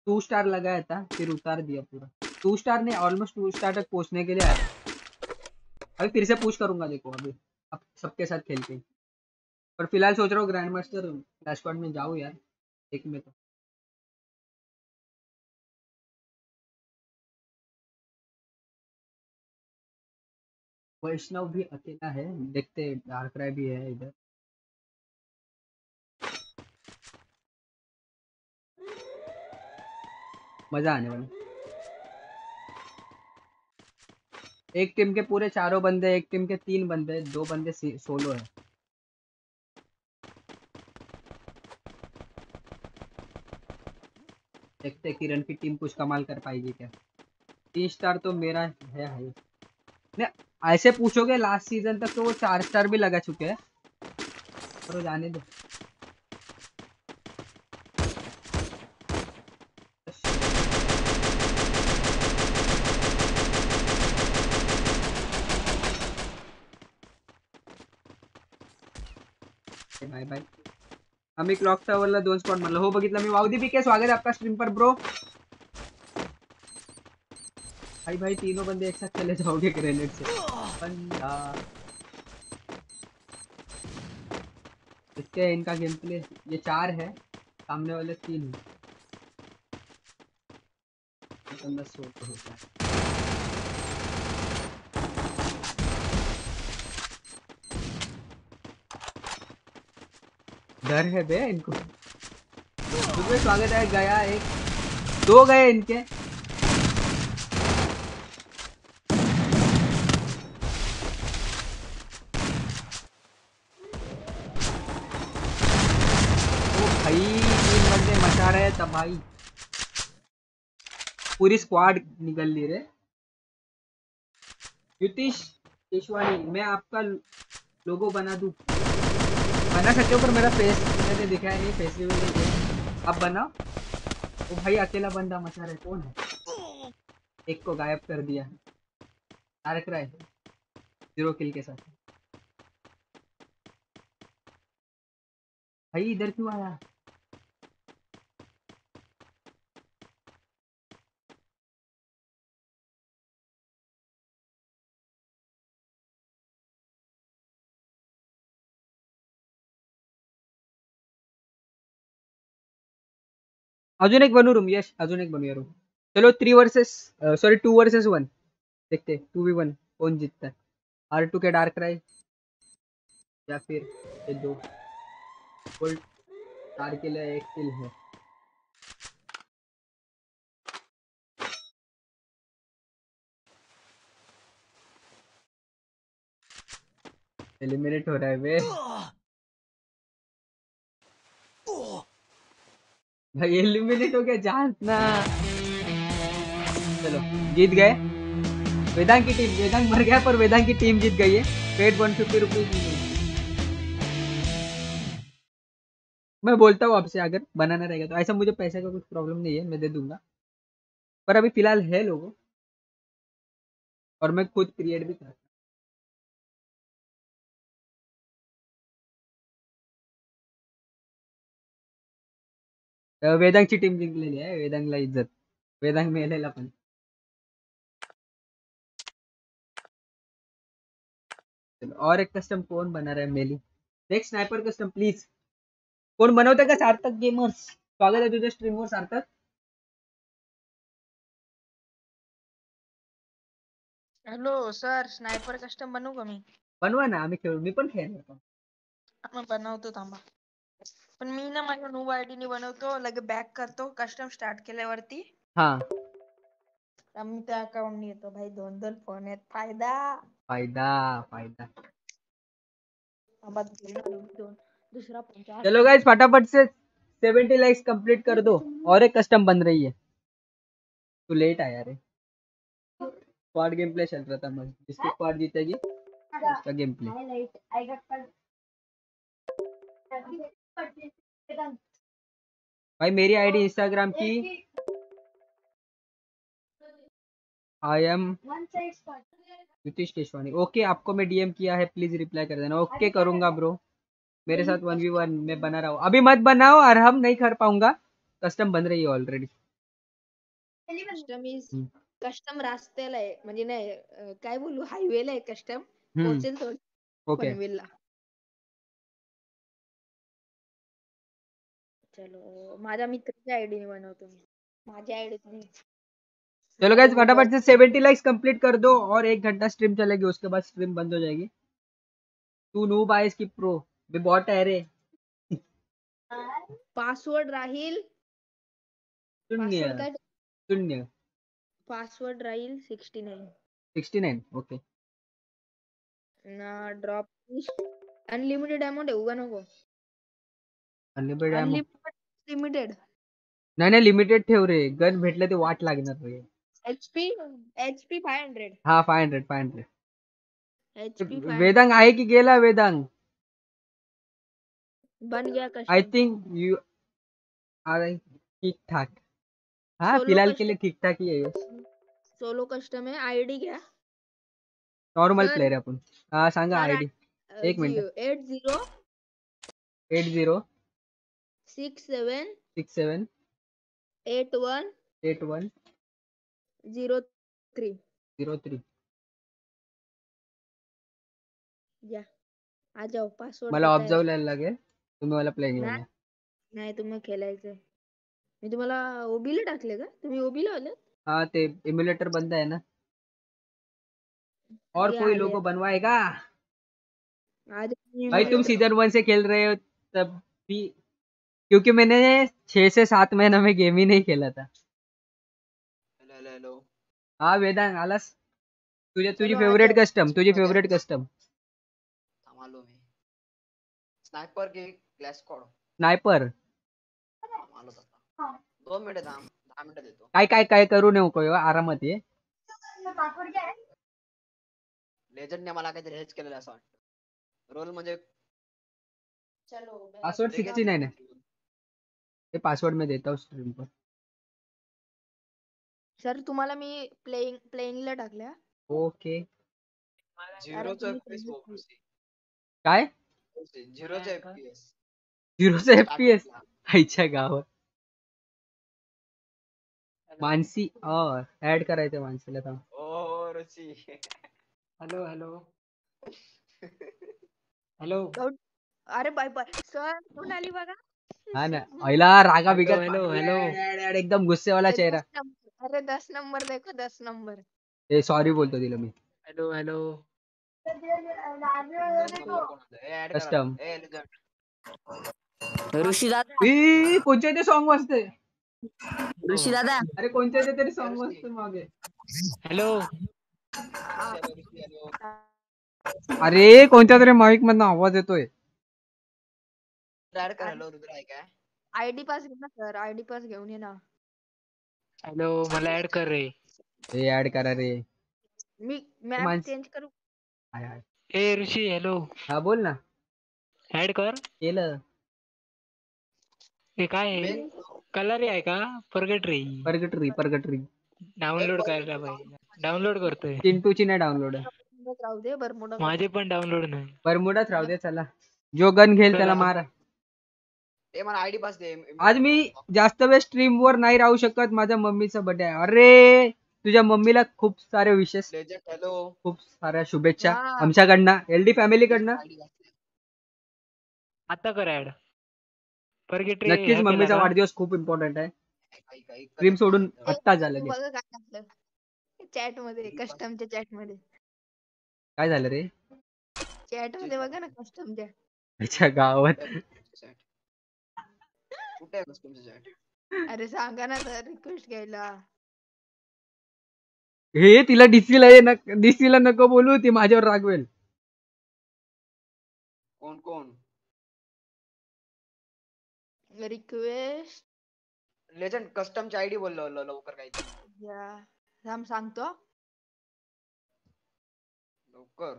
टू स्टार लगाया था, फिर उतार दिया पूरा। टू स्टार ने ऑलमोस्ट टू स्टार तक पहुँचने के लिए आया। अभी फिर से पूछ करूँगा, देखो अभी। अब सबके साथ खेल के। पर फ़िलहाल सोच रहा हूँ ग्रैंड मास्टर स्क्वाड में जाऊँ यार एक में तो। वैष्णव भी अकेला है, देखते डार्क राय भी है इधर। मज़ा आने वाला एक टीम के पूरे चारों बंदे, एक टीम के तीन बंदे, दो बंदे सोलो है। देखते किरण की टीम कुछ कमाल कर पाएगी क्या। तीन स्टार तो मेरा है नहीं ऐसे पूछोगे लास्ट सीज़न तक तो वो चार स्टार भी लगा चुके हैं। वो जाने दो बाय बाय आम्ही क्लॉक टॉवरला दोन स्पॉट मारलं हो बघितलं मी. वावदी पीके स्वागत आपका स्ट्रीम पर ब्रो भाई भाई, तीनों बंदे एक साथ चले जाओगे ग्रेनेड से. बंदा. हैं इनका गेम प्ले ये चार है. सामने वाले तीन है. बंदा सो तो होता है डर है बे इनको। स्वागत है गया एक। दो गए इनके। भाई, तीन बंदे मचा रहे तबाही पूरी स्क्वाड निकल ली रे। युतीश केशवानी, मैं आपका लोगो बना दूँ। बना सकते हो पर मेरा फेस मैंने दिखा है नहीं फेस रिवील नहीं किया अब बना वो भाई, अकेला बंदा मचा रहे कौन है? एक को गायब कर दिया है। तारक राय ज़ीरो किल के साथ। भाई, इधर क्यों आया? अजून एक बनू रूम यश, अजून एक बनूया रूम चलो three versus sorry two versus one देखते टू वी वन कौन जीतता है आर टू के डार्क राय या फिर ये दो फुल चार के लिए एक किल है. एलिमिनेट हो रहा है, वे. एलिमिनेट हो गया जानना चलो, जीत गए। वेदांत की टीम वेदांत मर गया, पर वेदांत की टीम जीत गई है। पेड वन फिफ्टी रुपीज़ मैं बोलता हूँ आपसे, अगर बनाना रहेगा तो। ऐसा मुझे पैसे का कुछ प्रॉब्लम नहीं है, मैं दे दूँगा। पर अभी फ़िलहाल है लोगों। और मैं खुद क्रिएट भी करता अं, वेदांगची टीम जिंकलेली आहे वेदांगला इज़्ज़त. वेदांग मेलेला पण. चलो, और एक कस्टम कौन बना रहा है मेली? नेक्स्ट स्नाइपर कस्टम प्लीज़ कोण बनवतं का सार्थक गेमर्स स्वागत आहे तुझ्या स्ट्रीमवर सार्थक. हॅलो सर स्नायपर कस्टम बनवू का मी? बनवा ना आम्ही खेळू. मी पण खेळणार बनवतो थांबा. पण मी ना माझ्या न्यू आयडीने बनवतो लगे बॅक करतो कस्टम स्टार्ट केल्यावरती. हा. आम्ही त्या अकाउंटने येतो. भाई दोन दोन फ़ोन आहेत. फ़ायदा. फ़ायदा फ़ायदा. दुसरा चलो गाइस फटाफट से 70 लाइक्स कंप्लीट कर दो. और एक कस्टम बन रही है. तू लेट आया रे. स्क्वाड गेम प्ले चल रहा था मैं जिसकी स्क्वाड जीतेगी उसका गेम प्ले भाई मेरी आईडी इंस्टाग्राम की I am Nitish Keshwani okay आपको मैं डीएम किया है प्लीज़ रिप्लाई कर देना. ओके करूँगा ब्रो मेरे साथ वन वी वन में बना रहा हूँ. अभी मत बनाओ और हम नहीं कर पाऊँगा. कस्टम बन रही है ऑलरेडी कस्टम इज़. कस्टम रस्त्याला आहे म्हणजे नाही अं, काय बोलू? हायवेला आहे कस्टम पोहोचेल थोडी. ओके चलो माझ्या मित्राच्या आयडीने बनवतो मी. माझ्या आयडीत नाही चलो गाइस फटाफट से 70 लाइक्स कंप्लीट कर दो और एक घंटा स्ट्रीम चलेगी उसके बाद स्ट्रीम बंद हो जाएगी. तू नूब आइस की प्रो भी बॉट है रे पासवर्ड राहील शून्य शून्य password Rahil sixty nine 69 okay ना ड्रॉप अनलिमिटेड अमाऊंट येऊ का नको. Unlimited ammo. लिमिटेड नाही नाही लिमिटेड ठेव रे. गन भेटले ते वाट लागणार रे. एचपी एचपी फाय हंड्रेड हा five hundred five hundred HP Vedang आहे की गेला वेदांग? बन गया आई थिंक यू आर ठीक ठाक हाँ फ़िलहाल के. लिए ठीक ठाक ही है ये सोलो कस्टम आहे आयडी घ्या. नॉर्मल. प्लेयर आपण. हा सांगा आयडी एक minute. Eight zero eight zero six seven six seven eight one eight one zero three. Zero three. या आ जाओ पासवर्ड मला ऑब्झर्व लिहायला लागेल तुम्ही मला प्लेइंग नाही. नाही तुम्ही मी तुम्हाला ओबीला टाकले का? तुम्ही ओबीला आले हाँ ते इम्युलेटर बंद है ना. और कोई लोगो। बनवाएगा? भाई तुम सीज़न वन से खेल रहे हो तब भी क्योंकि मैंने छह से सात महीना में गेम ही नहीं खेला था। Hello hello hello. हाँ वेदांग आलास। तुझे तुझी फेवरेट कस्टम तुझी फेवरेट कस्टम थांबालो मी। स्नायपर की क्लॅश स्क्वॉड स्नायपर थांबालो आता दोन मिनिटं थांब दहा मिनिटं देतो काय काय काय करू नको ह्यो, आरामात ये। लेजंडने मला काहीतरी हेच केलेलं असं वाटतं। रोल म्हणजे चलो पासवर्ड सिक्सटी नाइन है ये पासवर्ड में देता हूँ स्ट्रीम पर सर तुम्हाला मी प्लेइंग प्लेइंगला टाकल्या. ओके झिरोचं एफपीएस काय? झिरोचं एफपीएस झिरोचा एफ़ पी एस आईच्या गावात. मानसी ऍड करायचं मानसीला थांब. ओ रुची. हॅलो हॅलो हॅलो अरे बाय बाय. सर कोण आली बघा? हा ना. आईला रागा बिगा hello, hello. एकदम गुस्से वाला चेहरा. अरे दस नंबर देखो दस नंबर. ए सॉरी बोलतो तिला मी. Hello hello. Custom. ऋषी दादा ई कोणच्या ते सॉन्ग वाजते ऋषी दादा अरे कोणत्या ते तरी सॉन्ग वाजते मागे? हॅलो. अरे कोणत्या तरी माईक मधनं आवाज येतोय. ऍड कर। हॅलो रुद्र आहे काय? आयडी पास घे ना सर आयडी पास घेऊन ये ना. हॅलो मला ऍड कर रे. ए ऍड करा रे. मी मॅप माणस- चेंज करू? हाय, हाय. ए ऋषी हॅलो हा बोल ना. ऍड कर. केलं. हे काय? आहे कलर आहे का? परगट रे. परगटरी परगटरी डाउनलोड करायला पाहिजे डाउनलोड करतोय. चिंटूची नाही डाउनलोड राहू दे बरमुडा माझे पण डाउनलोड नाही. बरमुडाच राहू दे चला. जो गन घेईल त्याला मारा. ए मला आयडी पास दे. आज मी जास्त वेळ स्ट्रीम वर नाही राहू शकत माझ्या मम्मीचा बर्थडे आहे. अरे तुझ्या मम्मीला खूप सारे विशेष लेजेंड हॅलो खूप साऱ्या शुभेच्छा. आमच्याकडनं एल डी फॅमिली कडनं. आता कर ऍड नक्कीच मम्मीचा वाढदिवस खूप इम्पॉर्टंट आहे. स्ट्रीम सोडून आत्ता झालं चॅटमध्ये कस्टमच्या चॅटमध्ये. काय झालं रे? चॅटमध्ये बघा ना कस्टमच्या गावात. कुठे आहे तुमचं चॅट अरे सांगा ना सर रिक्वेस्ट घ्यायला. हे तिला डीसीला ये डीसीला नको बोलू ती माझ्यावर रागवेल. कोण कोण? रिक्वेस्ट लेजंड कस्टमची आयडी बोललो ल- लवकर काही या थांब सांगतो. लवकर.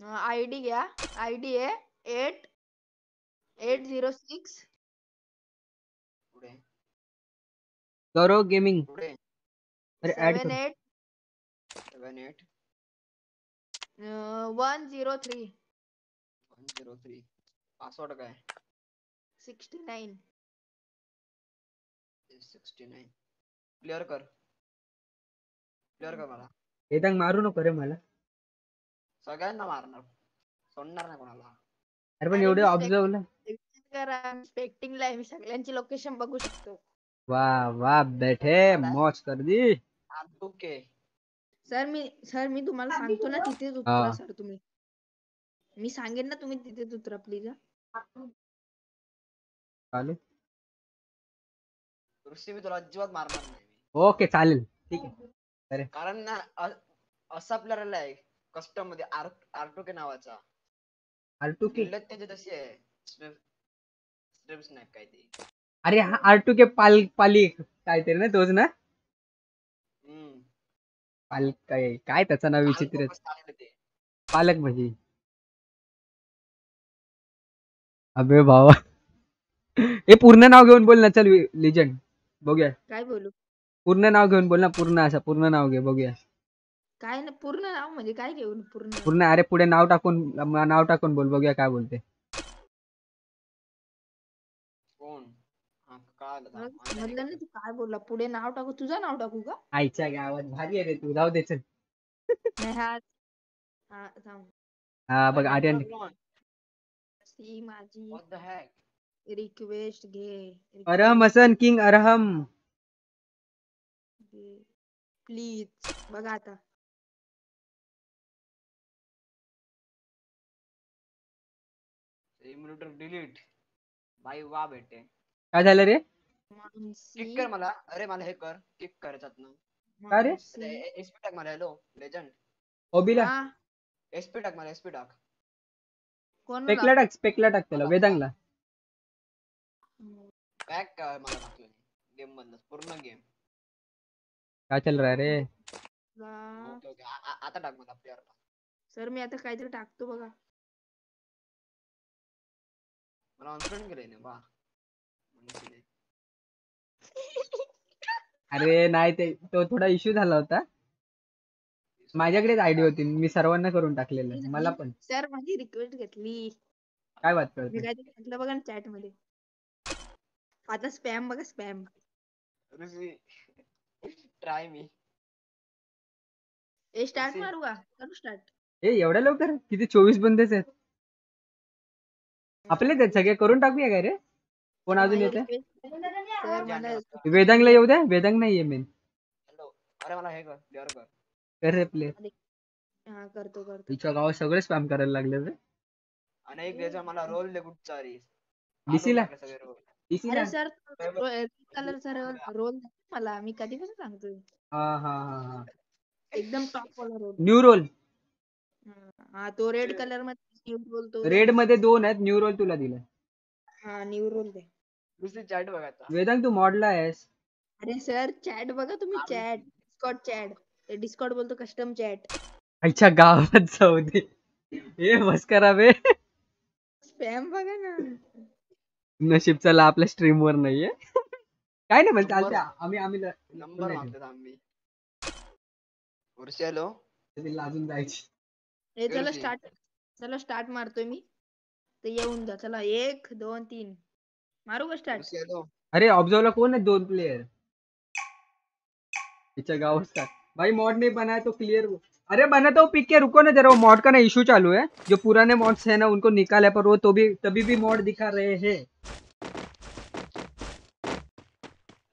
आय डी घ्या. आय डी आहे eight eight zero six Gaurav gaming. अरे सेवन कर। Eight seven eight one zero three one zero three password काय सिक्स्टी नाईन सिक्स्टी नाईन कर। क्लिअर कर मला। वेदांग मारू नको रे मला। सगळ्यांना मारणार। सोडणार नाही कोणाला। अरे पण अरे एवढे मी ऑब्झर्व करा स्पेक्टिंगला आहे. मी सगळ्यांची लोकेशन बघू शकतो. वा वा बैठे मौज कर दी. ओके. सर मी सर मी तुम्हाला सांगतो ना तिथेच. उतरा सर तुम्ही. मी सांगेन ना तुम्ही तिथेच उतरा प्लीज चालेल. ऋषी मी तुला अजिबात मारणार नाही. ओके चालेल. ठीक आहे. कारण ना असा प्लेअर आहे कस्टममध्ये आर्टो के नावाचा. आर टू के. बुलेट त्याची तशी आहे स्ट्रिप स्नॅप काय ते. अरे हा आर टू के पाल पाली काहीतरी ना तोच ना? हम्म. पाल काय काय त्याचं नाव विचित्र पालक भाजी अबे भावा हे पूर्ण नाव घेऊन बोल ना चल लिजंड बघूया. काय बोलू? पूर्ण नाव घेऊन बोल ना पूर्ण असं पूर्ण नाव घे बघूया. काय ना पूर्ण नाव म्हणजे काय घेऊन पूर्ण? पूर्ण अरे पुढे नाव टाकून नाव टाकून बोल बघूया काय बोलते. Online समजलं ना तू काय बोलला पुढे नाव टाकू तुझं नाव टाकू का? आईच्या गावात भारी आहे रे तू जाऊ दे चल. हा बघ आर्यन? ती माझी? रिक्वेस्ट घे अरहम हसन किंग अरहम. प्लीज़ बघा आता. डिलीट बाई वा भेटे काय झालं रे? किक कर मला. अरे मला हे कर. किक कर याच्यातनं काय रे? एसपी टाक मला हॅलो लेजंड ओबीला. एसपी टाक मला एसपी टाक. कोण स्पेकला टाक स्पेकला टाक त्याला वेदांगला. पॅक कर मला टाकलं गेम मधलं पूर्ण गेम काय चल रहा है रे ओके ओके. आता टाक मला प्लेअर सर मी आता काहीतरी टाकतो बघा. मला अनफ्रेंड केलंय ना बा. अरे नाही ते तो थोडा इश्यू झाला होता. माझ्याकडेच आयडी होती. मी सर्वांना करून टाकलेलं. मला पण. सर माझी रिक्वेस्ट घेतली. काय बात मी करतो काहीतरी टाकलं बघा ना चॅटमध्ये आता स्पॅम बघा स्पॅम ट्राय मी ए स्टार्ट मारू का? करू स्टार्ट ए एवढ्या लवकर? किती चोवीस बंदेच आहेत. आपले आहेत सगळे. करून टाकूया काय रे? कोण अजून येते वेदांगला येऊ द्या. वेदांग नाहीये मेन हॅलो. अरे मला हे कर. प्लेअर कर. कर रे प्ले हा करतो करतो. तिच्या गावात सगळे स्पॅम करायला लागले रे. आणि एक याचा मला रोल दे कुठचा रे. DC ला? सगळे रोल DC अरे? सर कलरचा रोल मला. मी कधीपासून सांगतोय. हा हा हा हा. एकदम टॉप वाला रोल न्यू रोल हा तो रेड कलरमध्ये न्यू रोल तो रेडमध्ये दोन आहेत. न्यू रोल तुला दिलाय. हा न्यू रोल दे. दुसरी चॅट बघ आता. वेदांग तू मॉडला आहेस. अरे सर चॅट बघा तुम्ही चॅट. Discord chat. ते डिस्कॉर्ड बोलतो कस्टम चॅट आईच्या गावात जाऊ दे. हे बस करा बे. स्पॅम बघा ना. नशीब चला आपल्या स्ट्रीम वर नाहीये. काय नाही पण चालते आम्ही आम्ही ल- नंबर मागतात आम्ही. वर्षी हॅलो ते लाजून जायची. हे चला. स्टार्ट चला स्टार्ट मारतोय मी. तर येऊन जा चला एक दोन तीन. मारू का स्टार्ट अरे ऑब्झर्वला कोण आहे? दोन प्लेयर तिच्या गावात भाई मॉड नहीं बनाया तो क्लियर अरे बना तो पिक के रुको ना जरा. वो मॉड का ना इशू चालू है जो पुराने मॉड्स है ना उनको निकाला है पर वो तो भी तभी भी मॉड दिखा रहे हैं.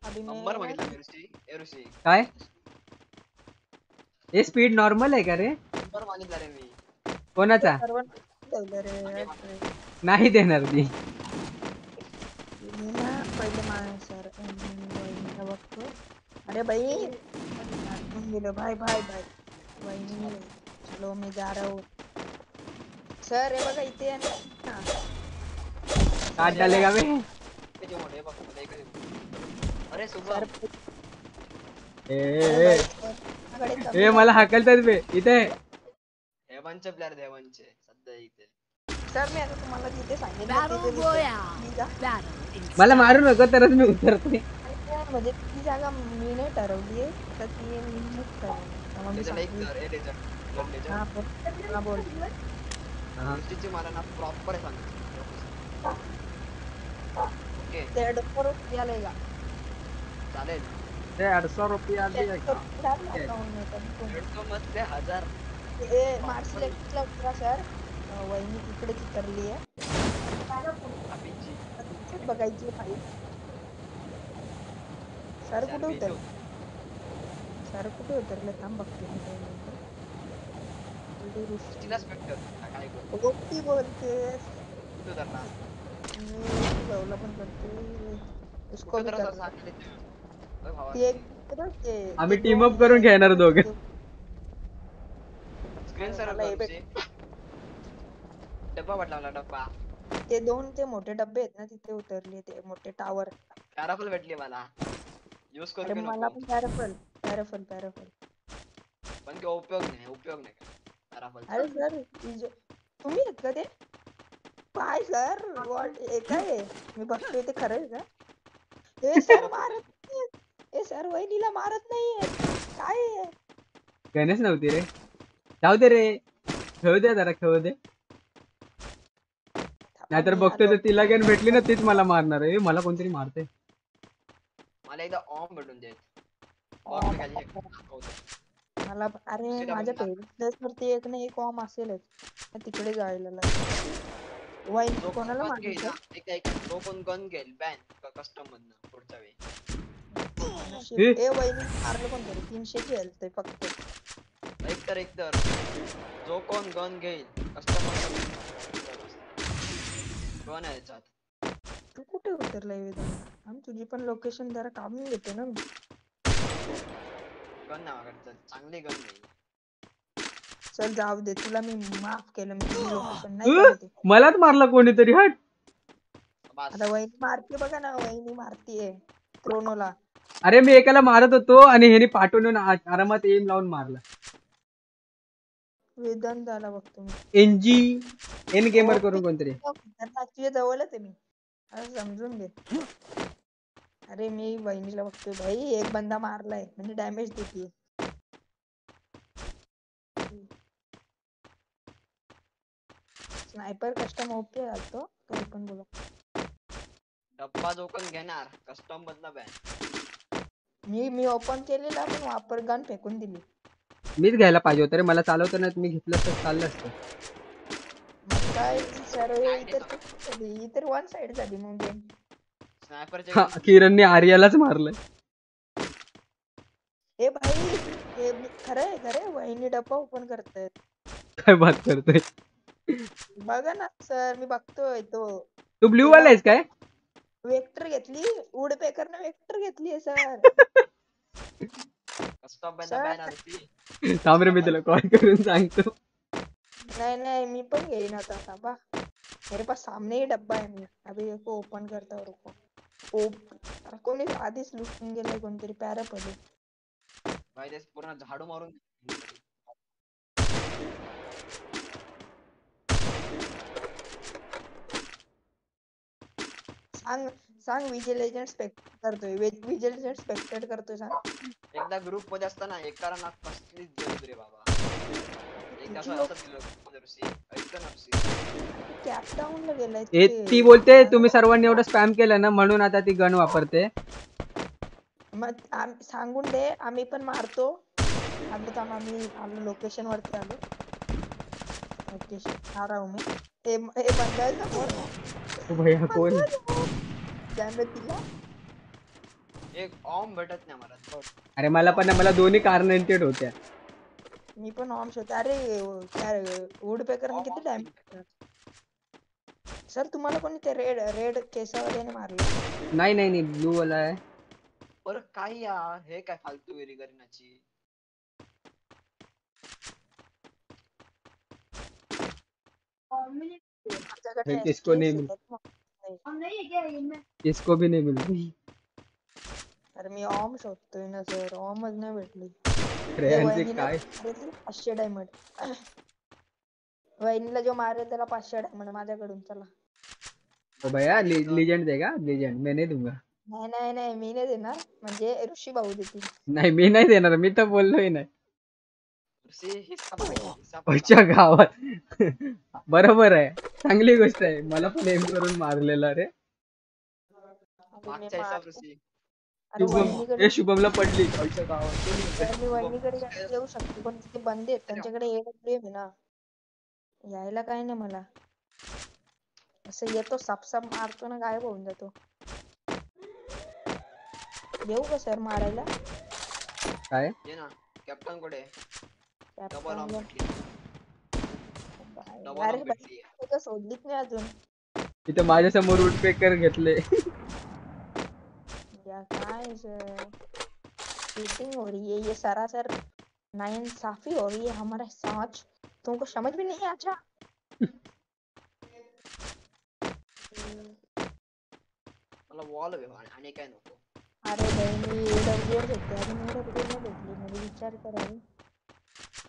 अभी मैं नंबर मागितला मी रुसी ए रुसी काय? हे स्पीड नॉर्मल आहे का रे? नंबर मागितला रे मी. कोणाचा? नाही देणार ती मी ना पहिले मा सर बघतो अरे भाई गेलो भाई भाई भाई। वहिनी चलो मी जा रहा हूँ। सर हे बघा इथे आहे ना। काट डालेगा बे अरे सुबह। ए, ए, ए, मला हाकलतात बे इथे। हेवनचे प्लेअर देवांचे सध्या इथे। सर मी आता तुम्हाला तिथे सांगितलं मला मारू नको तरच मी उतरते. म्हणजे ती जागा मी नाही ठरवली आहे तर ती ठरवली. मी सांगितलं ए लेजर हा बोल. मला ना प्रॉपर सांग ओके ते डोक्यावर यायला चालेल. ते अडसो रुपया दिए का? दीडशे मधले हज़ार. ए मार्च सिलेक्टला सर. वहिनी आहे. तिथेच बघायची फाईट सर कुठे उतर सर कुठे उतरले? थांब बघते मी बोलतेस मी पण करते. उसको आम्ही टीम अप करून घेणार दोघं. स्क्रीन सर डब्बा वाटला मला डब्बा. ते दोन ते मोठे डब्बे आहेत ना तिथे उतरले ते मोठे टावर पॅराफल भेटली मला. यूज़ करू मला पण पॅराफल पॅराफल पॅराफल पण काही उपयोग नाही उपयोग नाही. पॅराफल अरे सर तुम्ही आहेत का ते? काय सर हे काय आहे? मी बघतोय ते खरं आहे का? हे सर मारत. हे सर वहिनीला मारत नाहीये काय गणेश नव्हती रे. जाऊ दे रे. खेळू दे जरा खेळू दे. नाहीतर बघतोय तर. तिला गण भेटली ना तीच मला मारणार आहे. मला कोणतरी मारते मला एकदा ऑम भेटून देत बघ मी. मला अरे दुसरीला माझ्या पेरेंट्स वरती एक ना एक ऑम असेलच. तर तिकडे जायला लागेल. वहिनी जो कोणाला गन घेईल ना, एक एक जो कोण गन घेईल. बॅन कस्टम मधनं पुढच्या वेळी. नशीब. ए. ए वहिनी मारलं पण तरी तीनशे खेळ ते फक्त. एक तर एक तर. जो कोण गन घेईल कस्टम गन आहे याच्यात? तू कुठे उतरलाय वेदांत आम तुझी पण लोकेशन जरा काढून घेते ना. मी गन नाही मागायचं चांगली गन नाही? चल जाऊ दे तुला मी माफ़ केलं मी तुझी लोकेशन नाही अं? काढते मलाच मारला कोणीतरी हट. बस. आता वहिनी मारते बघा ना वहिनी मारतीये क्रोनोला अरे मी एकाला मारत होतो आणि ह्याने पाठवून आ- आरामात एम लावून मारला. वेदांत आला बघतो मी. एन एन गेमर करून कोणतरी. जवळच आहे मी. असं समजून घे. अरे मी वहिनीला बघतोय भाई एक बंदा मारलाय म्हणजे डॅमेज देते स्नायपर कस्टम ओके घालतो तरी पण बोला. डब्बा जो कोण घेणार कस्टम मधनं बॅन मी मी ओपन केलेला पण वापर गन फेकून दिली. मीच घ्यायला पाहिजे होतं रे. मला चालवतं नाही मी घेतलं तर चाललं असतं. काय सर इतर वन साइड झाली. किरणने आर्यालाच मारलं ए भाई हे मी- खरं आहे खरं आहे. वहिनी डब्बा ओपन करतायत. काय बात करतोय? बघा ना सर मी बघतोय तो. तू ब्ल्यू वाला आहेस काय? वेक्टर घेतली. वुड पेकरने वेक्टर घेतली सर. मधनं Sir. बॅन आली थांब मी तुला कॉल करून सांगतो नहीं नहीं मी पण घेईन आता थांबा. मेरे पास सामने ही डब्बा है मी अभी इसको ओपन करता हूँ रुको. ओप कोणी आधीच लुटून गेलाय कोणतरी पॅरापडी भाई ते पूर्ण झाडू मारून सांग. सांग विजय लेजंड स्पेक्ट करतोय विजय लेजंड स्पेक्टेड करतोय सांग. एकदा ग्रुप मध्ये असताना एकाला ना कसलीच ज़रूर रे बाबा. एक असं असं दिलं ऋषी ऐकतो ना ऋषी कॅपटाऊनला गेलाय ए ती. बोलते तुम्ही सर्वांनी एवढं स्पॅम केलं ना म्हणून आता ती गन वापरते. मग सांगून दे आम्ही पण मारतो. आम्ही आलो लोकेशन वरती आलो. लोकेशन आ रहा हूँ मैं. हे हे बंद आहे भैया कोण? त्यामुळे तिला एक ऑम भेटत नाही मला अरे मला पण मला दोन्ही कार्नेंटेड होत्या. मी पण ऑन होते. अरे वुड पेकरने किती डॅमेज सर तुम्हाला कोणी ते रेड रेड केसावाल्याने मारले? नाही नाही नाही ब्लू वाला आहे. बरं काय यार हे काय फालतू वेरी करण्याची किसको नाही मग- भी नहीं मिल। अरे मी ऑम शोधतोय ना सर ऑमच नाही भेटली काय? पाचशे डायमंड वहिनीला जो मारेल त्याला पाचशे डायमंड माझ्याकडून चला। ओ भैया लीजेंड देगा? लीजेंड मैं नहीं दूँगा। नाही नाही नाही मी नाही देणार. म्हणजे ऋषी भाऊ देतील. नाही मी नाही देणार मी तर बोललोय नाही. ऋषी हिस्सा गावात. बरोबर आहे. चांगली गोष्ट आहे. मला पण एम करून मारलेला रे. शुभम शुभमला पडली. येऊ शकतो पण बंद आहेत त्यांच्याकडे ना. यायला काय नाही मला. असं येतो सापसाप मारतो ना गायब होऊन जातो. येऊ का सर मारायला? काय? ये ना कॅप्टन कुठे? डबल Captain भेटली अरे भेटली ते नाही अजून इथं माझ्या समोर रूट पेकर घेतले या काय चीटिंग हो रही है ये सरासर नाइंसाफी हो रही है हमारे साथ तुमको समझ में नहीं आता मला वॉल आणि काय नको अरे भाई मी एडब्ल्यू भेटते अजून एडब्ल्यू नाही भेटली म्हणजे विचार करा.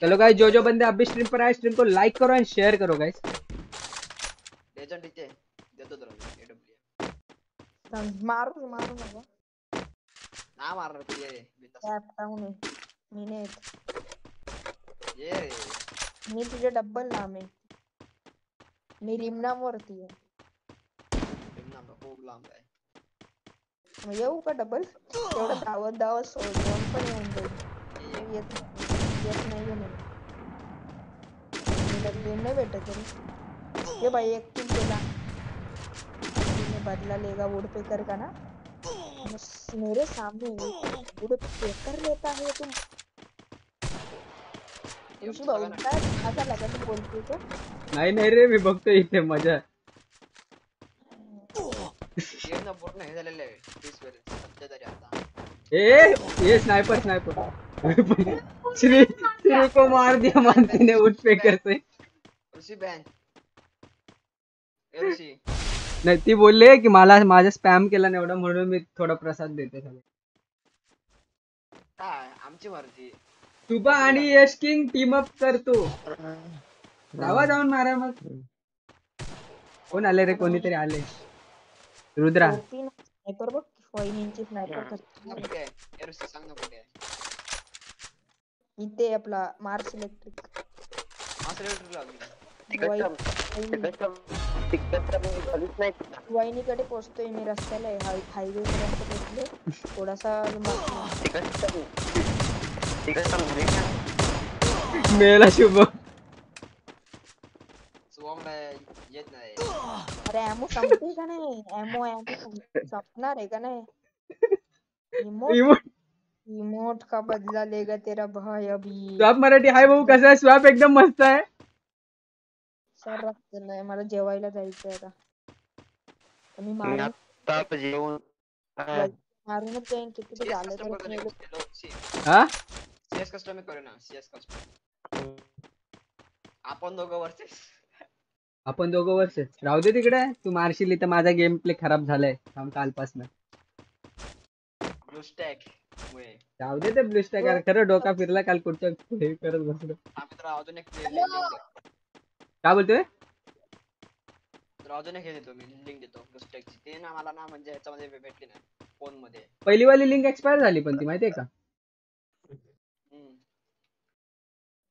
चलो गाइस जो जो बंदे अभी स्ट्रीम पर आए स्ट्रीम को लाइक करो एंड शेयर करो गाइस लेजंड इथे देतो तुला एडब्ल्यू सांग, मारू मारू नका ना मारणार तू ये. कॅप टाऊन आहे मी नाही ये. रे मी तुझे डब्बल नाम आहे मी रिमनाम वरती आहे रिमनाम खूप लांब आहे मग येऊ का डबल तेवढं धावत धावत दोन पण येऊन जाईल तू येत नाही येत नाही म्हणे डब्ल्यू नाही भेटत रे ये भाई एक किल केला तूने बदला लेगा वुड पेकर का ना मेरे सामने वुड पेकर लेता है तुम आता लगा तू बोलतोय तो नाही नाही रे मी बघतो इथे मज़ा गेम हे झालेलं आहे आता ए ये स्नाइपर स्नाइपर श्री श्री को मार दिया मानसी ने उठ पेकर से ऋषी बॅन ए ऋषी नाही ती बोलले की मला माझा स्पॅम केला नाही एवढा म्हणून मी थोडा प्रसाद देते सगळं। काय आमची मर्ज़ी शुभा आणि यश किंग टीम अप करतो जावा जाऊन मारा मग. कोण आले रे? कोणीतरी आले. रुद्रा. इथे आपला मार्स इलेक्ट्रिक वहिनीकडे पोहोचतोय मी रस्त्याला आहे हाय हायवे पर्यंत पोहोचले थोडासा मेला शुभ. अरे ॲमो संपते का नाही? ॲमो ॲमो संपणार आहे का नाही? इमोट का बदला लेगा तेरा भाई अभी। स्वाप मराठी हाय भाऊ कसा आहे स्वाप एकदम मस्त आहे सर रस्त्याला मला जेवायला जायचंय आता। तर मी मी मारून आता जेवून हा, मारूनच जाईन किती ते झालं तर. हा? सीएस कस्टम करू ना सीएस कस्टम आपण दोघं वरचे आपण दोघं वर्ष राहू दे तिकडे. तू मारशील इथं माझा गेम प्ले खराब झालाय. थांब कालपासनं. ब्लू स्टॅक राहू दे ते ब्लू स्टॅक खरं डोका फिरला काल कुठच्या हे करत बसलो. आम्ही तर अजून एक काय बोलतोय अजून एक हे देतो मी लिंक देतो ब्लू स्टॅकची ते ना मला ना म्हणजे ह्याच्यामध्ये भेटली नाही फ़ोन मध्ये. पहिली वाली लिंक एक्सपायर झाली पण ती माहितीये का? हम्म.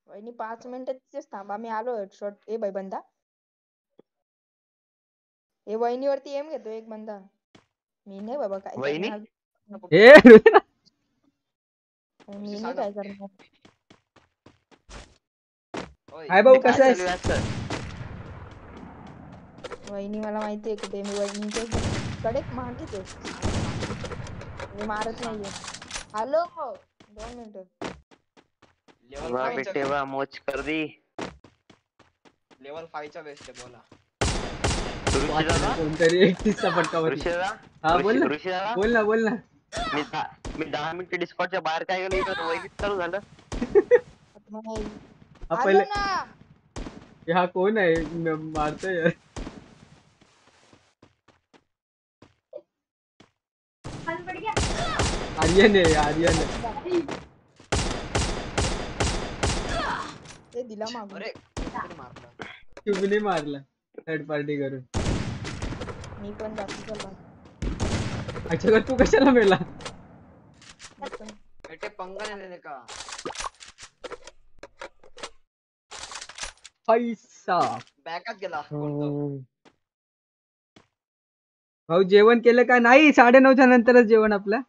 वहिनी पाच मिनिटं तिथेच थांबा मी आलो हेडशॉट ए बाई बंदा. ए वहिनीवरती एम घेतो एक बंदा. मी नाही बाबा काय वहिनी? करणार. मी काय करणार हाय भाऊ कसं आहेस? वहिनी मला माहिती आहे कुठे मी वहिनीच्या कडे मागेच आहे मी मारत नाहीये हॅलो दोन मिनिटं लेवल वाह बेटे वाह मौज कर दी लेवल फाईव्हच्या बेस्ट आहे बोला ऋषी दादा कोणतरी एकटीसचा फटका बसला. ऋषी दादा हा बोल ना बोल ना बोल ना मी मी दहा मिनिटं डिस्कॉर्डच्या बाहेर काय गेलो इथं वैदिक चालू झालं. नाही हा पहिले ना. हे हा कोण आहे? म- मारतोय. यार आर्यन आहे आर्यन आहे. ते दिला मागून. अरे कोणतरी मारला? शुभने मारला थर्ड पार्टी करून. मी पण जाती चला अच्छा तर तू कशाला मेला? बेटे पंगा नाही लेने का। पैसा। बॅकात गेला भाऊ जेवण केलं का नाही? साडे नऊच्या नंतरच जेवण आपलं.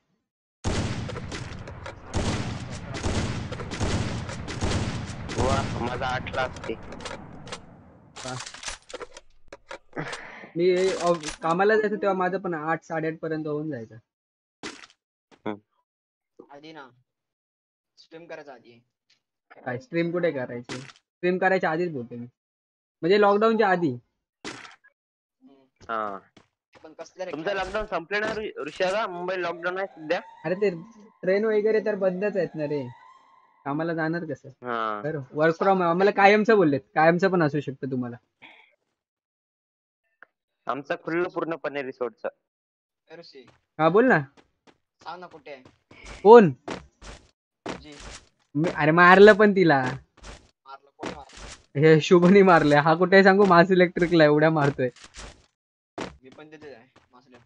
माझा आठला असते मी कामाला जायचो तेव्हा माझं पण आठ साडेआठ पर्यंत होऊन जायचं. आधी ना. स्ट्रीम करायचं आधी. काय? स्ट्रीम कुठे करायची? स्ट्रीम करायच्या आधीच बोलते मी. म्हणजे लॉकडाऊनच्या आधी. हा. पण कसल्या रे तुमचं लॉकडाऊन संपलं ना ऋ- मुंबई लॉकडाऊन आहे सध्या? अरे ते ट्रेन वगैरे तर बंदच आहेत ना रे. कामाला जाणार कसं? हा. बरं वर्क फ्रॉम आम्हाला कायमचं बोललेत. कायमचं पण असू शकतं तुम्हाला. आमचं खुल्लं पूर्णपणे रिसोर्टचं. ऋषी. हा बोल ना. सांग ना कुठे आहे? कोण? अरे मारलं पण तिला. हे शुभनी मारले. हा कुठे सांगू? मास इलेक्ट्रिकला एवढ्या मारतोय. मी पण तिथेच आहे मासले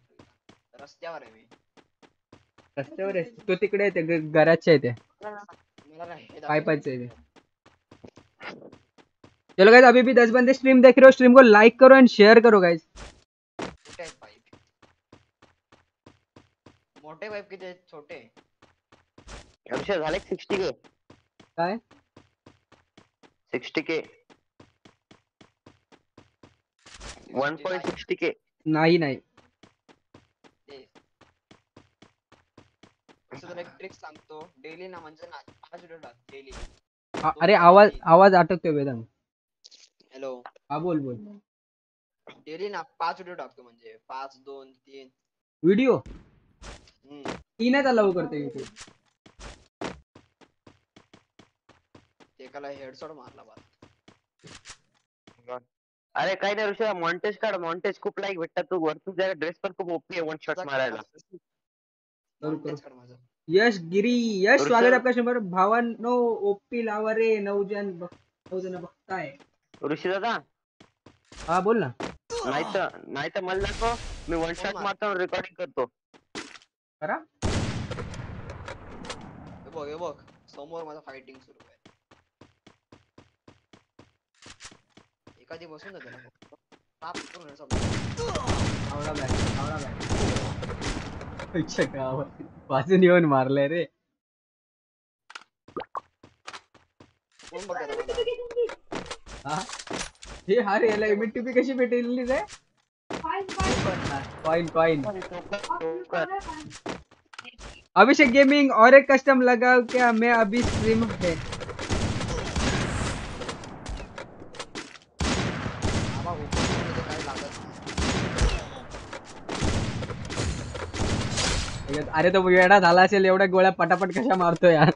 रस्त्यावर आहे मी. रस्त्यावर आहे? तो तिकडे येते घराच्या. चलो गाइस अभी भी दस बंदे स्ट्रीम देख रहे हो. स्ट्रीम को लाइक करो एंड शेयर करो गाइस कुठे आहेत पाईप मोठे पाईप किती छोटे। ऋषी झाले सिक्स्टी के? काय? सिक्स्टी के. वन पॉईंट सिक्स्टी के. नाही नाही. ते असं तुला एक ट्रिक सांगतो. डेली ना म्हणजे ना पाच व्हिडिओ टाक डेली अरे आवाज़ आवाज़ अटकतोय वेदांत हॅलो हा बोल बोल. डेली ना पाच व्हिडिओ टाकतो म्हणजे. पाच दोन तीन. व्हिडिओ. तीनच अलाव करतो युट्यूब एकाला हेडशॉट मारला मला अरे काही नाही ऋषी मॉन्टेज काढ मॉन्टेज खूप लाईक भेटतात तू. वरतू जरा ड्रेस पण खूप ओपी आहे वन शॉट मारायला. यश गिरी यश. स्वागत आहे आपल्या शंभर. भावांनो ओपी लावा रे नऊ जण नऊ जण बघताय ऋषी दादा? हा बोल ना. नाही तर नाही तर मला दाखव. मी वन शॉट मार. मारतो रेकॉर्डिंग करतो. करा। हे बघ हे बघ. समोर माझं फायटिंग सुरू आहे. एखादी बसून जाते ना. ताप करून आवडा बॅग आवडा बॅग. अच्छा येऊन मारलाय रे. कोण बघत हा? हे हा रे याला एमटीपी कशी भेटेल रे? कॉइन कॉइन अभिषेक गेमिंग और एक कस्टम लगाओ क्या? मैं अभी स्ट्रीम है. अरे तो वेडा झाला असेल एवढ्या गोळ्या पटापट कशा मारतो यार।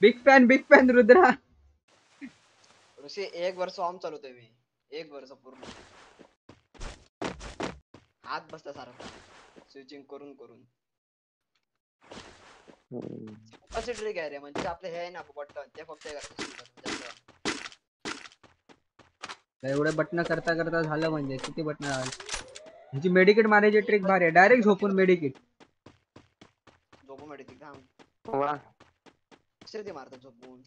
Big fan big fan Rudra. Rishi एक वर्ष ऑन चालवतोय मी एक वर्ष पूर्ण हात बसता सारखा स्विचिंग करून करून. असे ट्रिक आहे रे म्हणजे आपले हे आहे ना बटन ते फक्त हे. एवढे बटन करता करता झालं म्हणजे किती बटन ह्याची मेडिकेट मारायची ट्रिक भारी आहे. डायरेक्ट झोपून मेडिकेट झोपून मेडिकल थांब. वा. मारतात झोपून?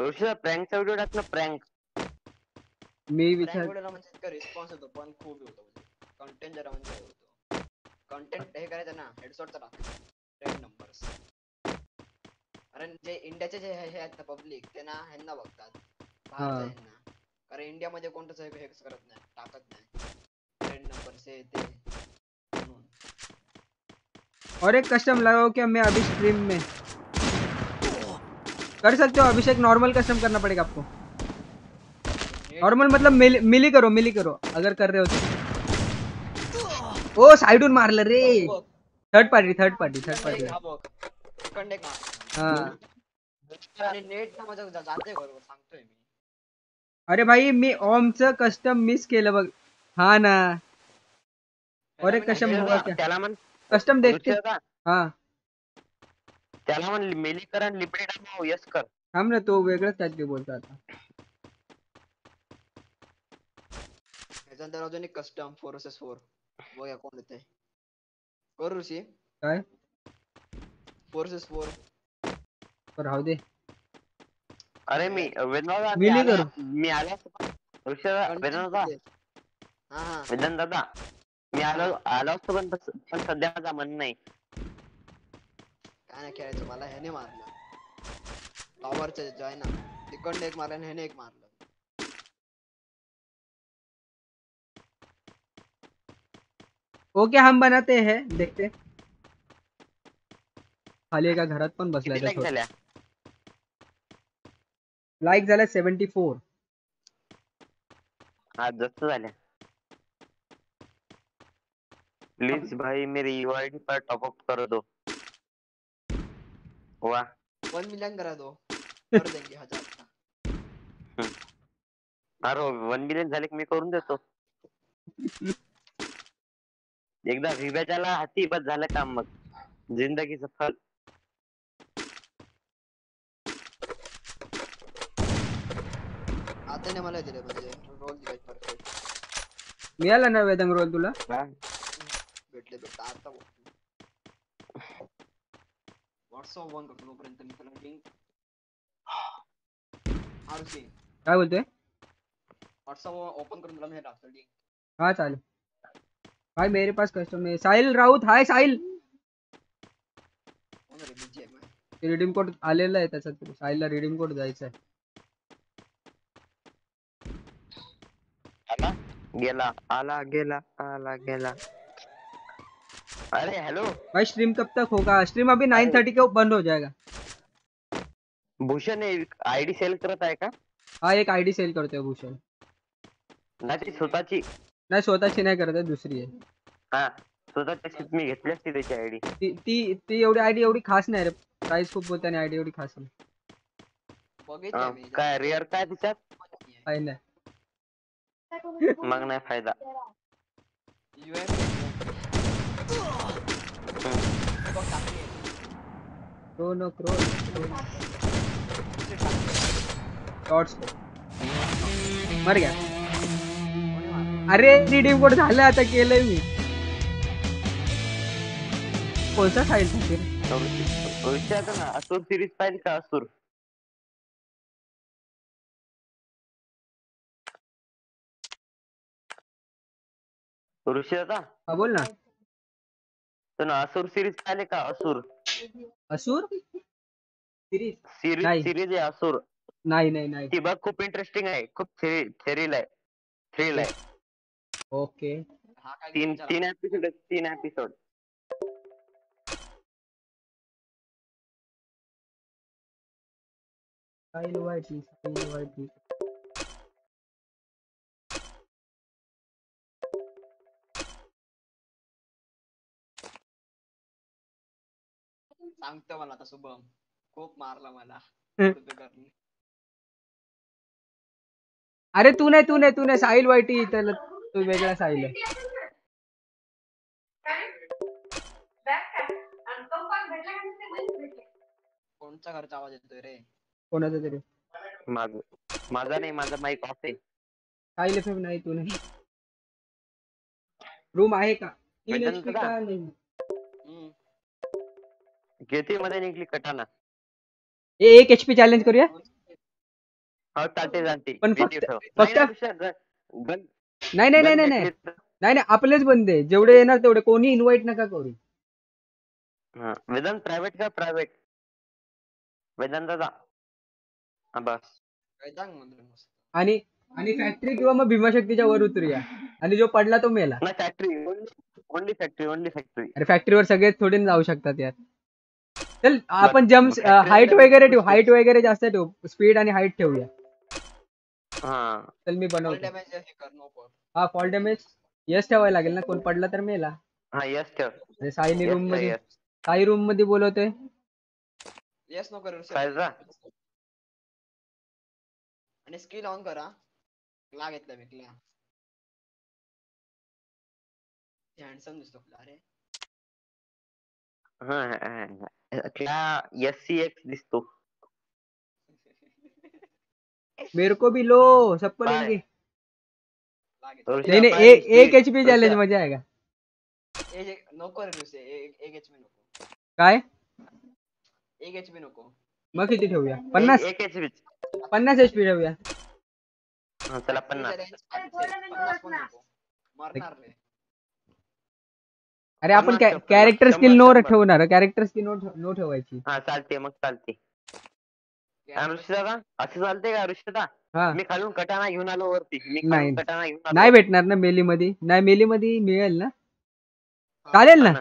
ऋषा प्रँकचा व्हिडिओ टाक ना प्रँक मी विचार म्हणजे इतका रिस्पॉन्स होतो पण खूप होतो कंटेंट जरा म्हणजे होतो? कंटेंट हे करायचं ना हेडशॉटचा टाक. ट्रेंड नंबर्स कारण जे इंडियाचे जे हे हे आहेत ना पब्लिक ते ना ह्यांना बघतात. हा. ह्यांना. कारण इंडियामध्ये कोणतंच हे करत नाही टाकत नाही. ट्रेंड नंबर्स हे ते. और एक कस्टम लगाओ क्या मैं अभी स्ट्रीम में? कर सकते हो अभिषेक नॉर्मल कस्टम करना पड़ेगा आपको। नॉर्मल मतलब मिली मिली करो मिली करो अगर कर रहे हो तो। ओ साइडून मारलं रे। Third party third party third party हा मार। हा। अरे भाई मी ओमचं कस्टम मिस केलं बघ। हा ना। और एक कस्टम होगा क्या? कस्टम देखते? हा. त्याला म्हण मेली कर आणि लिमिटेड अमाऊ यस कर. थांब ना तो वेगळंच काहीतरी बोलतो आता. त्याच्यानंतर अजून एक कस्टम फोर वर्सेस फोर बघूया कोण येते कर ऋषी. काय? फोर वर्सेस फोर तर राहू दे. अरे मी वेदना मिली करू. मी आलो ऋषा वेदना हा हा. वेदन दादा मी आलो आलो असतो पण पण सध्या माझा मन नाही. नाही खेळायचं मला ह्याने मारलं टॉवरच्या जो आहे ना तिकडनं एक मारलं आणि ह्याने एक मारलं. ओके हम बनाते हैं? देखते खाली एका घरात पण किती लाईक लाईक झाल्या? सेव्हन्टी फोर हा जास्त झाल्या. प्लीज़ भाई मेरी यूआईडी पर टॉप अप कर दो. वाह वन मिलियन करा दो कर देंगे हज़ार का अरे वन मिलियन झाले की मी करून देतो एकदा विव्याच्याला हाती बस झालं काम मग जिंदगीचं फल आता नाही मला दिले म्हणजे रोल दिले परफेक्ट मिळाला ना वेदंग रोल तुला भेटले भेटले आता व्हॉट्सअप वन करतो तोपर्यंत मी तुला लिंक आरसी काय बोलतोय व्हॉट्सअप ओपन करून तुला मी टाकतो लिंक हाँ चालेल भाई मेरे पास कस्टम है। Sahil Raut hi Sahil. Redeem code आलेला आहे त्याचा साहिलला रिडीम कोड द्यायचा आहे आला गेला आला गेला आला गेला। अरे हेलो भाई स्ट्रीम कब तक होगा? स्ट्रीम अभी नाइन थर्टी को बंद हो जाएगा। भूषण ने आयडी सेल करत आहे का? हा एक आयडी सेल करतोय भूषण। नाही स्वतःची नाही स्वतःची नाही करत दुसरी आहे। हा स्वतःची मी घेतली असती त्याची आयडी ती ती ती एवढी आयडी एवढी खास नाही रे. प्राइस खूप बोलते आणि आयडी एवढी खास नाही। बघितलं मी. काय रेअर काय तिच्यात? काही नाही। मग नाही फ़ायदा. दोनों करोड शॉर्ट्स मर गया। अरे रिडीम कोड झालं आता केलंय मी कोणता साईल साठी विचारत ना असुर सिरीज पाहिजे का असुर ऋषी दादा हा बोल ना। तर असुर सिरीज पाहिले का? असुर. असूर? Series series. सिरीज आहे असुर. नाही नाही नाही. ती बघ खूप इंटरेस्टिंग आहे. खूप थ्रिल आहे. थ्रिल आहे. ओके. तीन तीन एपिसोड तीन episode Sail YT Sail YT सांगतो मला आता शुभम. खूप मारला मला. पोर्तुगलने. अरे तू नाही तू नाही तू नाही. साहिल वायटी त्याला तू वेगळा साहिल आहे. कोणचा घरचा आवाज येतोय रे? कोणाचा तरी? माझ माझा नाही माझा माईक ऑफ आहे. साहिल एफ नाही तू नाही. रूम आहे का? तीन. का नाही. किती मध्ये निघली कटाना. ए एक एचपी चॅलेंज करूया? हो चालते चालते. पण फक्त-. फक्त- नाही, नाही, नाही नाही नाही नाही नाही. आपलेच बंदे जेवढे येणार तेवढे. कोणी इन्व्हाइट नका करू. हा, वेदांत प्रायव्हेट का प्रायव्हेट वेदांत दादा हा बस. आणि आणि फॅक्टरी किंवा मग भीमाशक्तीच्या वर उतरूया. आणि जो पडला तो मेला. Factory only factory only factory अरे फॅक्टरीवर सगळे थोडे जाऊ शकतात यार. चल आपण जम्प factory हाईट ला वगैरे ठेवू हाईट वगैरे जास्त ठेवू स्पीड आणि हाईट ठेवूया. हा. चल मी बनवतो. हे कर नो पर हा फॉल डॅमेज यस ठेवायला लागेल ना कोण पडला तर मेला. हा यस ठेव. साईनी रूम मध्ये साई रूम मध्ये बोलवतोय. येस नो कर? आणि स्किल ऑन करा. क्ला घेतला मी क्ला हँडसम दिसतो क्ला अरे. हा, क्ला एस सी एक्स दिसतो क्ला मेरे को भी लो सबको लेंगे। नहीं नहीं एक एक speed. एच पी चॅलेंज मज़ा आएगा। एक एक- नको रे नुसते एक एक एचपी नको काय? एक एचपी नको मग किती ठेवूया? पन्नास? एक एच पी पन्नास एच पी ठेवूया। चला पन्नास। मरणार रे अरे आपण कॅरेक्टर. Skill no. ठेवणार. कॅरेक्टर स्किल नो नो ठेवायची. हा चालते मग चालते असं चालते का ऋषी दादा? हा. मी खालून कटाना घेऊन आलो वरती. मी कटाना घेऊन आलो नाही भेटणार ना मेली मध्ये नाही मेली मध्ये मिळेल ना? चालेल ना?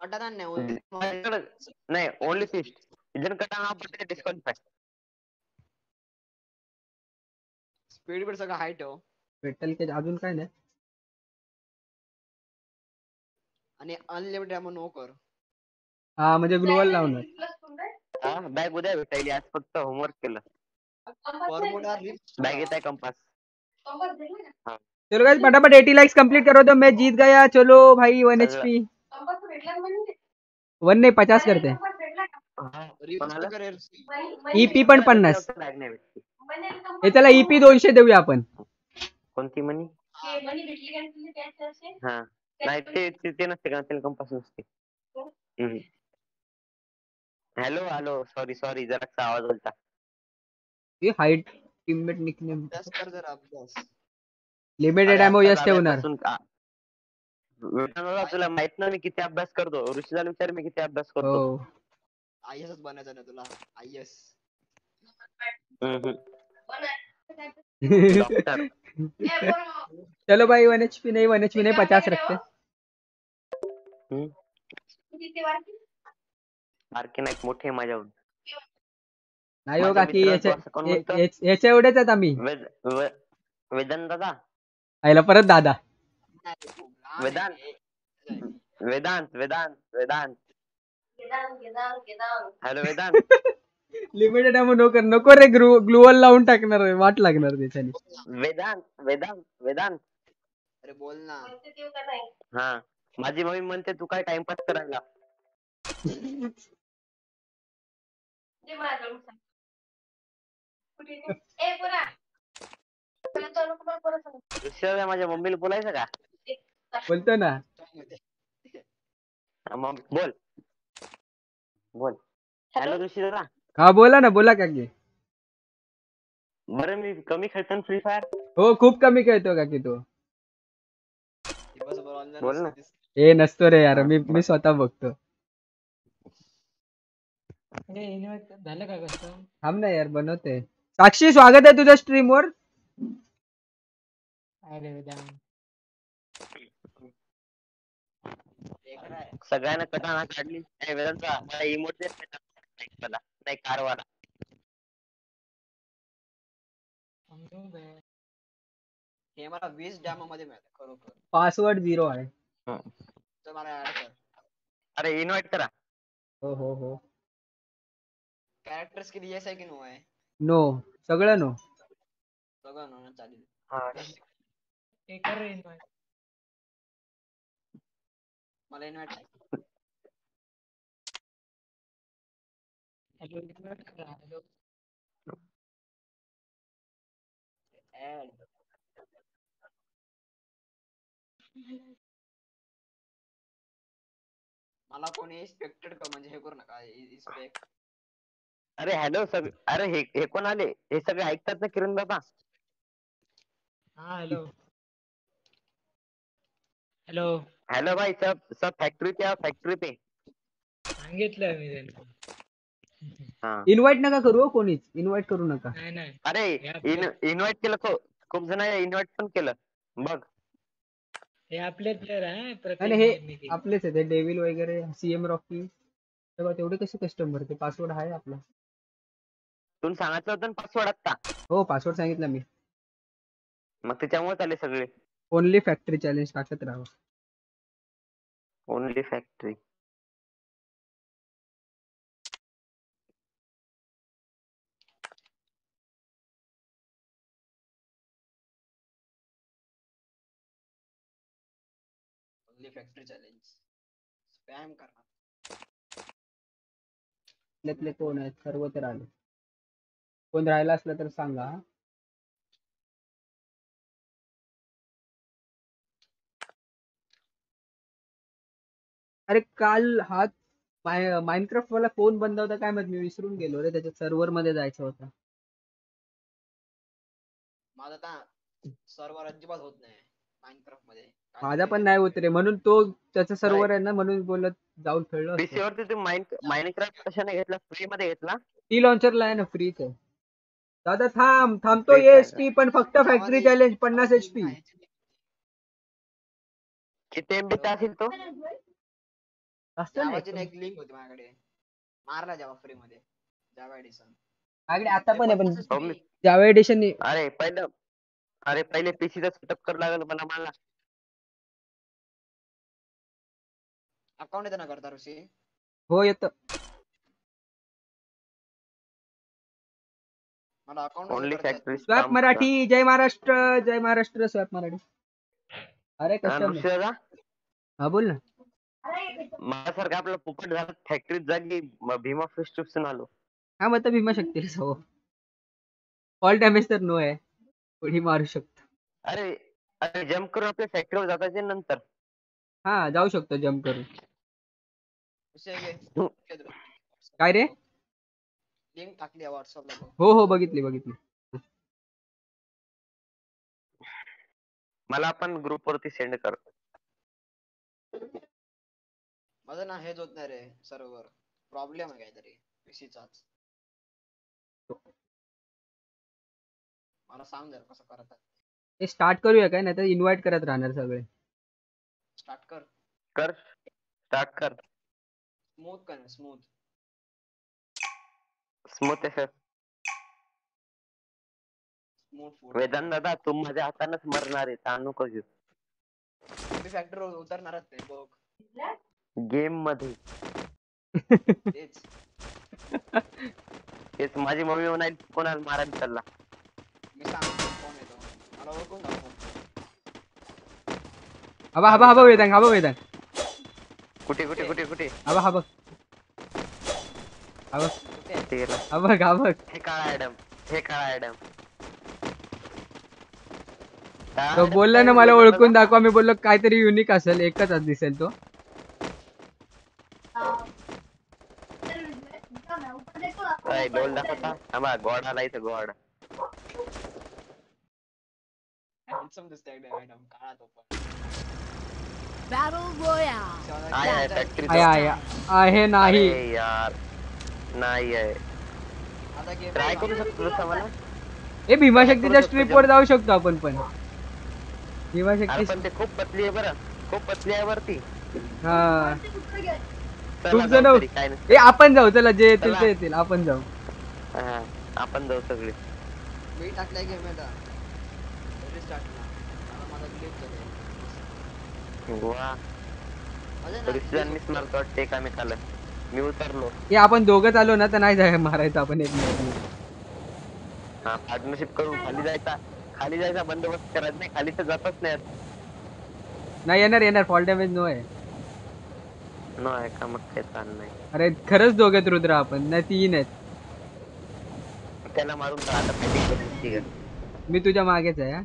अटाना नाही ओनली फिस्ट जर कटाना पडते डिस्काउंट स्पीड बीड सगळं हाय ठेव. भेटेल की अजून काय नाही? आणि अनलिमिटेड अमाऊंट नो कर. हा म्हणजे ग्लोअल लावणार हा बॅग उद्या भेटायली. आज फक्त होमवर्क केलं. बॅग येत आहे कंपास चलो गाइस फटाफट 80 लाइक्स कंप्लीट करो तो. मैं जीत गया. चलो भाई वन एच पी वन नाही पचास करते. रिप्स ईपी पण पन्नास. हे त्याला ईपी दोनशे देऊया आपण. कोणती मनी हा. नाही ते ते- ते नसते का त्याला कंपास नसते हॅलो हॅलो सॉरी सॉरी जरा आवाज़ बोलता हाईट टीममेट निकनेम अभ्यास कर जरा अभ्यास लिमिटेड एमओ यस ठेवणार तुला माहित नाही मी किती अभ्यास करतो ऋषीला विचार मी किती अभ्यास करतो हो आय एस बनायचं ना तुला आय एस हम्म. डॉक्टर चलो भाई वन एच पी नहीं वन एच पी नहीं पचास रखते। बारके नाहीत मोठे माझ्याहून। नाही हो माझ्या काकी याच्या एवढेच आहेत आम्ही. वेदांत दादा? आईला परत दादा. Vedant. Vedant Vedant Vedant. Hello Vedant. Limited ammo नको नको रे ग्लू ग्लुअल लावून टाकणार आहे, वाट लागणार त्याच्याने. वेदांत वेदांत वेदांत. अरे बोल ना. हा. माझी मम्मी म्हणते तू काय टाइमपास करायला माझ्या मम्मीला बोलायचं का? बोलतो ना. हा, मग बोल. बोल. हॅलो ऋषी दादा हा बोला ना बोला काकी बरं मी कमी खेळतो ना फ्री फायर हो खूप कमी खेळतो काकी तो? बोल ना. ए नसतो रे यार मी मी स्वतः बघतो. झालं का कसं? थांब ना यार बनवते. साक्षी स्वागत आहे तुझ्या स्ट्रीम वर. अरे सगळ्यांना कटाना काढली. वेदांता मला इमोट मला समजून घे. हे मला वीस डॅम मध्ये खरोखर पासवर्ड झिरो आहे तर मला ऍड कर। अरे इन्व्हाइट करा। हो हो हो। कॅरेक्टर स्किल येस आहे की नो आहे नो सगळं नो। सगळं नो चालेल हा। हे कर invite. मला इन्व्हाइट Hello. ऍड मला कोणी स्पेक्टेड का? म्हणजे हे करू नका. अरे हॅलो सग अरे हे हे कोण आले? हे सगळे ऐकतात ना किरण बाबा? हा हॅलो हॅलो हेलो भाई सब सब फैक्ट्री पे आओ फैक्ट्री पे. सांगितलं मी त्यांना. इन्व्हाइट नका करू हो कोणीच. इन्व्हाइट करू नका. नाही नाही. अरे इन इन्व्हाइट केलं खूप खूप जण इन्व्हाइट पण केलं. बघ. हे आपले प्लेअर आहे आणि हे. आपलेच आहे ते डेव्हिल वगैरे सीएम रॉकी तेव्हा तेवढे कसे कस्टमर ते पासवर्ड आहे आपला. तुम्ही सांगितलं होतं पासवर्ड आता हो पासवर्ड सांगितला मी. मग त्याच्यामुळे आले सगळे. ओनली फॅक्टरी चॅलेंज टाकत राहा. Only factory factory challenge spam करणार. कोण आहेत? सर्व तर आले. कोण राहिला असलं तर सांगा. अरे काल हा माइनक्राफ्ट वाला फोन बंद होता काय माहीत? मी विसरून गेलो रे. त्याच्या सर्व्हरमध्ये जायचं होतं. माझा सर्व्हर अजिबात होत नाही. माइनक्राफ्टमध्ये काय माझा पण नाही होत रे. म्हणून तो त्याचा सर्व्हर आहे ना म्हणून बोलत जाऊन खेळलो. पीसी वरती तू माइन माइनक्राफ्ट कशाने घेतला? फ्री मध्ये घेतला? टी लॉन्चरला आहे ना फ्रीच आहे दादा थांब. थांबतो Free एच पी पण फक्त फॅक्टरी चॅलेंज पन्नास एच पी किती एमबीचा असेल तो? असतं ना जावाची एक. एक लिंक होती माझ्याकडे. मारला जावा फ्री मध्ये. जावा एडिशन माझ्याकडे आता पण आहे पण जावा एडिशन अरे पहिलं अरे पहिले पीसीचा सेटअप कर लागेल मला मला. अकाउंट येतं ना करता ऋषी? हो येतं. मला account only factory swap Marathi जय महाराष्ट्र जय महाराष्ट्र स्वॅप मराठी. अरे कस्टम दादा? हा बोल ना. माझ्यासारखं आपलं पुपट झालं फॅक्टरीत जागी भीमा फेस्टिव्ह आलो. हा मग तर भीमा शक्ती हो. ऑल डॅमेज तर नो आहे. उडी मारू शकतो. अरे अरे जम्प करून आपल्या फॅक्टरीवर जाताचे नंतर. हा जाऊ शकतो जम्प करून. काय रे? लिंक टाकली व्हॉट्सअपला बघ. हो हो बघितली बघितली. मला पण ग्रुप वरती सेंड कर. माझं ना हेच होत नाही रे सर्व्हर प्रॉब्लेम आहे काहीतरी पीसीचाच मला सांग जरा कसं करतात. ते स्टार्ट करूया काय? नाही तर इन्व्हाइट करत राहणार सगळे. स्टार्ट कर. कर. स्टार्ट कर. स्मूथ कर smooth smooth F smooth food Vedant दादा तू माझ्या हातानच मरणार आहे. ताण घेऊ मी फॅक्टरी उतरणारच नाही बघ. गेममध्ये. तेच. तेच माझी मम्मी म्हणाली कोणाला मारायला चालला मी सांगतो कोण येतो मला ओळखून दाखव हवा हवा हवा वेदांग हवा वेदांग कुठे कुठे कुठे कुठे हवा हवा हवा ते गेला. हा काळा ऍडम हे काळा तो बोलला ना मला ओळखून दाखवा मी बोललो काहीतरी युनिक असेल एकच आज दिसेल तो गॉड आला इथं गॉड हँडसम दिसतोय एकदम एकदम काळा तो पण Battle Royale. आहे आहे फॅक्टरी आहे आहे आहे नाही यार नाही आहे आता गेम ट्राय करू शकतो तसं मला ए भीमाशक्तीच्या स्ट्रीप वर जाऊ शकतो आपण पण अरे भीमाशक्ती पण ते खूप पतली आहे बरं। खूप पतली आहे वरती हा। जाऊ जण ए आपण जाऊ चला जे येतील ते येतील आपण जाऊ हा, आपण जाऊ सगळे मी टाकलाय गेम आता रिस्टार्ट मला माझा ग्लिच झालाय वा माझं ना रिस्टन मिस मारतो वाटते एकामेकाला मी उतरलो. ए आपण दोघं आलो ना तर नाही जाय मारायचं आपण एक हा पार्टनरशिप करू खाली जायचा. खाली जायचा बंदोबस्त नाही खाली तर जातच नाही नाही येणार येणार. फॉल डॅमेज नो आहे. नो आहे का? मग काही ताण नाही. अरे खरंच दोघेत रुद्र आपण. नाही तीन आहेत. त्याला मारून आता fighting करून मी तुझ्या मागेच आहे हा.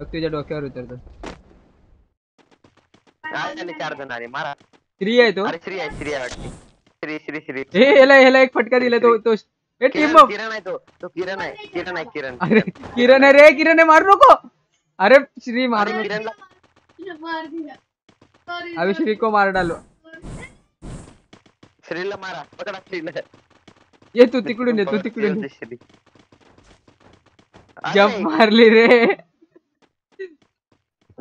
तुझ्या डोक्यावर उतरतो काय चार जण आले मारा स्त्री आहे तो अरे श्री आहे श्री आहे वाटते श्री श्री श्री श्री हे ह्याला ह्याला एक फटका दिला तो तो हे टीम किरण किरण आहे तो तो किरण आहे किरण आहे किरण अरे किरण आहे रे किरण आहे मारू नको अरे श्री मार अभी श्री को मार डालो श्रीला मारा पकडा श्रीला ये तू तिकडून ये तू तिकडून जंप मारली रे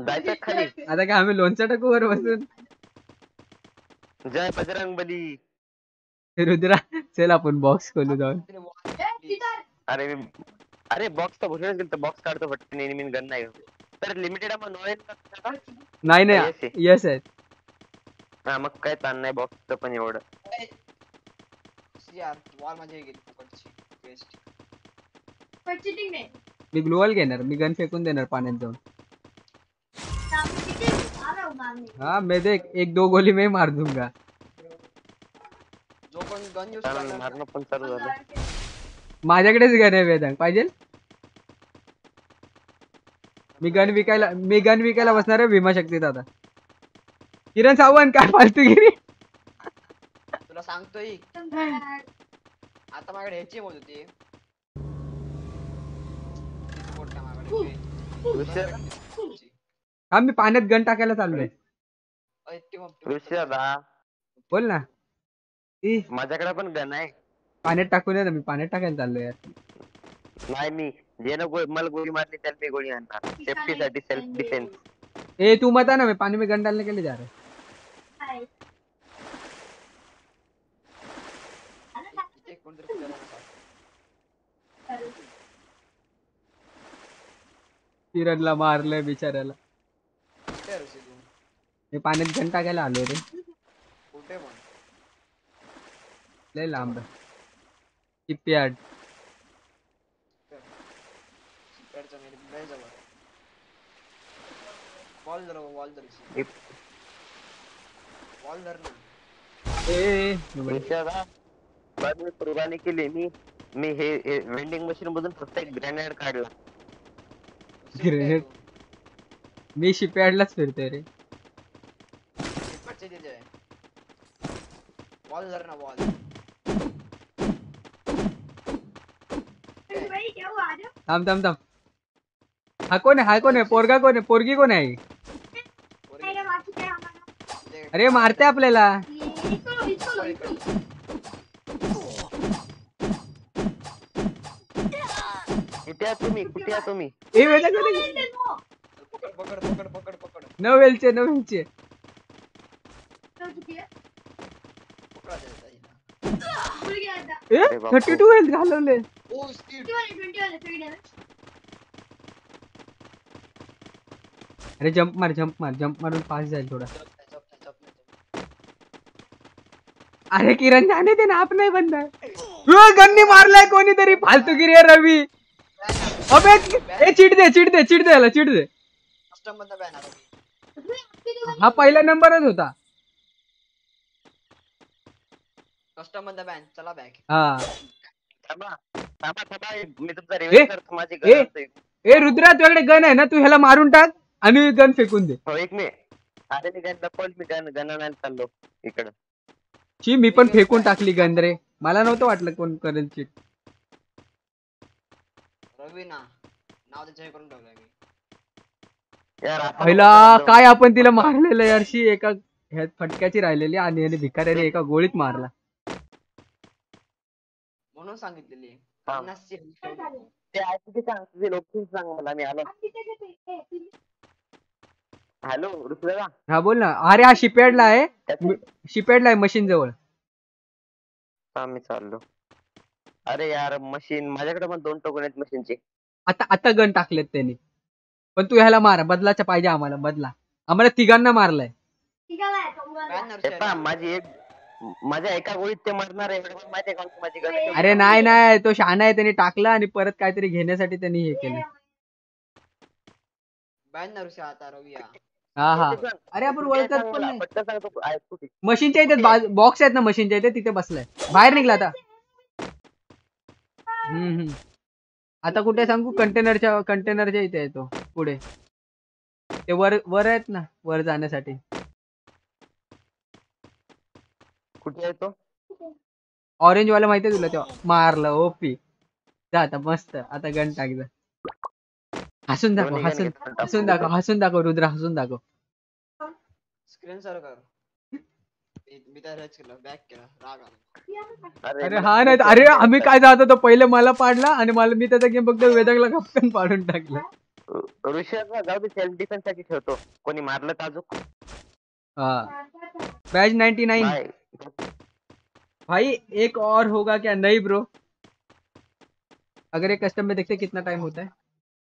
जायचं खाली. आता काय आम्ही लोणचं टाकू वर बसून? जय बजरंग बली. रुद्रा चल आपण बॉक्स खोलू जाऊन. अरे अरे बॉक्स तर भरून गेलं बॉक्स काढतो फटकन एनिमी गन नाही तर लिमिटेड मग नो नाही नाही आहे. यस आहेत हा मग काय ताण नाही बॉक्सचं पण एवढं. यार वॉल मध्ये गेली फुकटची वेस्ट मी ग्लोअल घेणार मी गन फेकून देणार पाण्यात जाऊन. हाँ मैं देख एक दो गोली में ही मार दूँगा। जो गन यूज़ कारण मारणं पण चालू झालं माझ्याकडेच गन आहे वेदांग पाहिजे मी गन विकायला मी गन विकायला बसणार आहे भीमा शक्तीत आता. किरण सावंत काय फालतूगिरी तुला सांगतोय. आता माझ्याकडे ह्याची बोल होती. माझ्याकडे हा मी पाण्यात गन टाकायला चाललोय. बोल ना. माझ्याकडे पण गन आहे. पाण्यात टाकून ना मी पाण्यात टाकायला चाललोय. नाही मी. जे ना मला गोळी मारली त्याला मी गोळी आणणार. सेफ्टी साठी सेल्फ डिफेन्स ए तू मत ना मैं पानी में गन डालने के लिए जा रहा है. किरणला मारलंय बिचाऱ्याला. मी पाण्यात गन टाकायला आलोय रे कुठे पण लय लांब। लय जवळ वॉल धर वॉल धर वॉल धर ना ए, हा बाद मी कुर्बानी केली मी मी हे वेंडिंग मशीन मधून फक्त एक ग्रेनेड काढला. तू? मी शिपयार्डलाच फिरतोय रे शिपयार्डच्या तिथे आहे वॉल धर ना वॉल थांब थांब थांब हा कोण आहे हा कोण आहे पोरगा कोण आहे पोरगी कोण आहे अरे मारते आपल्याला कुठे आहात तुम्ही कुठे तुम्ही। ए आहे? पकड पकड पकड। पकड पकड नवेलचे नवेलचे पकडा त्याला हिला. ए अरे बापरे. थर्टी टू हेल्थ घालवले ओ स्पीड अरे जंप मार जंप मार जंप मारून पास जाईल थोडा। अरे किरण जाने दे ना आप नाही बंद ओ, गन्नी मारलाय कोणीतरी फालतूगिरी आहे रवी। अबे ए चिट दे चिट दे चिट दे याला चिट दे। हा पहिला नंबरच होता। कस्टम मधनं बॅन चला बॅक हा थांबा थांबा थांबा मी तुमचा रिव्ह्यू करतो माझी गन असते. ए रुद्रा तुझ्याकडे गन आहे ना तू ह्याला मारून टाक आणि गन फेकून दे हो एक मी अरे मी गन लपवलं मी गन गन आणायला चाललो इकडं ची मी पण फेकून टाकली गन रे मला नव्हतं वाटलं कोण करेल चिट रवी ना नाव त्याच्या करून ठेवलंय मी यार पहिला काय आपण तिला मारलेलं यारशी एका फटक्याची राहिलेली आणि भिकाऱ्याने एका गोळीत मारला म्हणून सांगितलेली. पन्नासची health ठेवली. ते ऐकते सांग तुझे लोकेशन सांग मला मी आलो. हॅलो ऋतुदा हा बोल ना. अरे हा शिपयार्डला आहे. शिपयार्डला आहे मशीन जवळ. हा मी चाललो. अरे यार मशीन माझ्याकडे पण दोन टोकन आहेत मशीनचे आता आता गन टाकलेत त्यांनी. पण तू ह्याला मार. बदलाचा पाहिजे आम्हाला. बदला. आम्हाला तिघांना मारलाय. हे पहा. माझी एक माझ्या एका गोळीत ते मरणार आहे माहिती आहे माझी गन अरे नाही नाही तो शहाणा आहे त्यांनी टाकला आणि परत काहीतरी घेण्यासाठी त्यांनी हे केलं. हा. हा. अरे आपण ओळखत पण नाही. तू आहे मशीनच्या इथे बॉक्स आहेत ना मशीनच्या इथे तिथे बसलाय. बाहेर निघला आता. हम्म हम्म. आता कुठे सांगू? कंटेनरच्या कंटेनरच्या इथे येतो पुढे. ते वर वर आहेत ना वर जाण्यासाठी. कुठे आहे तो? ऑरेंज वाला माहितीये तुला तेव्हा मारलं ओपी. जा आता मस्त. आता गन टाक जा. हसून दाखव दोन्ही gun हसून घेतलं हसून दाखव हसून दाखव रुद्र हसून दाखव. स्क्रीन सर कर मी- मी त्या रच केलं बॅक केलं. राग आला. अरे हा नाही अरे आम्ही काय जात होतो? पहिले मला पाडला आणि मला मी त्याचा गेम फक्त वेदकला कप्कन पाडून टाकलं. ऋषभ जाऊ दे सेल्फ डिफेन्स साठी ठेवतो. कोणी मारलं तर अजून? हाँ. बैच 99 बाय भाई एक और होगा क्या? नहीं ब्रो अगर ये कस्टम में देखते कितना टाइम होता है?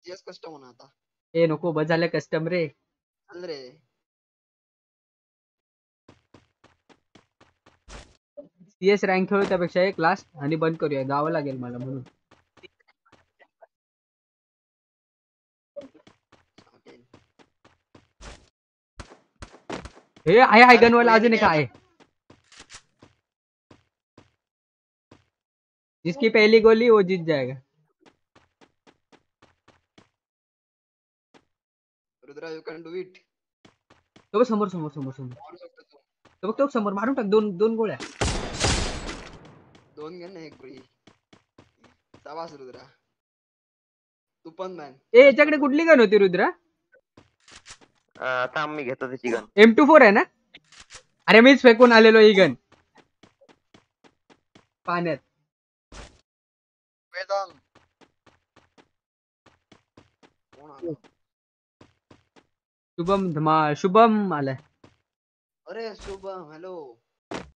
जीएस कस्टम होणार आता ए नको बस झालं कस्टम रे। चल रे। सीएस रँक खेळू त्यापेक्षा एक लास्ट आणि बंद करूया जावं लागेल मला म्हणून. हे आहे आहे गनवाला अजून एक आहे. जिसकी पहली गोली वो जीत जाएगा। Rudra you can do it तो बघ समोर समोर समोर समोर। तू तो बघ तो बघ समोर मारून टाक दोन दोन गोळ्या। दोन घे ना एक गोळी। तवास रुद्रा। तू पण मॅन ए याच्याकडे कुठली गन होती रुद्रा? आता मी घेतो त्याची गन. एम टू फोर आहे ना? अरे मीच फेकून आलेलो ही गन. पाण्यात वेदांत कोण आलं? शुभम धमा शुभम आलाय। अरे शुभम हॅलो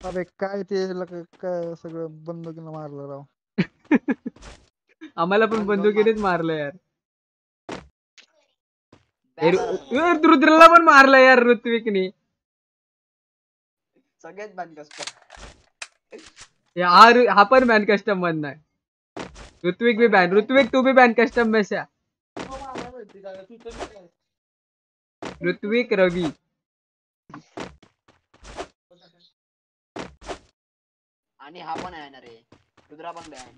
अरे काय ते लक- काय सगळं बंदुकीनं मारलं राव. आम्हाला पण बंदुकीनेच मारलं यार. ए, रु- ए, रुद्रला पण मारलं यार ऋत्विकनी. सगळ्यात बॅन कस्टम हा रु- हा पण बॅन कस्टम आहे ऋत्विक भी बॅन ऋत्विक तू भी बॅन कस्टम में से आ. ऋत्विक रवी. आणि हा पण आहे ना रे. रुद्रा पण बॅन.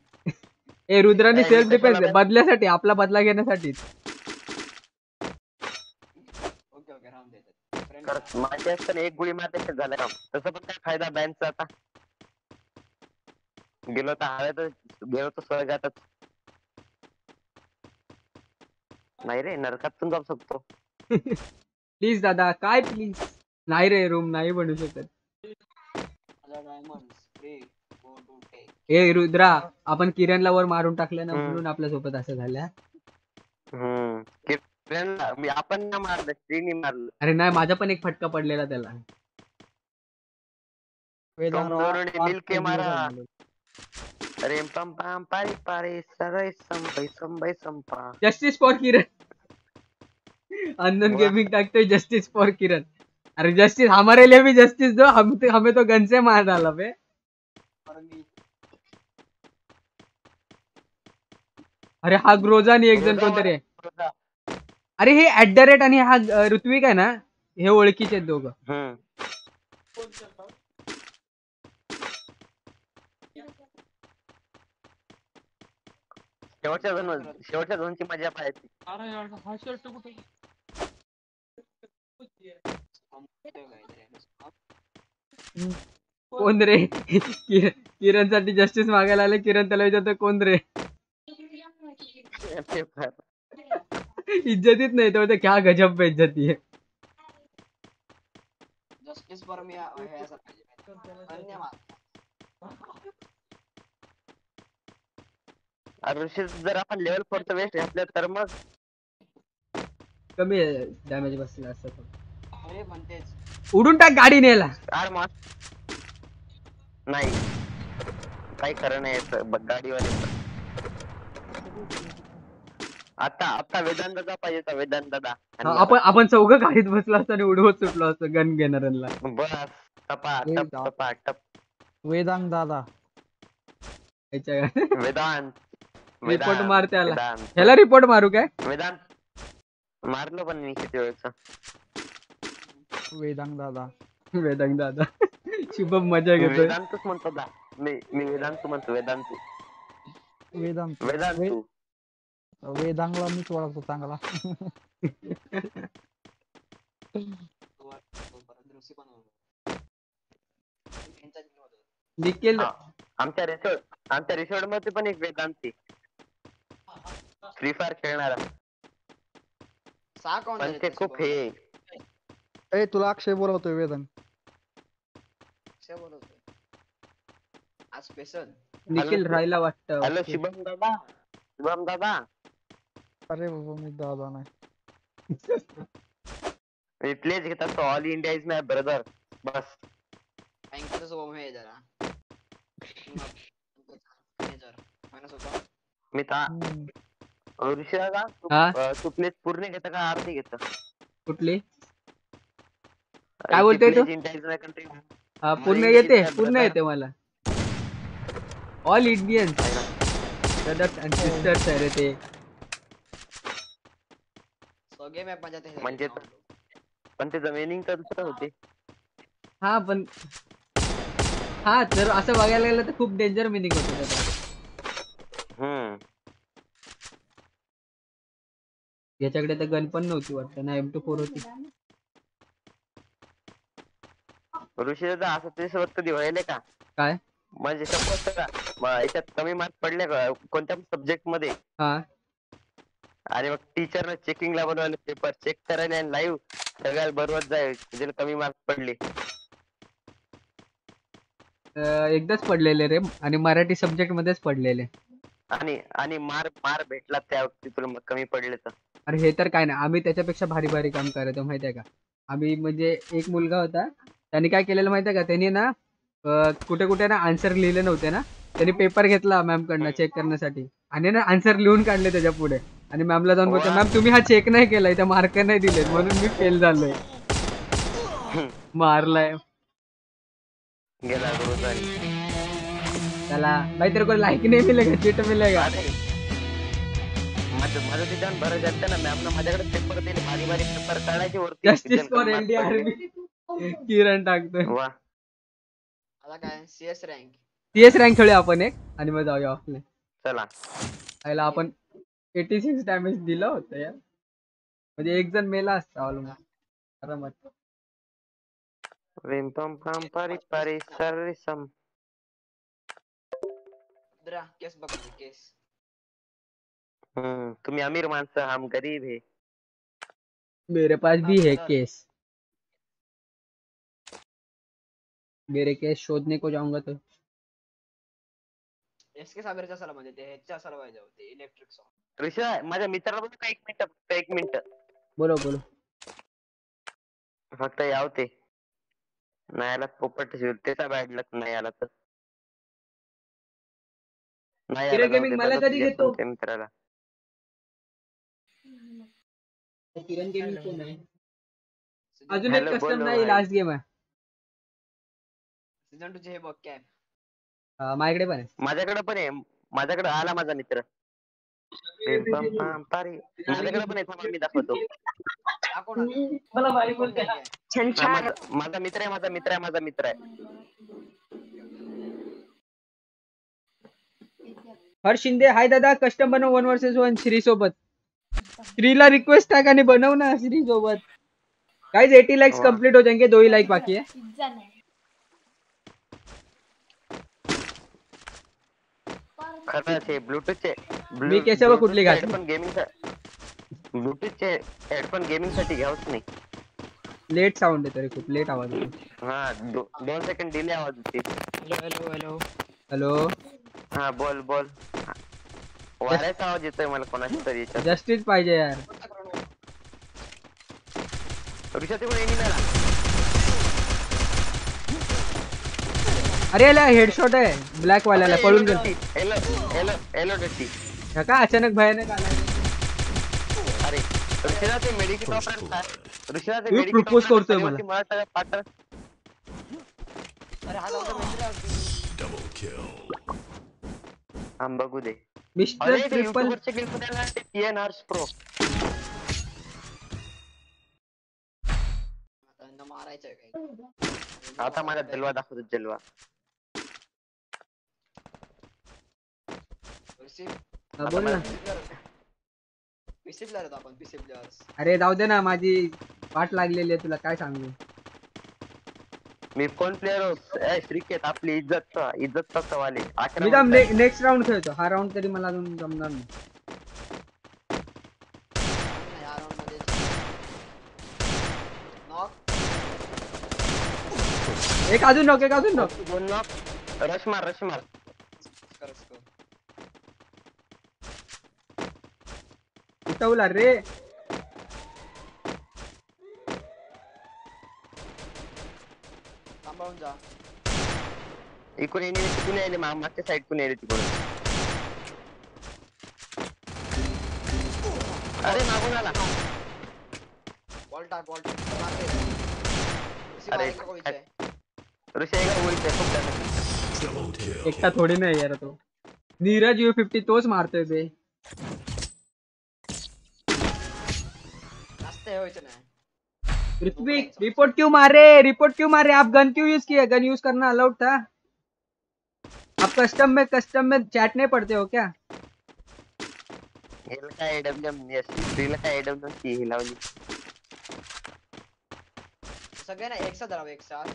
ए रुद्राने सेल्फ डिफेन्स बदल्यासाठी आपला बदला घेण्यासाठी. ओके ओके राहून देतात माझ्या असताना एक गोळी मारल्याशिवाय झालं काम. तसं पण काय फ़ायदा बँकचा आता? गेलो तर हव्यातच गेलो तर स्वर्गातच. नाही रे नरकातून जाऊ शकतो. प्लीज़ दादा काय प्लीज़ नाही रे रूम नाही बनवू शकत. Diamond free go to take a Rudra आपण किरणला वर मारून टाकलं ना हम्म. म्हणून आपल्या सोबत असं झालं हा? हम्म. मी आपण ना मारलं श्रीनी मारलं. अरे नाही माझा पण एक फटका पडलेला त्याला. मिलके मारा. अरे पम पम पारी पारी सगळे संपय संपय संपा जस्टिस फॉर किरण वाह. गेमिंग टाकते जस्टिस फॉर किरण अरे जस्टिस हमारे लिए भी जस्टिस दो हम तो हमें तो गन से मार डाला बे अरे हा ग्रोजा आणि एक जण कोणतरी आहे अरे हे ऍट द रेट आणि हा ऋत्विक आहे ना हे ओळखीचे दोघं शेवटच्या झोन शेवटच्या झोनची मज़ा पाहायची. कोण रे? किरण साठी जस्टिस मागायला आले किरण त्याला विचारतो कोण रे? ते फार. इज्जतीच नाही तो क्या गजब है. जस्टिस फॉर मी हे धन्यवाद. अरे ऋषी जर आपण लेवल फोरचं वेस्ट घातलं तर मग कमी डॅमेज बसला असतं पण. अरे म्हणतेच उडून टाक गाडी नेला यार मग नाही काही खरं नाही गाडीवाले आता आता वेदांत दादा पाहिजे होता वेदांत दादा आपण आपण चौघ गाडीत बसलो असतो आणि उडवत सुटलो असतो गन घेणाऱ्यांना बस टपा टप टपा टप. वेदांत दादा. वेदांत. रिपोर्ट वेदांत, मार त्याला वेदांत ह्याला रिपोर्ट मारू काय? वेदांत मारलो पण मी किती वेळचा वेदांत दादा. वेदांग दादा. शुभम मज़ा घेतोय. वेदांतच म्हणतो दा. मी मी वेदांत म्हणतो वेदांत. वेदांत. वेदांत. वेदांगला मीच ओळखतो चांगला. तो. निखिल आमच्या रिसोर्ट आमच्या रिसोर्ट मध्ये पण एक वेदांती फ्री फायर खेळणारा सहा कोण पण ते खूप हे? ए तुला अक्षय बोलवतोय वेदन। अक्षय बोलतोय आज स्पेशल निखिल राहिला वाटतं हॅलो. शुभम दादा। शुभम दादा। अरे बाबा मी दादा नाही मी प्लेस घेत असतो all India is my brother. बस। बँकेचा स्वभाव आहे जरा। मी ता. ऋषी दादा तू तू प्लेस पूर्ण घेता का अर्धी घेता कुठली काय बोलतोय तू? हा। पूर्ण मला येते पूर्ण येते मला all Indian brothers and sisters आहे रे ते सगळे मॅप माझ्या ते म्हणजे पण त्याचं मेनिंग तर दुसरं होते। हा पण हा जर असं बघायला गेलं तर खूप डेंजर मिनिंग होतं त्याचा याच्याकडे तर गन पण नव्हती वाटतं ना एम टू फोर होती. ऋषी दादा असं तुझ्यासोबत कधी व्हायले का? काय? म्हणजे सपोज का म- याच्यात कमी मार्क पडले का? कोणत्या सब्जेक्टमध्ये? हा. आणि मग टीचर चेकिंगला बनवायला पेपर चेक करायला आणि लाईव्ह सगळ्याला बरोबर जाईल ज्याला कमी मार्क पडले. अं, एकदाच पडलेले रे आणि मराठी सब्जेक्ट मध्येच पडलेले. आणि आणि मार मार भेटला त्या तुला मग कमी पडले तर. अरे हे तर काय नाही. आम्ही त्याच्यापेक्षा भारी भारी काम करायचो माहितीये का? आम्ही म्हणजे एक मुलगा होता. त्याने काय केलेलं माहितीये का? त्याने ना अं, कुठे कुठे ना आन्सर लिहिले नव्हते ना? त्याने पेपर घेतला मॅम कडनं चेक करण्यासाठी. आणि ना आन्सर लिहून काढले त्याच्या पुढे. आणि मॅमला जाऊन बोलतो. मॅम तुम्ही हा चेक नाही केलाय त्या मार्क नाही दिले म्हणून मी फेल झालोय. मारलाय. गेला त्याला भाई तेरे को लाइक नहीं मिलेगा चिट मिलेगा। अरे। माझं बरं जातं ना मॅम माझ्याकडे पेपर दिले भारी भारी पेपर काढायचे वरती जस्टिस फॉर एनडीआर पडले. किरण टाकतोय वा आता काय सीएस रँक सीएस रँक खेळूया आपण एक आणि मग जाऊया ऑफलाईन चला। त्याला आपण एटी सिक्स डॅमेज दिलं होतं यार। म्हणजे एक जण मेला असता ऑलमोस्ट आरामात रिम पम पम परी परी सर सम द्रा केस बघ केस हम्म तुम्ही अमीर माणसं हम गरीब है मेरे पास भी है केस मेरे केस शोधने को जाऊँगा तो एस के साबेरचा असायला म्हणजे ते ह्याच्या असायला पाहिजे होते इलेक्ट्रिक सॉन्ग ऋषा माझ्या मित्राला बोलू का एक मिनिट फक्त एक मिनिट बोलो बोलो फक्त याव ते नाही आला पोपट त्याचा बॅड लक नाही आला तर किरण दे, मला कधी घेतो? मित्राला. किरण गेमिंग कोण आहे अजून एक कस्टम नाही. लास्ट गेम आहे. सीझन टू चे हे बघ कॅप हा, माझ्याकडे पण आहे. माझ्याकडे पण आहे. माझ्याकडे आला माझा मित्र. माझ्याकडे पण आहे मी दाखवतो. माझा मित्र आहे माझा मित्र आहे माझा मित्र आहे. हर्ष शिंदे हाय दादा कस्टम बनव वन वर्सेस वन श्री सोबत. श्रीला रिक्वेस्ट टाक आणि बनव ना श्री सोबत. गाइस 80 लाइक्स कंप्लीट हो जाएँगे दो ही लाइक बाकी है खरंच आहे ब्लूटूथचे मी केसावर कुठली घातली? हेडफोन गेमिंग ब्लूटूथचे हेडफोन गेमिंग साठी घ्यावच नाही. लेट साऊंड आहे तरी खूप लेट आवाज़ येतो. हा दो, दोन सेकंड डिले आवाज़ होते हॅलो हॅलो हॅलो हा बोल बोल. वाऱ्याचा आवाज़ येतोय मला कोणाच्या तरी याच्यात. जस्टिस पाहिजे यार. ऋषा तिकडे आला अरे याला हेडशॉट आहे. ब्लॅक वाल्याला पळून गेल. एलो एलो एलो डट्टी हा का अचानक भयानक आला? अरे ऋषीला ते मेडिकिट वापरायला काय ऋषीला ते मी मेडिकिट propose करतोय मला. मला पाठव. अरे हा जाऊन मित्र हा बघू दे. मिस्टर अरे ते ट्रिपल युट्यूबवरचे गेम द्यायला ते TNRs प्रो त्यांना मारायचं आहे काही. आता माझा जलवा दाखवतो जलवा. हा, बोल ना. पीसी प्लेअर आपण पीसी प्लेयर्स अरे जाऊ दे ना माझी वाट लागलेली आहे तुला काय सांगू? मी कोण प्लेअर श्रीकेत आपली इज्जतचा इज्जतचा सवाल आहे अकरा मी मिनिटं. नेक्स्ट राऊंड खेळतो. हा राऊंड तरी मला अजून जमणार नाही. या मध्ये एक अजून नॉक एक अजून नॉक दोन knock. रश मार रश मार. कर उठवला रे. सांभाळून जा इकडून एनिमी तिकडून यायले मा- मागच्या साईड कुण यायले तिकडून अरे मागून आला बॉल टाक बॉल टाक मार रे अरे, का है ऋषी का गोळीचं खूप damage. एकटा थोडी नाही यार तो नीरज यू फिफ्टी तोच मारतोय बे जास्त हे व्हायचं नाही ऋत्विक रिपोर्ट क्यों मारे? रिपोर्ट क्यों मारे? आप गन क्यों यूज़ किए? गन यूज़ करना अलाउड था? आप कस्टम में कस्टम में चैट नहीं पढ़ते हो क्या? हिला काय AWM yes, श्रीला काय AWM ची ही लावली सगळे ना एक साथ राहावं एक साथ।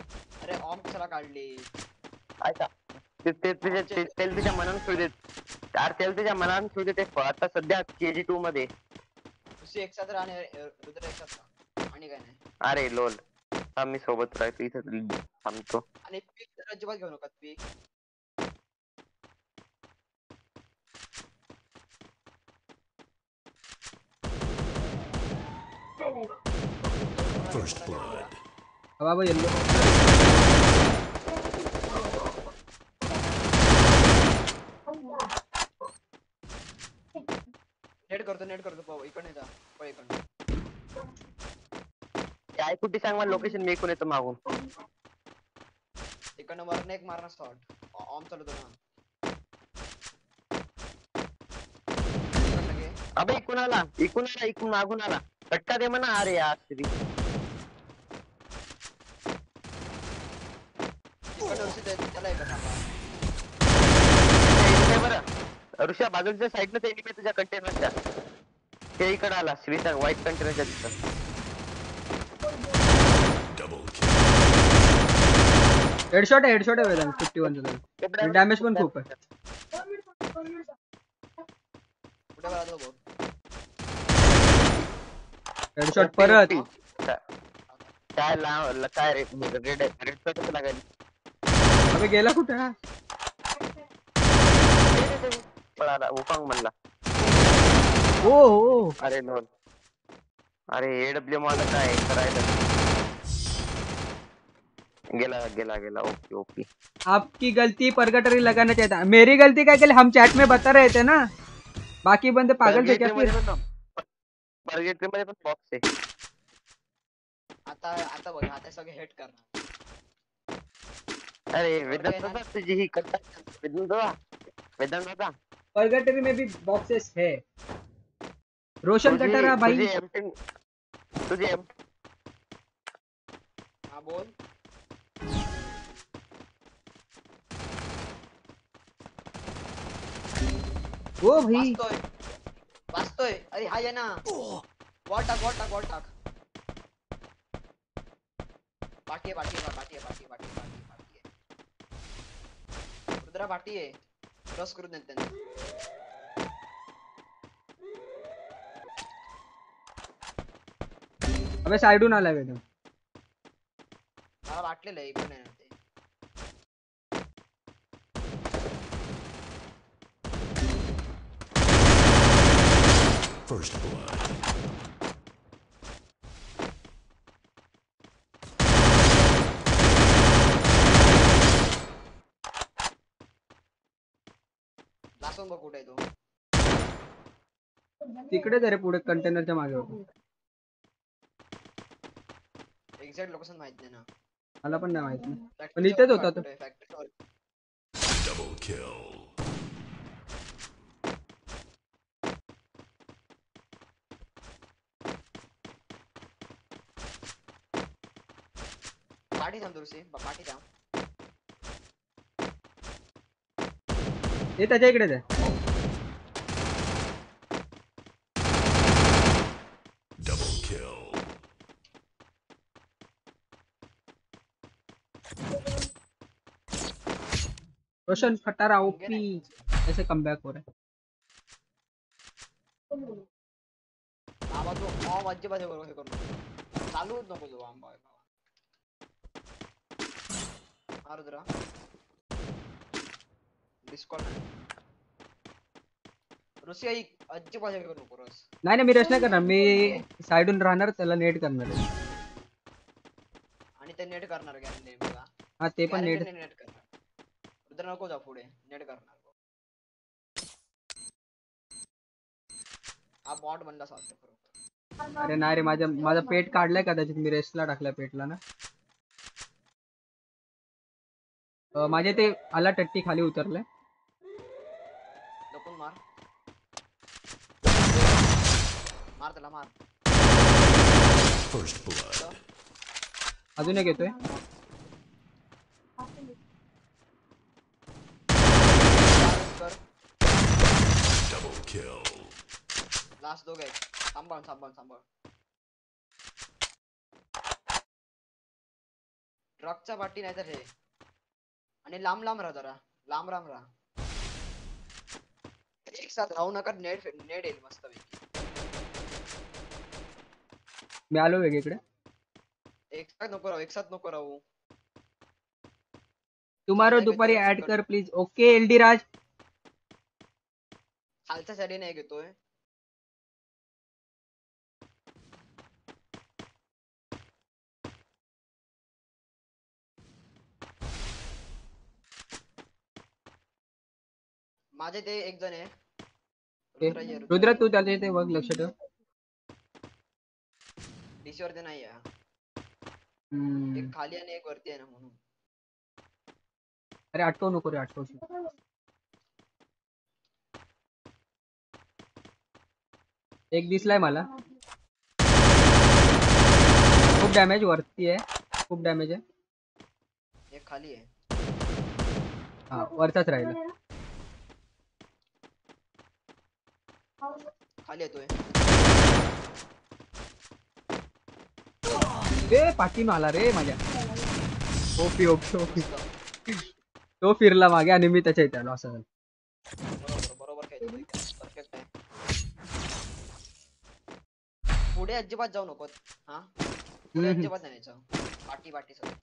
अरे ऑम कशाला काढली ऐका ते ते तुझ्या ते तेल तुझ्या मनानं सुरू यार तेल तुझ्या मनानं सुरू देते. आता सध्या के टू मध्ये. उसी एक साथ राहणे रुद्र एक साथ राहा काय नाही अरे लोल मी सोबत राहतो इथं थांबतो आणि पीक तर अजिबात घेऊ नका पीक First blood. हवा वो येलो नेट करतो नेट करतो पाहू इकडे जा पळ इकडे काय कुठे सांग मला लोकेशन मी इकडून येतो मागून. इकडनं वरनं एक मारणं शॉट ऑम ना. इकडनं अबे इकडून आला. इकडून आला इकडून मागून आला. फटका दे म्हणा. अरे यार ते बरं. ऋषा बाजूच्या साईडनं ते enemy तुझ्या कंटेनरच्या ते इकडे आला. श्रीचा व्हाईट कंटेनरच्या तिथं. हेडशॉट है हेडशॉट है वेदांत फिफ्टी वन डॅमेज बघा तो बघ हेडशॉट परत। काय लाव काय रेड रेड रेड कसं लागायला अबे गेला कुठे? हा पळाला उफांग म्हणला ओ हो अरे नोन अरे एडब्ल्यू मला काय करायला गेला गेला गेला. Okay okay. आपकी गलती परगटरी लगाना चाहिए था। मेरी गलती क्या के लिए हम चैट में बता रहे थे ना? बाकी बंदे पागल थे क्या फिर? बर्गेटरी मध्ये पण बॉक्स आहे आता आता बघ आता सगळे हेट करणार. अरे वेदांत दादा तुझी ही वेदांत दादा वेदांत दादा. परगटरी में भी बॉक्सेस है। रोशन कटरा भाई। तुझी M10 तुझी M हा बोल। ओ भाई वाचतोय अरे हा ये ना वॉल टाक वॉल टाक। वॉल टाक बाटी आहे बाटी आहे बाटी आहे बाटी आहे, बाटी आहे, बाटी आहे, रुद्रा बाटी आहे क्रॉस करून देत त्यांना अबे साइडून आला वेदम मला वाटलेलं आहे इकडे First blood. लास्ट बघ कुठे आहे तो तिकडेच आहे रे पुढे कंटेनरच्या मागे होतो. एक्झॅक्ट लोकेशन माहित नाही ना. मला पण नाही माहिती पण Factory इथेच वर होता तो. Kill. पाठी थांब दुरुस्ती पाठी थांब हे त्याच्या इकडेच आहे Double kill. रोशन खटारा ओपी ऐसे कमबैक हो रहा है आवाज़ तो ऑफ़ अजिबात हे करू हे. चालूच नको तो आंबा रुद्रा डिस्कॉर्ड ऋषी ऐक अजिबात हे करू नको रस नाही नाही मी रश नाही करणार मी साईडून राहणार त्याला नेट करणार आणि ते नेट करणार गॅरंटी बघा हा ते पण नेट नेट करणार रुद्र नको जा पुढे नेट करणार हा। बॉट बनला बरोबर अरे नाही रे माझ्या माझा पेट काढलाय कदाचित मी रेस्टला टाकलाय पेटला ना अं, माझे ते आला टट्टी खाली उतरलाय लपून मार. मार त्याला मार. First blood. अजून एक येतोय. Double kill. लास्ट दोघ आहेत. सांभाळ सांभाळ सांभाळ. ट्रकच्या पाठी नाही तर हे. आणि लांब लांब राहा जरा लांब लांब राहा। एक साथ राहू नका नेट नेट येईल मस्त मी आलो वेगळीकडे एक साथ नको राहू एक साथ नको राहू। तुम्हारो दुपारी ऍड कर please okay L D Raj खालच्या साईडे नाही घेतोय माझे ते एक जण आहे. रुद्र. तू त्याच्या इथे बघ लक्ष ठेव. DC वरती नाही आहे हम्म. एक खाली आणि एक वरती आहे ना म्हणून. अरे अटकवू नको रे अटकवू एक दिसलाय मला. खूप डॅमेज वरती आहे. खूप डॅमेज आहे. एक खाली आहे. हा वरचाच राहिला. खाली येतोय ए पाठी आला रे माझ्या ओपी ओपी ओपी तो फिरला मागे आणि मी त्याच्या इथे आलो असं झालं बरोबर बरोबर परफेक्ट आहे पुढे अजिबात जाऊ नको हा पुढे. अजिबात नाही जाऊ पाठी पाठी सगळं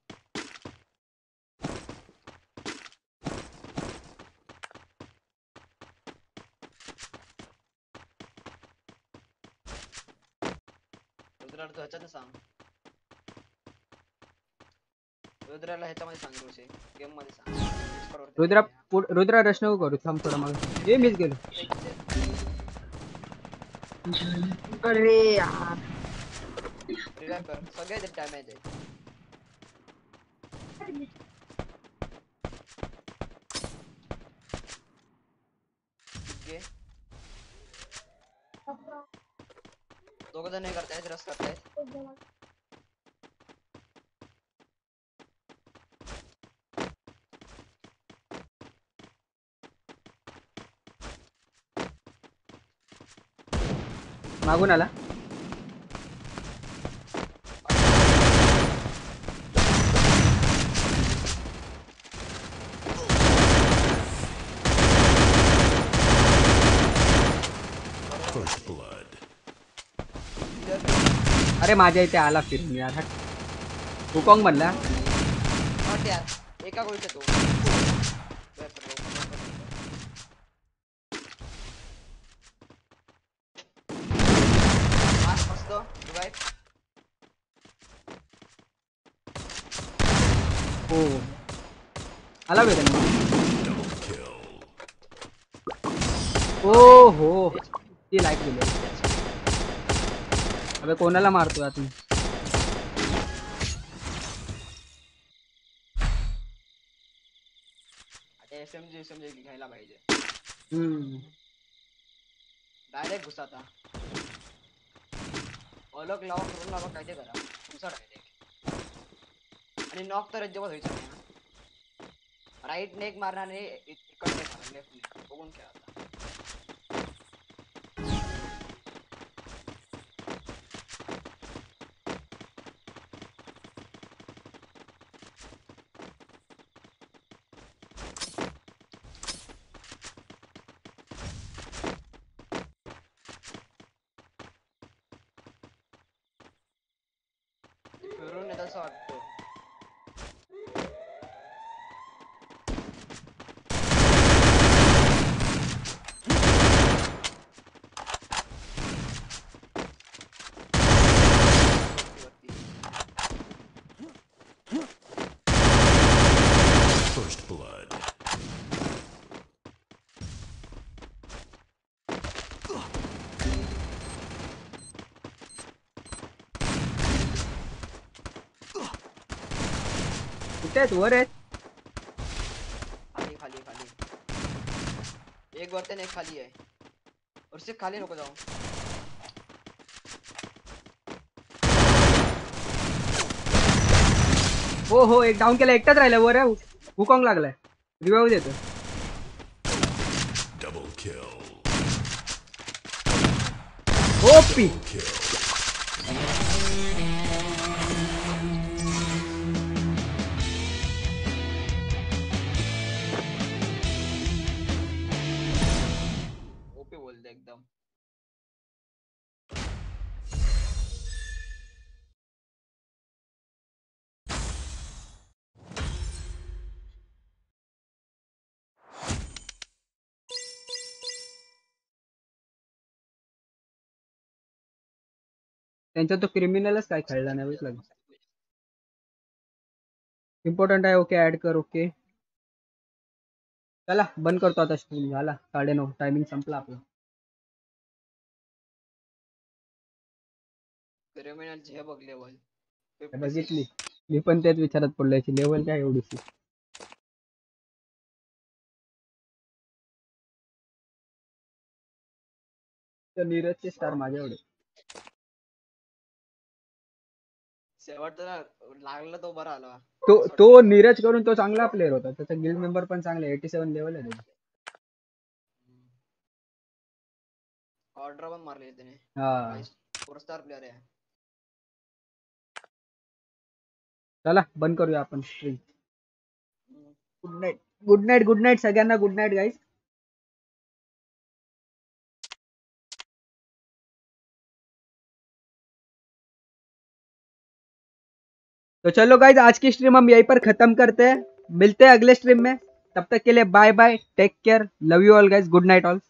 रुद्रा तू ह्याच्यात सांग रुद्राला ह्याच्यामध्ये सांग ऋषी गेम मध्ये सांग रुद्रा रुद्रा रश नको करू थांब थोडं मागे ए मिस गेलो अरे यार Revive कर सगळे डॅमेज आहे दोघ जण हे करतायत रस करतायत मागून आला First blood. अरे माझ्या इथे आला फिरून यार हट. म्हणला? हट यार एका गोळीत तो मस्त revive. हो आला वेदन Double kill. ओ हो ती लाईट गेली अबे कोणाला मारतोय आता एसएमजी एसएमजी घ्यायला पाहिजे. हम्म. डायरेक्ट घुसा आता. अलग लावा करून लावा काय ते करा. घुसा डायरेक्ट आणि नॉक तर अजिबात व्हायचं नाही राईट नेक मारणार आणि असं वाटतं First blood. आहेत वर आहेत खाली खाली खाली। एक वरती आणि एक खाली आहे वरचे खाली नको जाऊ। हो हो एक डाऊन केला एकटाच राहिला वर आहे हुकॉंग लागलाय रिवाईव्ह देतो ओपी। त्यांचा तो क्रिमिनलच काय खेळला नाही लागला इम्पॉर्टंट आहे ओके ऍड कर ओके चला बंद करतो आता स्ट्रीम झाला. साडे नऊ टायमिंग संपला आपला. क्रिमिनलची हे बघ लेवल बघितली मी पण तेच विचारत पडलो याची लेवल काय एवढीशी? नीरजचे स्टार माझ्या एवढे शेवटचा लागला तो बरा आला. तो तो नीरज करून तो चांगला प्लेअर होता. त्याचा गिल्ड मेंबर पण चांगला एटी सेव्हन लेवल आहे. ऑर्डर पण मारली त्याने. हा. फोर स्टार प्लेअर आहे. चला बंद करूया आपण stream good night good night good night सगळ्यांना. गुड नाईट गाईज तो चलो गाइज़ आज की स्ट्रीम हम यहीं पर खत्म करते हैं। मिलते हैं अगले स्ट्रीम में। तब तक के लिए bye bye take care love you all guys good night all